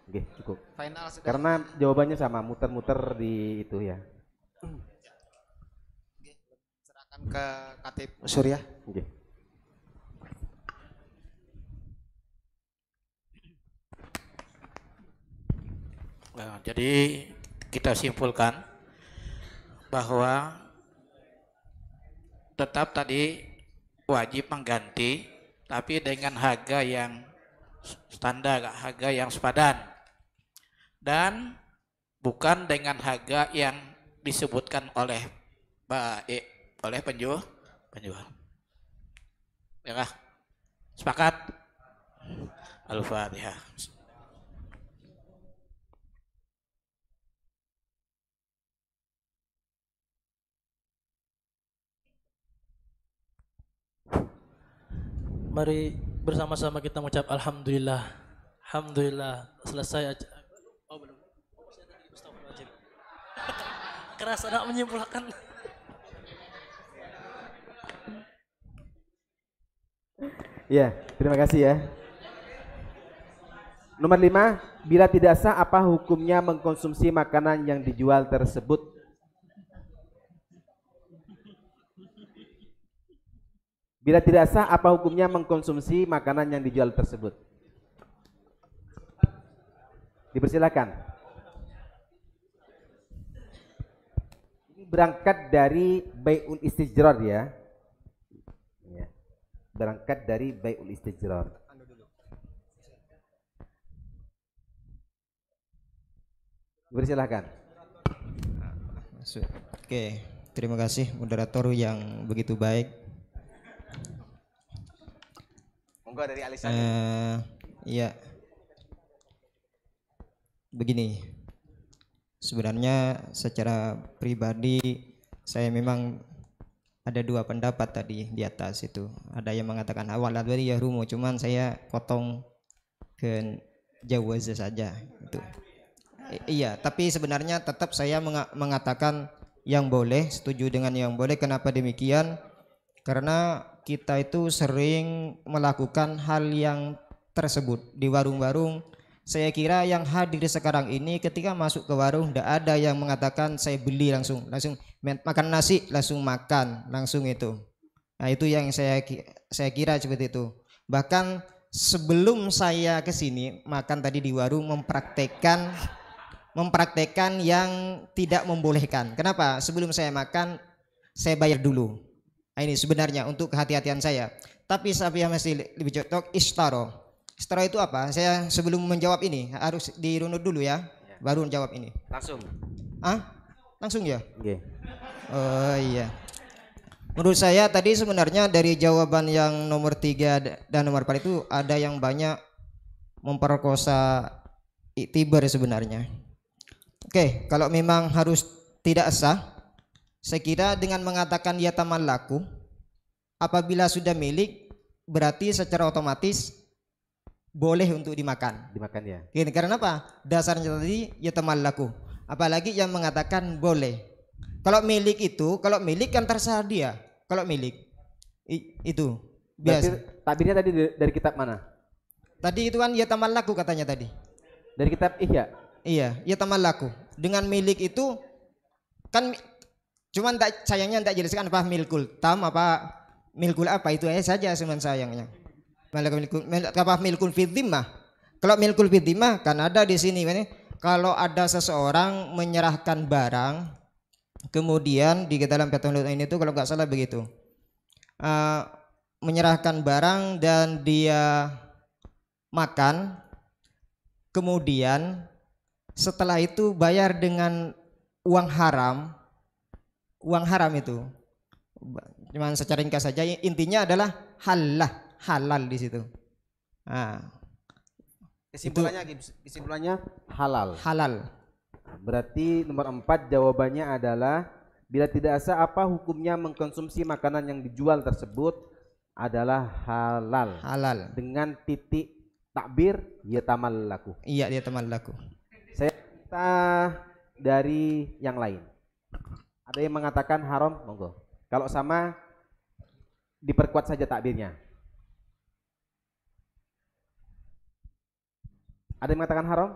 Oke, cukup. Final sudah. Karena jawabannya sama, muter-muter di itu ya. serahkan ke Katib Surya. Oke. Nah, jadi kita simpulkan bahwa tetap tadi wajib mengganti tapi dengan harga yang standar, harga yang sepadan. Dan bukan dengan harga yang disebutkan oleh baik oleh penjual penjual. Ya? Sepakat? Al-Fatihah. Mari bersama-sama kita mengucap Alhamdulillah. Alhamdulillah selesai. Oh belum. Keras anak menyimpulkan. Ya, terima kasih ya. Nomor lima, bila tidak sah apa hukumnya mengkonsumsi makanan yang dijual tersebut? Bila tidak sah, apa hukumnya mengkonsumsi makanan yang dijual tersebut? Dipersilakan. Ini berangkat dari bayun istijrar ya. ya. Berangkat dari bayun istijrar. Dipersilakan. Oke, terima kasih moderator yang begitu baik Monggo dari Alisa. Eh, iya. Begini. Sebenarnya secara pribadi saya memang ada dua pendapat tadi di atas itu. Ada yang mengatakan awal adwari ya rumo, cuman saya potong ke jawaza saja itu. I- iya, tapi sebenarnya tetap saya menga- mengatakan yang boleh, setuju dengan yang boleh. Kenapa demikian? Karena kita itu sering melakukan hal yang tersebut di warung-warung. Saya kira yang hadir sekarang ini ketika masuk ke warung tidak ada yang mengatakan saya beli langsung, langsung makan nasi langsung makan langsung itu. Nah itu yang saya saya kira seperti itu. Bahkan sebelum saya ke sini makan tadi di warung mempraktekkan mempraktekkan yang tidak membolehkan. Kenapa? Sebelum saya makan saya bayar dulu. Nah, ini sebenarnya untuk kehati-hatian saya. Tapi saya masih lebih cocok istaro. Istaro itu apa? Saya sebelum menjawab ini harus dirunut dulu ya, baru menjawab ini. Langsung. Ah? Langsung ya? Oke. Oh iya. Menurut saya tadi sebenarnya dari jawaban yang nomor tiga dan nomor empat itu ada yang banyak memperkosa iktibar sebenarnya. Oke, kalau memang harus tidak sah, saya kira dengan mengatakan ya laku, apabila sudah milik, berarti secara otomatis boleh untuk dimakan. Dimakan ya. Gini, karena apa? Dasarnya tadi ya laku. Apalagi yang mengatakan boleh. Kalau milik itu, kalau milik kan terserah dia. Kalau milik I- itu Berarti biasa. takbirnya tadi dari, kitab mana? Tadi itu kan ya laku katanya tadi. Dari kitab Ihya. Iya, ya laku. Dengan milik itu kan cuman tak sayangnya tidak jelaskan apa milkul tam apa milkul apa itu aja saja cuman sayangnya. Malah milkul mil- apa milkul fidzimah. Kalau milkul fidzimah kan ada di sini ini kalau ada seseorang menyerahkan barang kemudian di dalam petunjuk ini tuh kalau nggak salah begitu. Eh, menyerahkan barang dan dia makan kemudian setelah itu bayar dengan uang haram uang haram itu cuman secara ringkas saja intinya adalah halal halal di situ nah, Kesimpulannya kesimpulannya halal. halal Berarti nomor empat jawabannya adalah bila tidak sah apa hukumnya mengkonsumsi makanan yang dijual tersebut adalah halal. Halal. Dengan titik takbir ya laku. iya dia teman laku Saya minta dari yang lain. Ada yang mengatakan haram, monggo. Kalau sama diperkuat saja takbirnya. Ada yang mengatakan haram?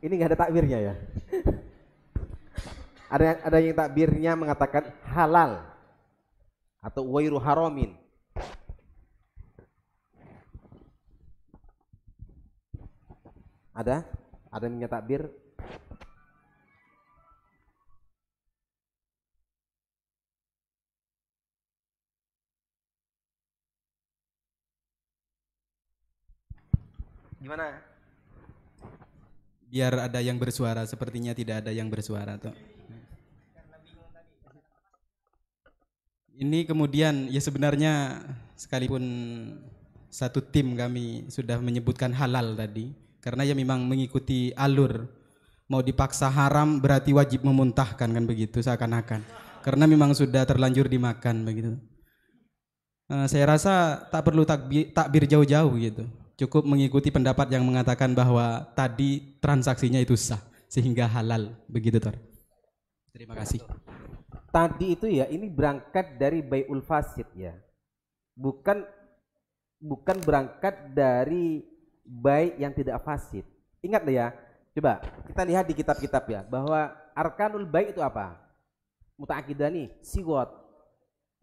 Ini nggak ada takbirnya ya? ada ada yang takbirnya mengatakan halal atau wairu haramin. Ada? Ada yang takbir? Gimana? Biar ada yang bersuara sepertinya tidak ada yang bersuara tuh ini kemudian ya sebenarnya sekalipun satu tim kami sudah menyebutkan halal tadi karena ya memang mengikuti alur mau dipaksa haram berarti wajib memuntahkan kan begitu seakan-akan. Karena memang sudah terlanjur dimakan begitu. Eh, saya rasa tak perlu takbir, takbir jauh-jauh gitu. Cukup mengikuti pendapat yang mengatakan bahwa tadi transaksinya itu sah sehingga halal begitu Tor. Terima kasih. Tadi itu ya ini berangkat dari bayul fasid ya. Bukan bukan berangkat dari baik yang tidak fasid. Ingat ya. Coba kita lihat di kitab-kitab ya bahwa arkanul baik itu apa? Muta'akidani, siwat.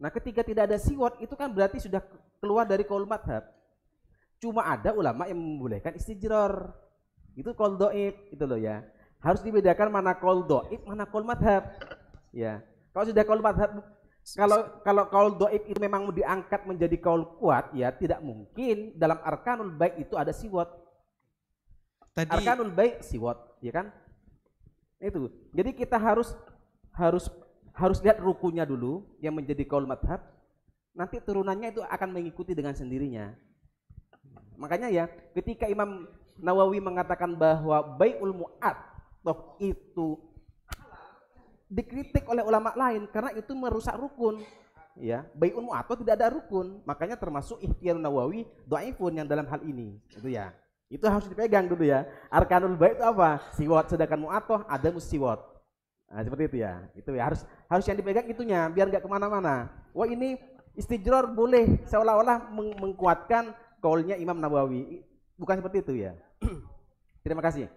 Nah, ketika tidak ada siwot itu kan berarti sudah keluar dari madhab. Cuma ada ulama yang membolehkan istijror. Itu kaul doib itu loh ya. Harus dibedakan mana kaul doib, mana kaul madhab. Ya. Kalau sudah kaul madhab, kalau kalau kaul doib itu memang diangkat menjadi kaul kuat, ya tidak mungkin dalam arkanul baik itu ada siwot. Tadi- arkanul baik siwot, ya kan? Itu. Jadi kita harus harus harus lihat rukunya dulu yang menjadi kaul madhab. Nanti turunannya itu akan mengikuti dengan sendirinya. Makanya ya, ketika Imam Nawawi mengatakan bahwa bai'ul mu'ad toh itu dikritik oleh ulama lain karena itu merusak rukun. Ya, bai'ul mu'ad toh tidak ada rukun. Makanya termasuk ikhtiyar Nawawi dhaifun yang dalam hal ini. Itu ya. Itu harus dipegang dulu ya. Arkanul bait itu apa? Siwat sedangkan mu'atoh ada musiwat. Nah, seperti itu ya. Itu ya harus harus yang dipegang itunya biar nggak ke mana-mana. Wah ini istijror boleh seolah-olah meng- mengkuatkan kaulnya Imam Nawawi. Bukan seperti itu ya. Terima kasih.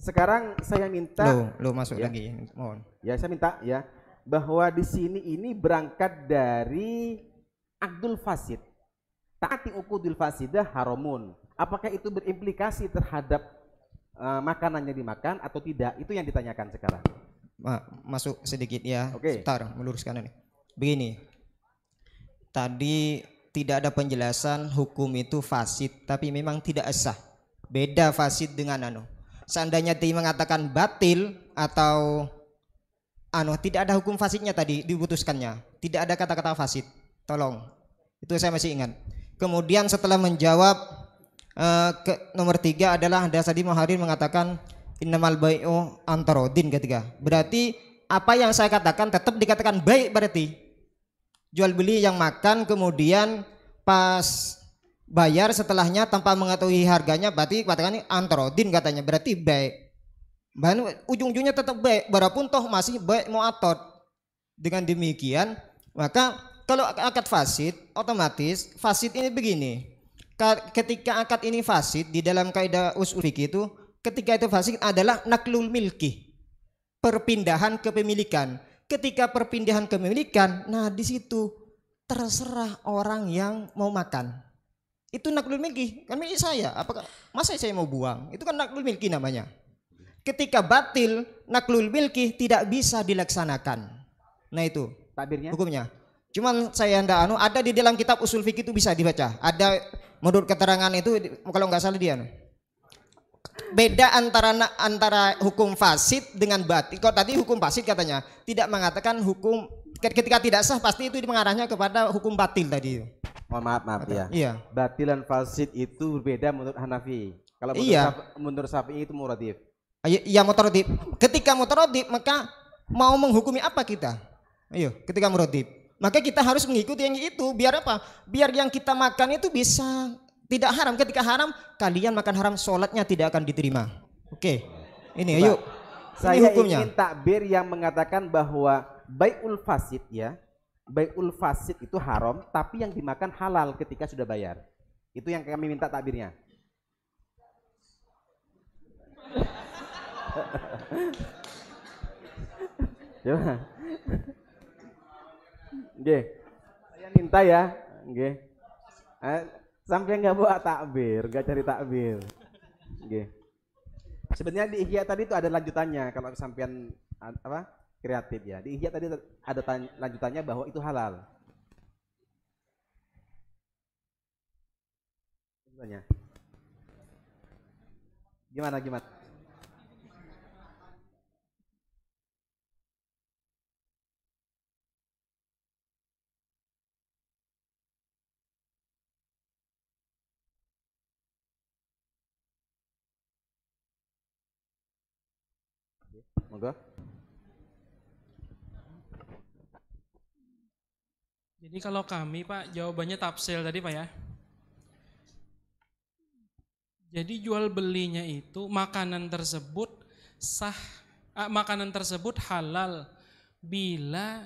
Sekarang saya minta Lo, lo masuk Ya. lagi, mohon. Ya, saya minta ya bahwa di sini ini berangkat dari Abdul Fasid. Taati ukudul fasidah haramun. Apakah itu berimplikasi terhadap eh, makanan yang dimakan atau tidak? Itu yang ditanyakan sekarang. Ma- masuk sedikit ya. Oke. Sebentar, meluruskan ini. Begini. Tadi tidak ada penjelasan hukum itu fasid, tapi memang tidak sah. Beda fasid dengan anu. Seandainya tadi mengatakan batil atau anu tidak ada hukum fasidnya tadi diputuskannya. Tidak ada kata-kata fasid. Tolong. Itu saya masih ingat. Kemudian setelah menjawab eh, ke nomor tiga adalah Dasadi Muharir mengatakan innamal bai'u antarodin ketiga. Berarti apa yang saya katakan tetap dikatakan baik berarti. Jual beli yang makan kemudian pas bayar setelahnya tanpa mengetahui harganya berarti katakan ini antarodin katanya berarti baik. Bahan ujung-ujungnya tetap baik walaupun toh masih baik muatot. Dengan demikian maka kalau akad fasid otomatis fasid ini begini. Ka- Ketika akad ini fasid di dalam kaidah usul fikih itu ketika itu fasid adalah naklul milki. Perpindahan kepemilikan. Ketika perpindahan kepemilikan, nah di situ terserah orang yang mau makan. Itu naklul milki, kan milik saya. Apakah masa saya mau buang? Itu kan naklul milki namanya. Ketika batil naklul milki tidak bisa dilaksanakan. Nah itu takbirnya hukumnya. Cuman saya ndak anu ada di dalam kitab usul fikih itu bisa dibaca. Ada menurut keterangan itu kalau nggak salah dia anu. Beda antara antara hukum fasid dengan batil. Kalau tadi hukum fasid katanya tidak mengatakan hukum ketika tidak sah pasti itu mengarahnya kepada hukum batil tadi. Mohon maaf, maaf ya. Iya. Batilan fasid itu berbeda menurut Hanafi. Kalau menurut Iya. Syafi- menurut Syafi'i itu muradif. Ayo, ya motorodib. Ketika motorodib maka mau menghukumi apa kita? Ayo, ketika motorodib. Maka kita harus mengikuti yang itu. Biar apa? Biar yang kita makan itu bisa tidak haram. Ketika haram, kalian makan haram, sholatnya tidak akan diterima. Oke, ini Coba. ayo. Saya ini hukumnya. ingin takbir yang mengatakan bahwa bai'ul fasid ya. Bai'ul fasid itu haram tapi yang dimakan halal ketika sudah bayar. Itu yang kami minta takbirnya. Coba. Oke. Saya minta ya. Oke. Sampai nggak bawa takbir, nggak cari takbir. Oke. Sebenarnya di Ihya tadi itu ada lanjutannya kalau sampean a- apa kreatif ya. Di Ihya tadi ada tan- lanjutannya bahwa itu halal. Gimana gimana? Moga. Jadi kalau kami Pak jawabannya tafsil tadi Pak ya. Jadi jual belinya itu makanan tersebut sah ah, makanan tersebut halal bila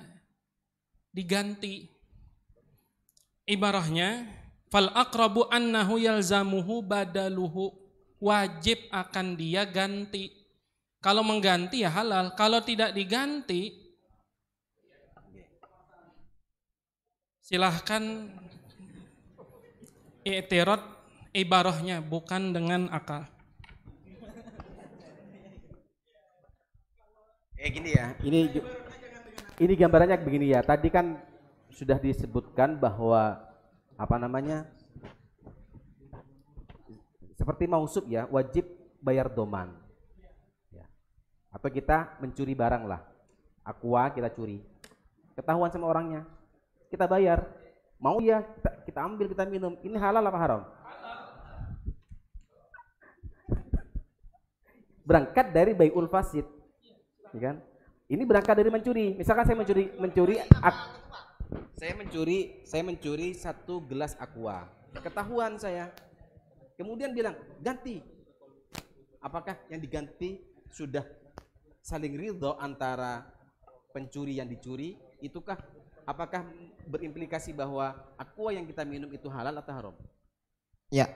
diganti. Ibarahnya fal aqrabu annahu yalzamuhu badaluhu wajib akan dia ganti. Kalau mengganti ya halal, kalau tidak diganti silahkan i'tirad ibarahnya bukan dengan akal. Eh gini ya, ini ini gambarannya begini ya. Tadi kan sudah disebutkan bahwa apa namanya? Seperti mausub ya, wajib bayar doman. Atau kita mencuri barang lah. Aqua kita curi. Ketahuan sama orangnya. Kita bayar. Mau ya, kita, kita ambil, kita minum. Ini halal apa haram? Berangkat dari bayul fasid ya kan? Ini berangkat dari mencuri. Misalkan saya mencuri mencuri saya mencuri saya mencuri satu gelas aqua. Ketahuan saya. Kemudian bilang ganti. Apakah yang diganti sudah saling ridho antara pencuri yang dicuri? Itukah apakah berimplikasi bahwa aqua yang kita minum itu halal atau haram? Ya,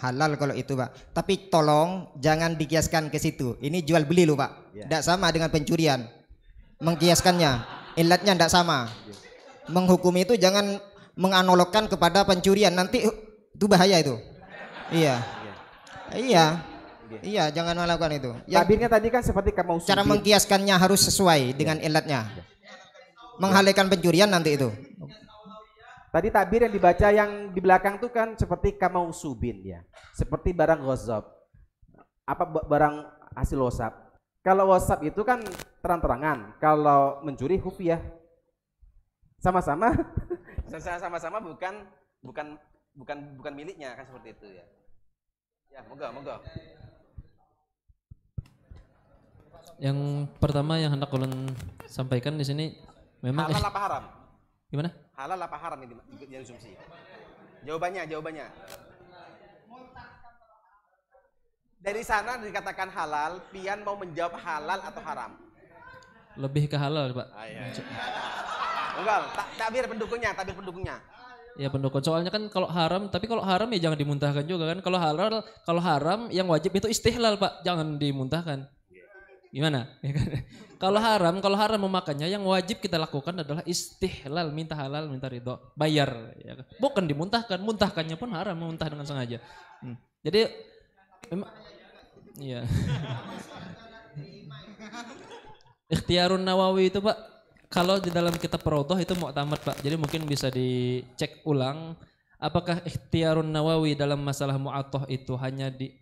halal kalau itu, Pak. Tapi tolong jangan dikiaskan ke situ. Ini jual beli loh, Pak. Ya. Tidak sama dengan pencurian. Mengkiaskannya, ilatnya tidak sama. Menghukum itu jangan menganalogkan kepada pencurian. Nanti uh, itu bahaya itu. Iya. Iya. Iya, jangan melakukan itu. Yang Tabirnya tadi kan seperti kamu cara mengkiaskannya harus sesuai dengan ilatnya. Menghalaikan pencurian nanti itu. Tadi tabir yang dibaca yang di belakang tuh kan seperti kamausubin ya. Seperti barang ghazab. Apa ba- barang hasil wasap. Kalau wasap itu kan terang-terangan. Kalau mencuri hufiah. Sama-sama sama-sama bukan bukan bukan bukan miliknya kan seperti itu ya. Ya, moga moga. Yang pertama yang hendak ulun sampaikan di sini memang Halal apa haram? Gimana? Halal apa haram ini yang asumsi? Jawabannya, jawabannya. Dari sana dikatakan halal, pian mau menjawab halal atau haram? Lebih ke halal, Pak. Ah, iya, iya. Enggak, tak, takbir pendukungnya, takbir pendukungnya. Ya pendukung. Soalnya kan kalau haram, tapi kalau haram ya jangan dimuntahkan juga kan. Kalau halal, kalau haram yang wajib itu istihlal pak, jangan dimuntahkan. Gimana? Ya kan? kalau haram, kalau haram memakannya yang wajib kita lakukan adalah istihlal, minta halal, minta ridho, bayar. Ya kan? Bukan dimuntahkan, muntahkannya pun haram, memuntah dengan sengaja. Hmm. Jadi iya. Ikhtiarun Nawawi itu Pak, kalau di dalam kitab Raudhah itu mu'tamad Pak. Jadi mungkin bisa dicek ulang apakah Ikhtiarun Nawawi dalam masalah mu'attah itu hanya di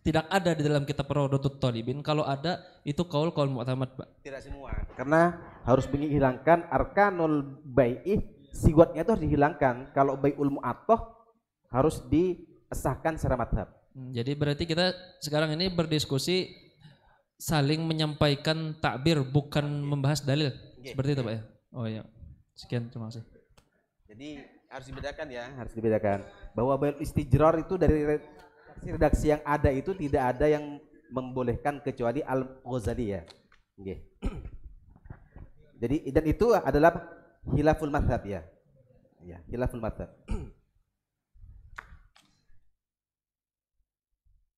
tidak ada di dalam kitab Raudhatut Talibin. Kalau ada itu kaul-kaul mu'tamad Pak. Tidak semua. Karena harus menghilangkan arkanul bai'ih, siwatnya itu harus dihilangkan. Kalau bai'ul mu'attah harus disahkan secara madhab. Hmm, Jadi berarti kita sekarang ini berdiskusi saling menyampaikan takbir bukan membahas dalil. Oke. Seperti itu Pak ya? Oh iya. Sekian terima kasih. Jadi harus dibedakan ya, harus dibedakan. Bahwa bai'ul istijrar itu dari redaksi yang ada itu tidak ada yang membolehkan kecuali Al-Ghazali ya. Oke. Jadi dan itu adalah hilaful madhab ya. Ya, hilaful madhab.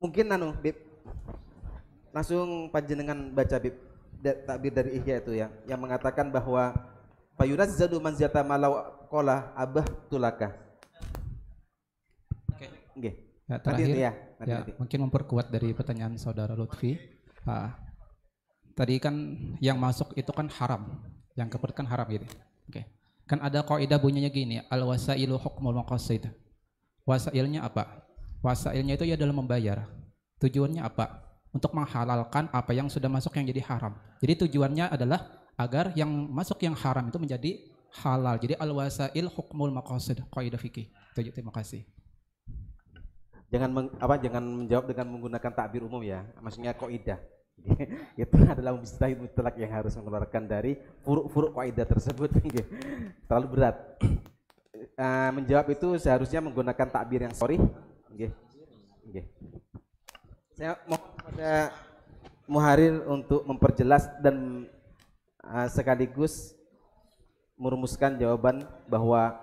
Mungkin anu, Bib. Langsung panjenengan baca Bib takbir dari Ihya itu ya yang mengatakan bahwa fayunazzadu manziyata malau qala abah tulaka. Oke. Nggih. Ya, Nanti- terakhir, ya, ya, nanti, nanti. mungkin memperkuat dari pertanyaan saudara Lutfi. Ah, tadi kan yang masuk itu kan haram, yang keperut kan haram gitu. Oke, kan ada kaidah bunyinya gini, al wasailu hukmul maqasid. Wasailnya apa? Wasailnya itu ya dalam membayar. Tujuannya apa? Untuk menghalalkan apa yang sudah masuk yang jadi haram. Jadi tujuannya adalah agar yang masuk yang haram itu menjadi halal. Jadi al wasail hukmul maqasid. Kaidah fikih. Terima kasih. Jangan meng- apa jangan menjawab dengan menggunakan takbir umum ya. Maksudnya kaidah. itu adalah mustahil mutlak yang harus mengeluarkan dari furuk-furuk kaidah tersebut. Nggih. Terlalu berat. Eh, menjawab itu seharusnya menggunakan takbir yang sorry. Nggih. Nggih. Saya mau kepada Muharir untuk memperjelas dan eh, sekaligus merumuskan jawaban bahwa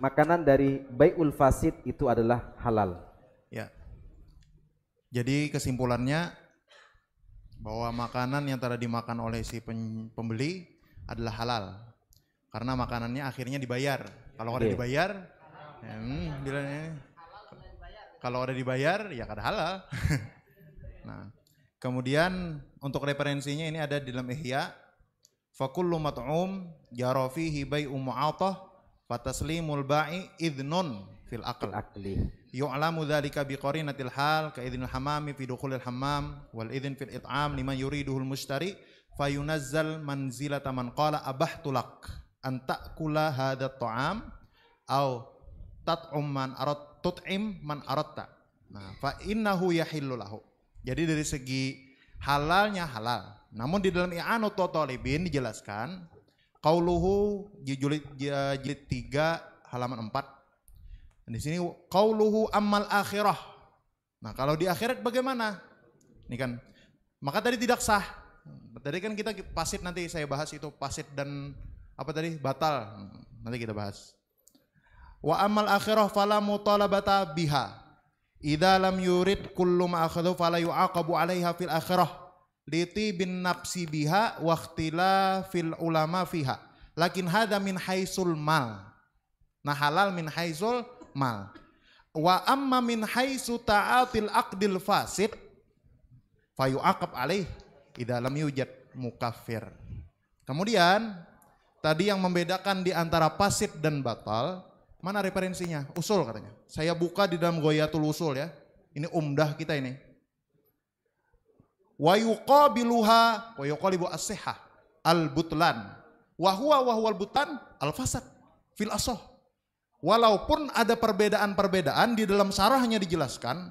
makanan dari bai'ul fasid itu adalah halal. Ya. Jadi kesimpulannya bahwa makanan yang telah dimakan oleh si pembeli adalah halal. Karena makanannya akhirnya dibayar. Kalau ada Iya. dibayar, ya, hmm, kalau ada dibayar ya kada halal. nah, kemudian untuk referensinya ini ada di dalam Ihya Fakullu mat'um jara fihi bai'u mu'atah fataslimul ba'i idnun fil aql. Yu'lamu dhalika biqarinatil hal ka idnil hamami fi dukhulil hammam wal idn fil it'am liman yuriduhul mushtari fayunazzal manzilata man qala abahtu lak an ta'kula hadha ta'am au tat'um man arat tut'im man aratta. Nah, fa innahu yahillu lahu. Jadi dari segi halalnya halal. Namun di dalam i'anut talibin dijelaskan qauluhu jilid jilid 3 halaman 4. Di sini qauluhu ammal akhirah. Nah, kalau di akhirat bagaimana? Ini kan maka tadi tidak sah. Tadi kan kita pasit nanti saya bahas itu pasit dan apa tadi batal. Nanti kita bahas. Wa amal akhirah fala mutalabata biha. Idza lam yurid kullu ma akhadhu fala yu'aqabu 'alaiha fil akhirah. Liti bin nafsi biha wa fil ulama fiha. Lakin hada min haisul mal. Nah halal min haisul mal. Wa amma min haisu ta'atil aqdil fasid fayu'aqab alaih idza lam yujad mukaffir. Kemudian tadi yang membedakan di antara pasid dan batal, mana referensinya? Usul katanya. Saya buka di dalam Goyatul Usul ya. Ini umdah kita ini. Wa yuqabiluha wa yuqalibu as-sihah al-butlan. Wa huwa wa huwal butan al-fasad fil asoh. Walaupun ada perbedaan-perbedaan di dalam sarahnya dijelaskan.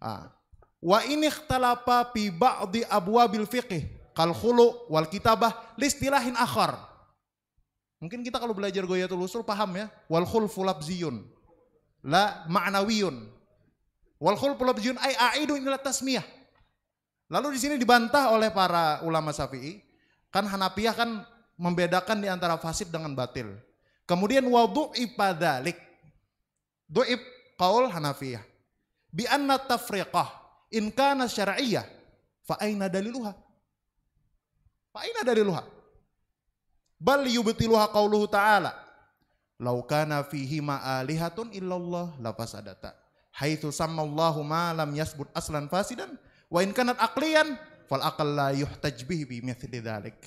ah, Wa ini ikhtalafa fi ba'di abwabil fiqih kal khulu wal kitabah listilahin akhar. Mungkin kita kalau belajar Goyatul Usul paham ya. Wal khulfu labziyun. La ma'nawiyun. Wal khulfu labziyun ay a'idu ila tasmiyah. Lalu di sini dibantah oleh para ulama Syafi'i. Kan Hanafiyah kan membedakan di antara fasid dengan batil. Kemudian wadu'i padalik. Du'ib qaul Hanafiyah. Bi anna tafriqah in kana syar'iyyah fa aina daliluha? Fa aina daliluha? Bal yubtiluha qauluhu ta'ala. Lau kana fihi ma alihatun illallah la fasadata. Haitsu sammallahu ma lam yasbut aslan fasidan wa in kanat aqliyan fal aqal la yuhtaj bihi bi mithli dzalik.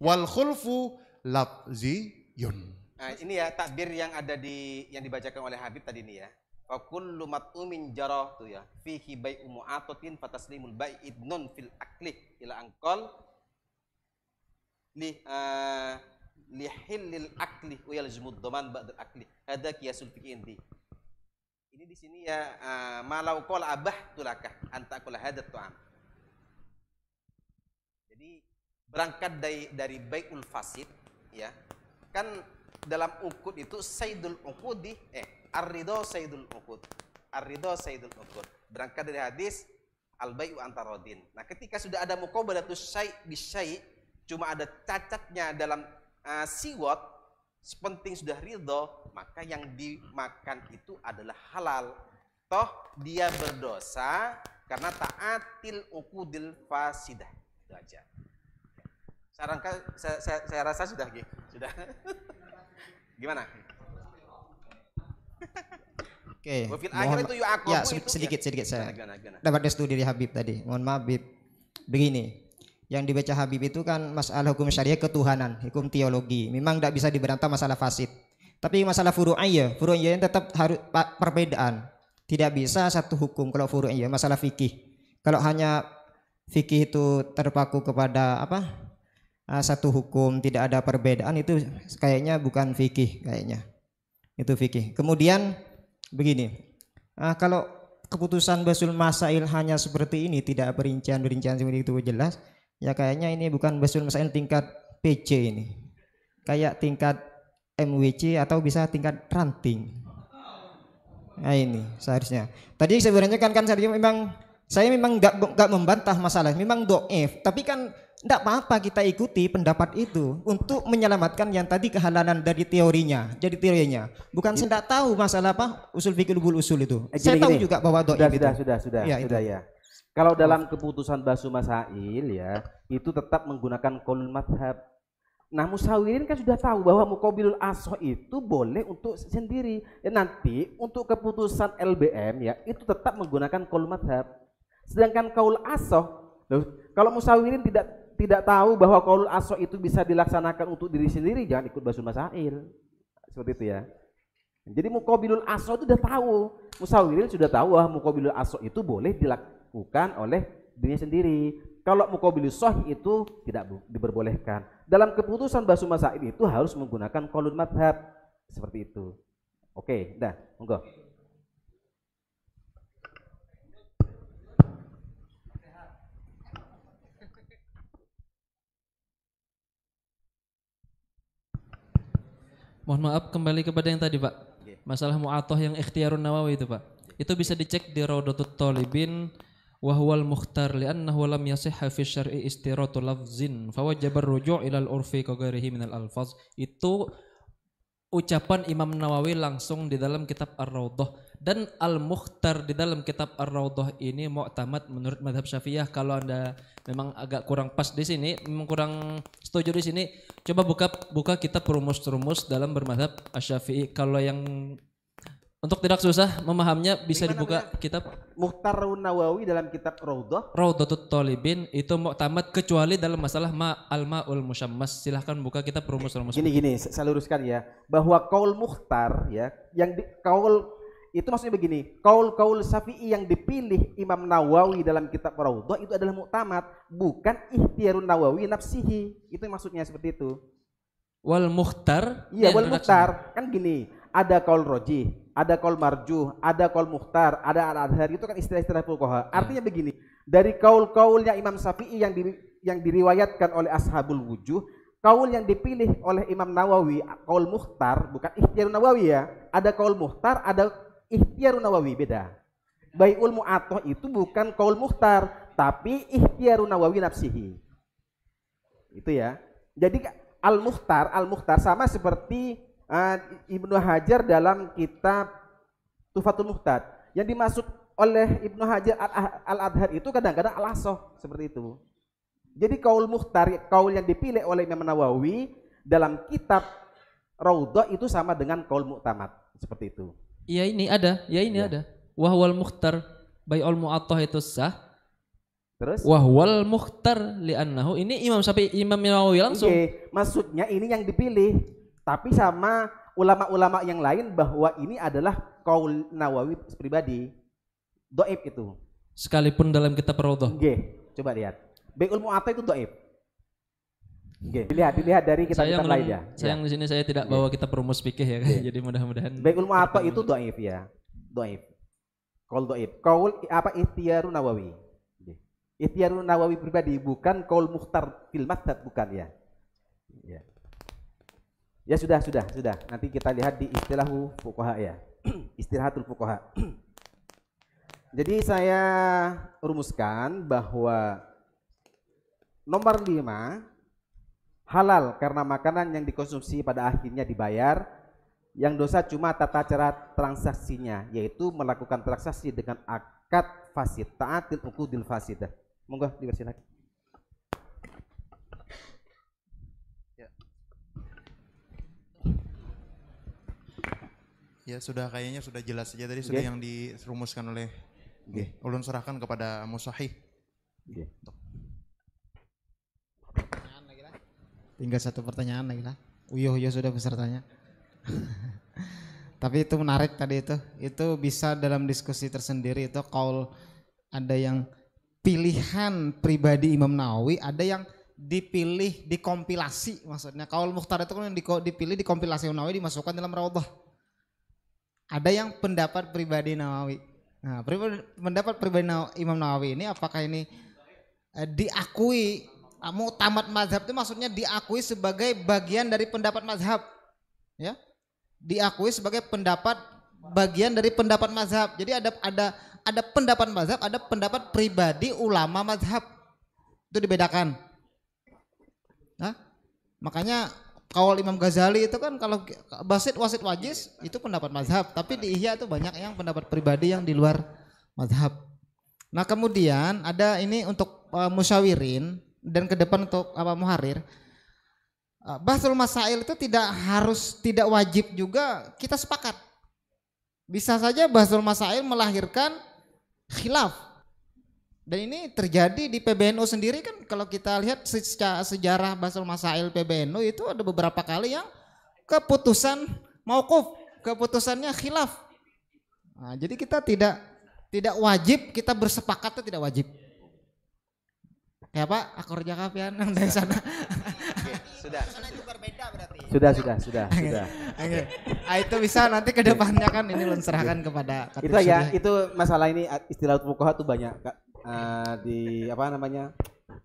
Wal khulfu labziyun. Nah, ini ya takbir yang ada di yang dibacakan oleh Habib tadi ini ya. Wa kullu mat'umin jarah tuh ya. Fihi bai'u mu'atatin fataslimul bai' idnun fil akli ila angkol li uh, li hillil akli wa yalzumud dhaman ba'dal akli. Ada qiyasul fiqh inti. Ini di sini ya uh, malau qala abah tulakah anta kula hadat tu'am. Jadi berangkat dari dari bai'ul fasid ya. Kan dalam ukut itu sayyidul ukudi eh ar-ridho sayyidul ukut. Ar-ridho sayyidul ukut. Berangkat dari hadis al bai'u antarodin. Nah, ketika sudah ada muqabalatus syai' bisyai' cuma ada cacatnya dalam uh, siwat sepenting sudah ridho maka yang dimakan itu adalah halal toh dia berdosa karena taatil ukudil fasidah itu aja saya, saya, saya, saya rasa sudah gitu sudah gimana Oke. Fil mohon akhir ma- itu Ya, itu se- ya. sedikit sedikit saya. Gimana, gimana? Dapat restu dari Habib tadi. Mohon maaf Habib. Begini. Yang dibaca Habib itu kan masalah hukum syariah ketuhanan, hukum teologi. Memang tidak bisa diberantah masalah fasid. Tapi masalah furu'iyah, furu'iyah tetap harus perbedaan. Tidak bisa satu hukum kalau furu'iyah, masalah fikih. Kalau hanya fikih itu terpaku kepada apa? ah, satu hukum tidak ada perbedaan itu kayaknya bukan fikih kayaknya itu fikih kemudian begini ah, kalau keputusan basul masail hanya seperti ini tidak perincian perincian seperti itu jelas ya kayaknya ini bukan basul masail tingkat PC ini. Kayak tingkat MWC atau bisa tingkat ranting. Nah ini seharusnya. Tadi sebenarnya kan kan saya memang saya memang nggak nggak membantah masalah. Memang doif. Tapi kan tidak apa-apa kita ikuti pendapat itu untuk menyelamatkan yang tadi kehalalan dari teorinya jadi teorinya. Bukan saya tidak tahu masalah apa usul fikih usul itu. Eh, saya gini, tahu gini. juga bahwa doif sudah, itu. sudah, sudah, sudah, Ya, sudah itu. ya. Kalau dalam keputusan Basu Masail ya, itu tetap menggunakan qaul madhab. Nah, musawirin kan sudah tahu bahwa mukobilul asoh itu boleh untuk sendiri. Ya, nanti untuk keputusan LBM ya itu tetap menggunakan kaul madhab. Sedangkan kaul asoh, kalau musawirin tidak tidak tahu bahwa kaul asoh itu bisa dilaksanakan untuk diri sendiri, jangan ikut basul masail. Seperti itu ya. Jadi mukobilul asoh itu sudah tahu. Musawirin sudah tahu bahwa mukobilul asoh itu boleh dilakukan oleh dirinya sendiri. Kalau mukobilul soh itu tidak diperbolehkan. Dalam keputusan basu masail itu harus menggunakan kolun madhab. Seperti itu. Oke, dah, monggo. Mohon maaf kembali kepada yang tadi Pak. Masalah mu'atoh yang ikhtiarun nawawi itu Pak. Itu bisa dicek di Raudatul Talibin wa huwal mukhtar li'annahu lam yasihha fi syar'i istiratu lafzin fawajaba ar-ruju' ila al-urfi ka ghairihi min al-alfaz. Itu ucapan Imam Nawawi langsung di dalam kitab Ar-Raudhah dan Al-Mukhtar di dalam kitab Ar-Raudhah ini mu'tamad menurut madhab Syafi'iyah kalau Anda memang agak kurang pas di sini, memang kurang setuju di sini, coba buka buka kitab rumus-rumus dalam bermadhab Asy-Syafi'i. Kalau yang untuk tidak susah memahaminya bisa dibuka kitab Muhtarun Nawawi dalam kitab Raudhah Raudatul Talibin itu mu'tamad kecuali dalam masalah ma al-ma'ul musyammas. Silahkan buka kitab rumus-rumus. Gini gini, saya luruskan ya, bahwa kaul mukhtar ya, yang di, kaul itu maksudnya begini, kaul kaul Syafi'i yang dipilih Imam Nawawi dalam kitab Raudhah itu adalah muktamad, bukan ikhtiarun Nawawi nafsihi. Itu maksudnya seperti itu. Wal mukhtar. Iya, wal mukhtar kan gini, ada kaul roji, ada kaul marjuh, ada kaul mukhtar, ada al-adhar itu kan istilah-istilah fuqaha. Artinya begini, dari kaul-kaulnya Imam Syafi'i yang di, yang diriwayatkan oleh ashabul wujuh, kaul yang dipilih oleh Imam Nawawi, kaul mukhtar, bukan ikhtiar Nawawi ya. Ada kaul mukhtar, ada ikhtiar Nawawi beda. Baiul mu'atoh itu bukan kaul mukhtar, tapi ikhtiar Nawawi nafsihi. Itu ya. Jadi al-mukhtar, al-mukhtar sama seperti uh, Ibnu Hajar dalam kitab Tufatul Muhtad. Yang dimaksud oleh Ibnu Hajar Al- Al-Adhar itu kadang-kadang al-asoh seperti itu. Jadi kaul mukhtar, kaul yang dipilih oleh Imam Nawawi dalam kitab Raudhah itu sama dengan kaul muktamad seperti itu. Iya ini ada, ya ini ada. Wahwal mukhtar bai'ul mu'attah itu sah. Terus? Wahwal mukhtar li'annahu ini Imam Syafi'i Imam Nawawi langsung. Oke, maksudnya ini yang dipilih. Tapi sama ulama-ulama yang lain bahwa ini adalah kaul Nawawi pribadi. Doib itu. Sekalipun dalam kitab Raudhah. Oke, coba lihat. Bai'ul mu'attah itu doib. Oke, dilihat dilihat dari Saya kitab-kitab belum- lain ya. Sayang di sini saya tidak bawa kitab rumus fikih ya kan. Jadi mudah-mudahan Bai'ul mu'attah itu doib ya. Doib. Kaul doib. Kaul apa ikhtiaru Nawawi. Oke. Ikhtiaru Nawawi pribadi bukan kaul mukhtar fil bukan. Ya. Ya sudah, sudah, sudah. Nanti kita lihat di istilahu fuqaha ya. Istirahatul fuqaha. Jadi saya rumuskan bahwa nomor 5 halal karena makanan yang dikonsumsi pada akhirnya dibayar yang dosa cuma tata cara transaksinya yaitu melakukan transaksi dengan akad fasid taatil ukudil fasidah monggo dipersilakan Ya sudah kayaknya sudah jelas saja tadi sudah Oke. yang dirumuskan oleh Oke. Ulun serahkan kepada Musahih. Oke. Tinggal satu pertanyaan lagi lah. Uyuh uyuh sudah pesertanya. Tapi itu menarik tadi itu. Itu bisa dalam diskusi tersendiri itu kaul ada yang pilihan pribadi Imam Nawawi, ada yang dipilih dikompilasi maksudnya. Kaul Mukhtar itu kan yang dipilih dikompilasi Imam Nawawi dimasukkan dalam Raudhah. Ada yang pendapat pribadi Nawawi. Nah, pendapat pribadi Imam Nawawi ini apakah ini eh, diakui ah, muktamad mazhab itu maksudnya diakui sebagai bagian dari pendapat mazhab ya diakui sebagai pendapat bagian dari pendapat mazhab jadi ada ada ada pendapat mazhab ada pendapat pribadi ulama mazhab itu dibedakan Hah? makanya kawal Imam Ghazali itu kan kalau basit wasit wajis itu pendapat mazhab tapi di Ihya itu banyak yang pendapat pribadi yang di luar mazhab Nah kemudian ada ini untuk uh, musyawirin dan ke depan untuk apa muharir. Uh, Bahsul masail itu tidak harus tidak wajib juga kita sepakat. Bisa saja bahsul masail melahirkan khilaf. Dan ini terjadi di PBNU sendiri kan kalau kita lihat secara sejarah bahsul masail PBNU itu ada beberapa kali yang keputusan maukuf, keputusannya khilaf. Nah, jadi kita tidak tidak wajib kita bersepakat itu tidak wajib. Ya Pak, akor jakapian yang dari sana. sudah. Sudah, sudah, sudah, sudah. Oke. Ah, itu bisa nanti ke depannya kan ini lu serahkan kepada Khatib itu ya, itu masalah ini istilah fuqaha tuh banyak Kak. Uh, di apa namanya?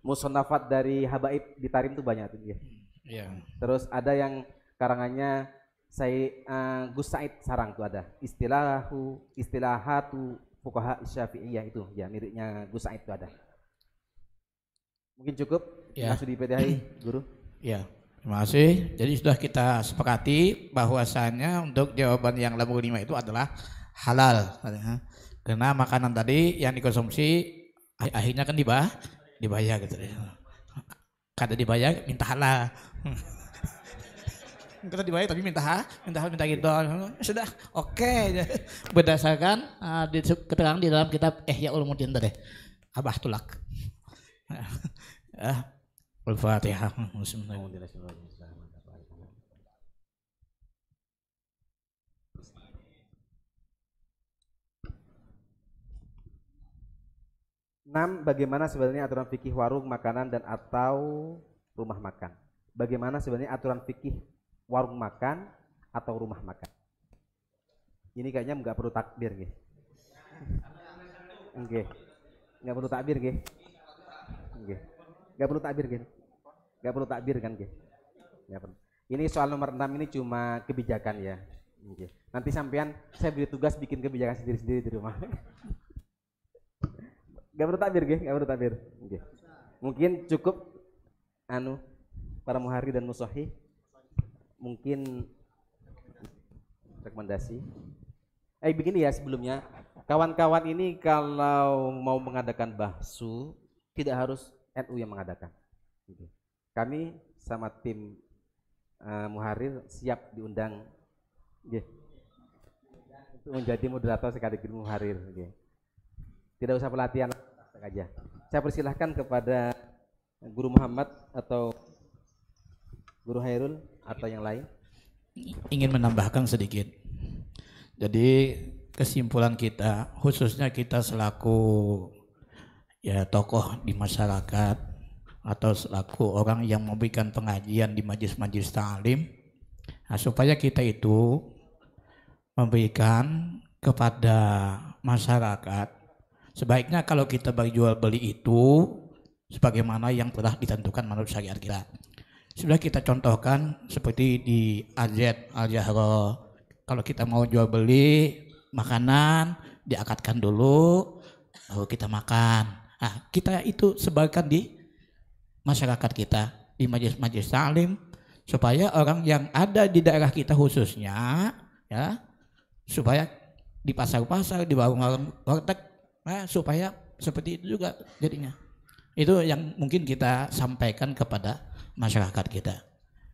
musonafat dari habaib di Tarim tuh banyak tuh dia. Iya. Terus ada yang karangannya saya uh, Gus Said Sarang tuh ada. Istilahhu istilahatu fuqaha Syafi'iyah itu ya miripnya Gus Said tuh ada. Mungkin cukup Ya. langsung di PDHI guru. Ya, terima kasih. Jadi sudah kita sepakati bahwasannya untuk jawaban yang lamur lima itu adalah halal. Karena makanan tadi yang dikonsumsi akhirnya kan dibayar, dibayar gitu. Kata dibayar minta halal. Kita dibayar tapi minta ha, minta hal, minta gitu. Sudah, oke. Berdasarkan ah, di keterangan di dalam kitab Ihya Ulumuddin tadi. Abah tulak. Ah, Al-Fatihah. Bismillahirrahmanirrahim. Enam, bagaimana sebenarnya aturan fikih warung makanan dan atau rumah makan? Bagaimana sebenarnya aturan fikih warung makan atau rumah makan? Ini kayaknya nggak perlu takbir, gitu. Oke, nggak perlu takbir, gitu. Oke, nggak perlu takbir, gitu. Nggak perlu takbir kan. Nggak perlu. Ini soal nomor 6 ini cuma kebijakan ya. Oke. Nanti sampean saya beri tugas bikin kebijakan sendiri-sendiri di rumah. Gak perlu takbir, gak? Gak perlu takbir. Oke. Mungkin cukup anu para muhari dan musohi mungkin rekomendasi. Eh begini ya sebelumnya, kawan-kawan ini kalau mau mengadakan bahsu tidak harus NU yang mengadakan. Kami sama tim eh, muharir siap diundang Oke. untuk menjadi moderator sekaligus muharir. Oke. Tidak usah pelatihan aja. Saya persilahkan kepada Guru Muhammad atau Guru Hairul atau yang lain. ingin menambahkan sedikit. Jadi kesimpulan kita, khususnya kita selaku ya tokoh di masyarakat atau selaku orang yang memberikan pengajian di majlis-majlis ta'lim, nah, supaya kita itu memberikan kepada masyarakat sebaiknya kalau kita berjual beli itu sebagaimana yang telah ditentukan menurut syariat kita. Sudah kita contohkan seperti di AZ Al-Jahra. Kalau kita mau jual beli makanan, diakatkan dulu, lalu kita makan. Nah, kita itu sebarkan di masyarakat kita, di majelis-majelis salim, supaya orang yang ada di daerah kita khususnya, ya, supaya di pasar-pasar, di warung-warung warteg, nah, supaya seperti itu juga jadinya. Itu yang mungkin kita sampaikan kepada masyarakat kita.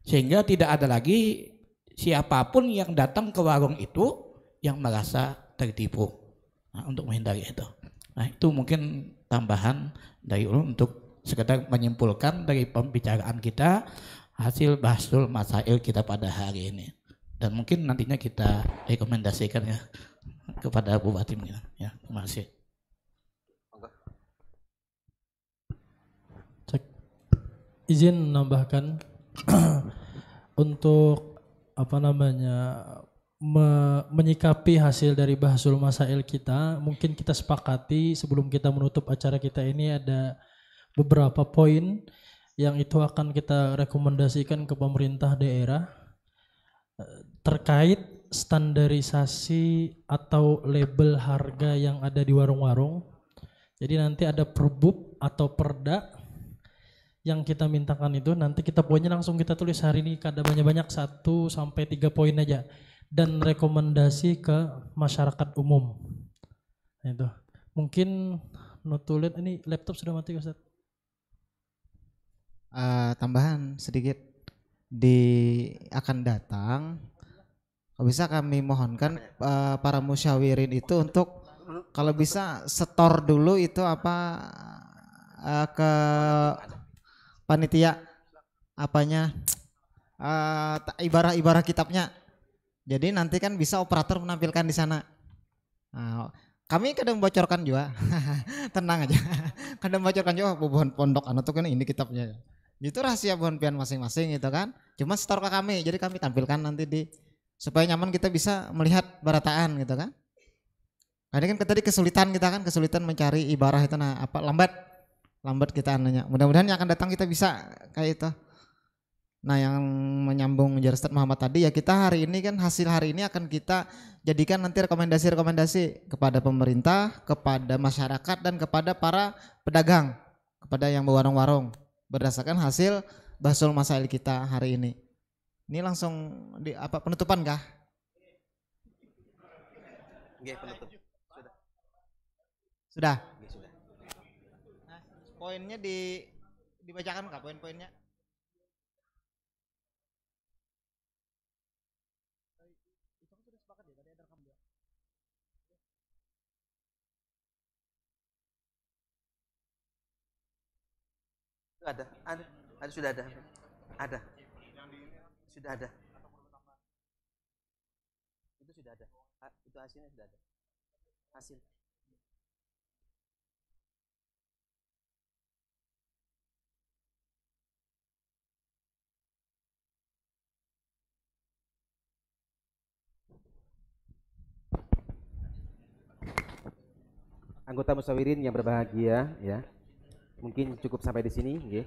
Sehingga tidak ada lagi siapa pun yang datang ke warung itu yang merasa tertipu. Nah, untuk menghindari itu. Nah, itu mungkin tambahan dari ulun untuk sekedar menyimpulkan dari pembicaraan kita hasil bahasul masail kita pada hari ini. Dan mungkin nantinya kita rekomendasikan ya kepada Bupati. Ya, terima kasih. Izin menambahkan untuk apa namanya me- menyikapi hasil dari bahasul masail kita mungkin kita sepakati sebelum kita menutup acara kita ini ada beberapa poin yang itu akan kita rekomendasikan ke pemerintah daerah eh, terkait standarisasi atau label harga yang ada di warung-warung. Jadi nanti ada perbub atau perda yang kita mintakan itu nanti kita poinnya langsung kita tulis hari ini kada banyak-banyak satu sampai tiga poin aja. Dan rekomendasi ke masyarakat umum. Nah, itu. Mungkin notulen ini laptop sudah mati Ustaz Eh, tambahan sedikit. Di akan datang. Kalau bisa kami mohonkan eh, para musyawirin itu untuk kalau bisa setor dulu itu apa eh, ke panitia apanya eh, ta- ibarah-ibarah kitabnya. Jadi nanti kan bisa operator menampilkan di sana. Nah, kami kadang bocorkan juga. Tenang aja. kadang bocorkan juga oh, pohon pondok anu tuh kan ini kitabnya. Itu rahasia pohon pian masing-masing gitu kan. Cuma setor ke kami. Jadi kami tampilkan nanti di supaya nyaman kita bisa melihat barataan gitu kan. Ini kan tadi kesulitan kita kan kesulitan mencari ibarah itu nah apa lambat lambat kita nanya. Mudah-mudahan yang akan datang kita bisa kayak itu. Nah yang menyambung menjadi Muhammad tadi ya kita hari ini kan hasil hari ini akan kita jadikan nanti rekomendasi-rekomendasi kepada pemerintah, kepada masyarakat dan kepada para pedagang, kepada yang berwarung-warung berdasarkan hasil basul masail kita hari ini. Ini langsung di apa penutupan kah? Nggih, penutup. Sudah. Sudah. Poinnya di dibacakan kah poin-poinnya? Ada, ada, ada sudah ada. Ada. Sudah ada. Itu sudah ada. Itu hasilnya sudah ada. Hasil. Anggota musyawirin yang berbahagia ya. Mungkin cukup sampai di sini nggih.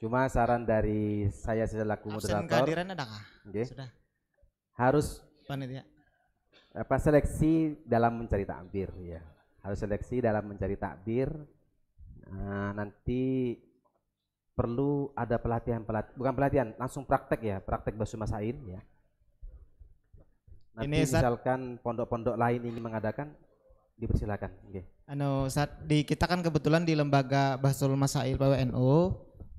Cuma saran dari saya selaku Absen moderator kehadiran ada kah? nggih. Sudah. Harus Panitia. apa seleksi dalam mencari takbir ya. Harus seleksi dalam mencari takbir. Nah, nanti perlu ada pelatihan pelatihan bukan pelatihan langsung praktek ya praktek basu masain ya nanti Ini, misalkan pondok-pondok lain ingin mengadakan dipersilakan Nggih. Anu saat di kita kan kebetulan di lembaga Bahsul Masail PWNU.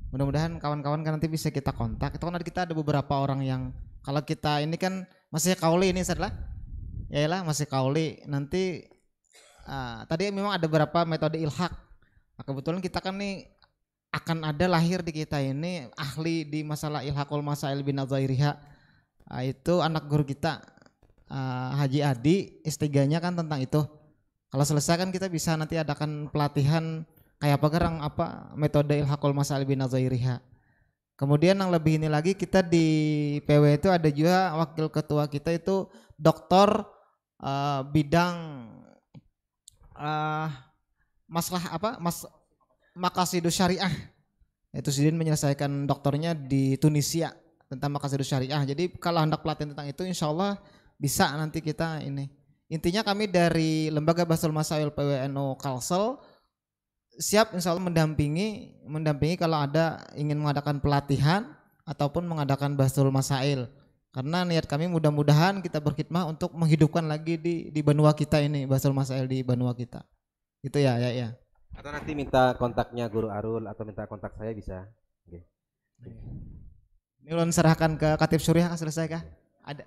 Mudah-mudahan kawan-kawan kan nanti bisa kita kontak. Itu kan ada kita ada beberapa orang yang kalau kita ini kan masih kauli ini Ustaz lah. Ya lah masih kauli. Nanti ah, tadi memang ada beberapa metode ilhak. Nah, kebetulan kita kan nih akan ada lahir di kita ini ahli di masalah ilhakul masail bin Azairiha. Ah, itu anak guru kita ah, Haji Adi S3-nya kan tentang itu. Kalau selesai kan kita bisa nanti adakan pelatihan kayak apa gerang apa metode ilhaqul masail bin Azairiha. Kemudian yang lebih ini lagi kita di PW itu ada juga wakil ketua kita itu doktor eh, bidang eh, masalah apa mas makasidus syariah. Itu Sidin menyelesaikan doktornya di Tunisia tentang makasidus syariah. Jadi kalau hendak pelatihan tentang itu insya Allah bisa nanti kita ini intinya kami dari lembaga Basul Masail PWNU Kalsel siap insya Allah mendampingi mendampingi kalau ada ingin mengadakan pelatihan ataupun mengadakan Basul Masail. Karena niat kami mudah-mudahan kita berkhidmah untuk menghidupkan lagi di di benua kita ini Basul Masail di benua kita. Itu ya ya ya. Atau nanti minta kontaknya guru Arul atau minta kontak saya bisa? Nggih. ini ulun serahkan ke Katib Suriah selesai kah? Ada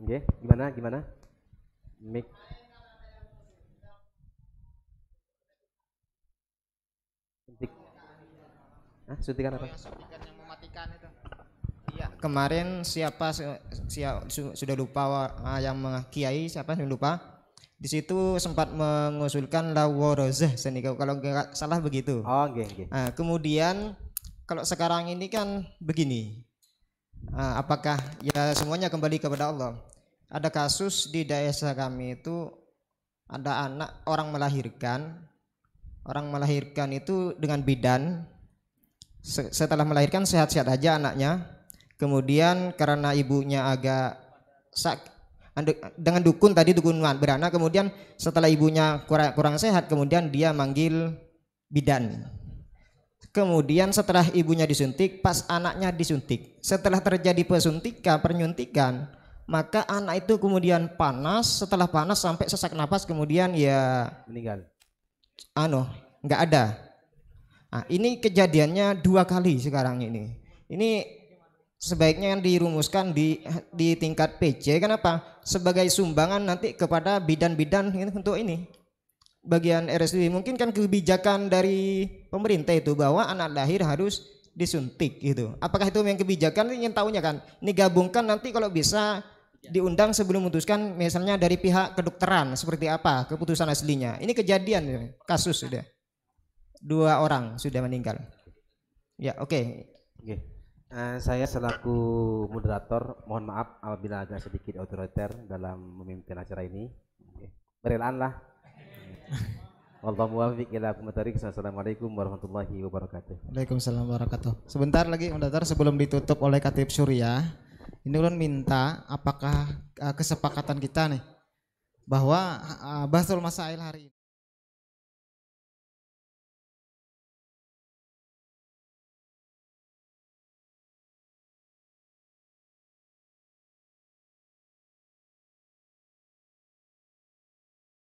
Nggih, gimana gimana Mik Suntik. Hah, suntikan apa? Iya, kemarin siapa si- sia- su- sudah lupa ah, yang meng- kiai siapa yang lupa. Di situ sempat mengusulkan lawarozah senikah kalau nggak salah begitu. Oh, nggih, nggih. Nah, kemudian kalau sekarang ini kan begini. Ah, apakah ya semuanya kembali kepada Allah. Ada kasus di desa kami itu ada anak orang melahirkan. Orang melahirkan itu dengan bidan. Se- setelah melahirkan sehat-sehat aja anaknya. Kemudian karena ibunya agak sak dengan dukun tadi dukun beranak kemudian setelah ibunya kurang, kurang sehat kemudian dia manggil bidan. Kemudian setelah ibunya disuntik pas anaknya disuntik. Setelah terjadi pesuntikan penyuntikan maka anak itu kemudian panas setelah panas sampai sesak napas kemudian ya meninggal. Anu nggak ada. Nah, ini kejadiannya dua kali sekarang ini. Ini sebaiknya yang dirumuskan di di tingkat PC kenapa? Sebagai sumbangan nanti kepada bidan-bidan untuk ini. Bagian RSUD mungkin kan kebijakan dari pemerintah itu bahwa anak lahir harus disuntik gitu. Apakah itu yang kebijakan? Ingin tahunya kan? Ini gabungkan nanti kalau bisa diundang sebelum memutuskan misalnya dari pihak kedokteran seperti apa keputusan aslinya. Ini kejadian ya, kasus sudah. Dua orang sudah meninggal. Ya, oke. Oke. Eh, saya selaku moderator mohon maaf apabila agak sedikit otoriter dalam memimpin acara ini. Oke. Berelaanlah. Wallahu muwaffiq ila aqwamit thoriq. Assalamualaikum warahmatullahi wabarakatuh. Waalaikumsalam warahmatullahi wabarakatuh. Sebentar lagi Moderator sebelum ditutup oleh Katib Surya, ini ulun minta apakah uh, kesepakatan kita nih bahwa uh, Basul Masail hari ini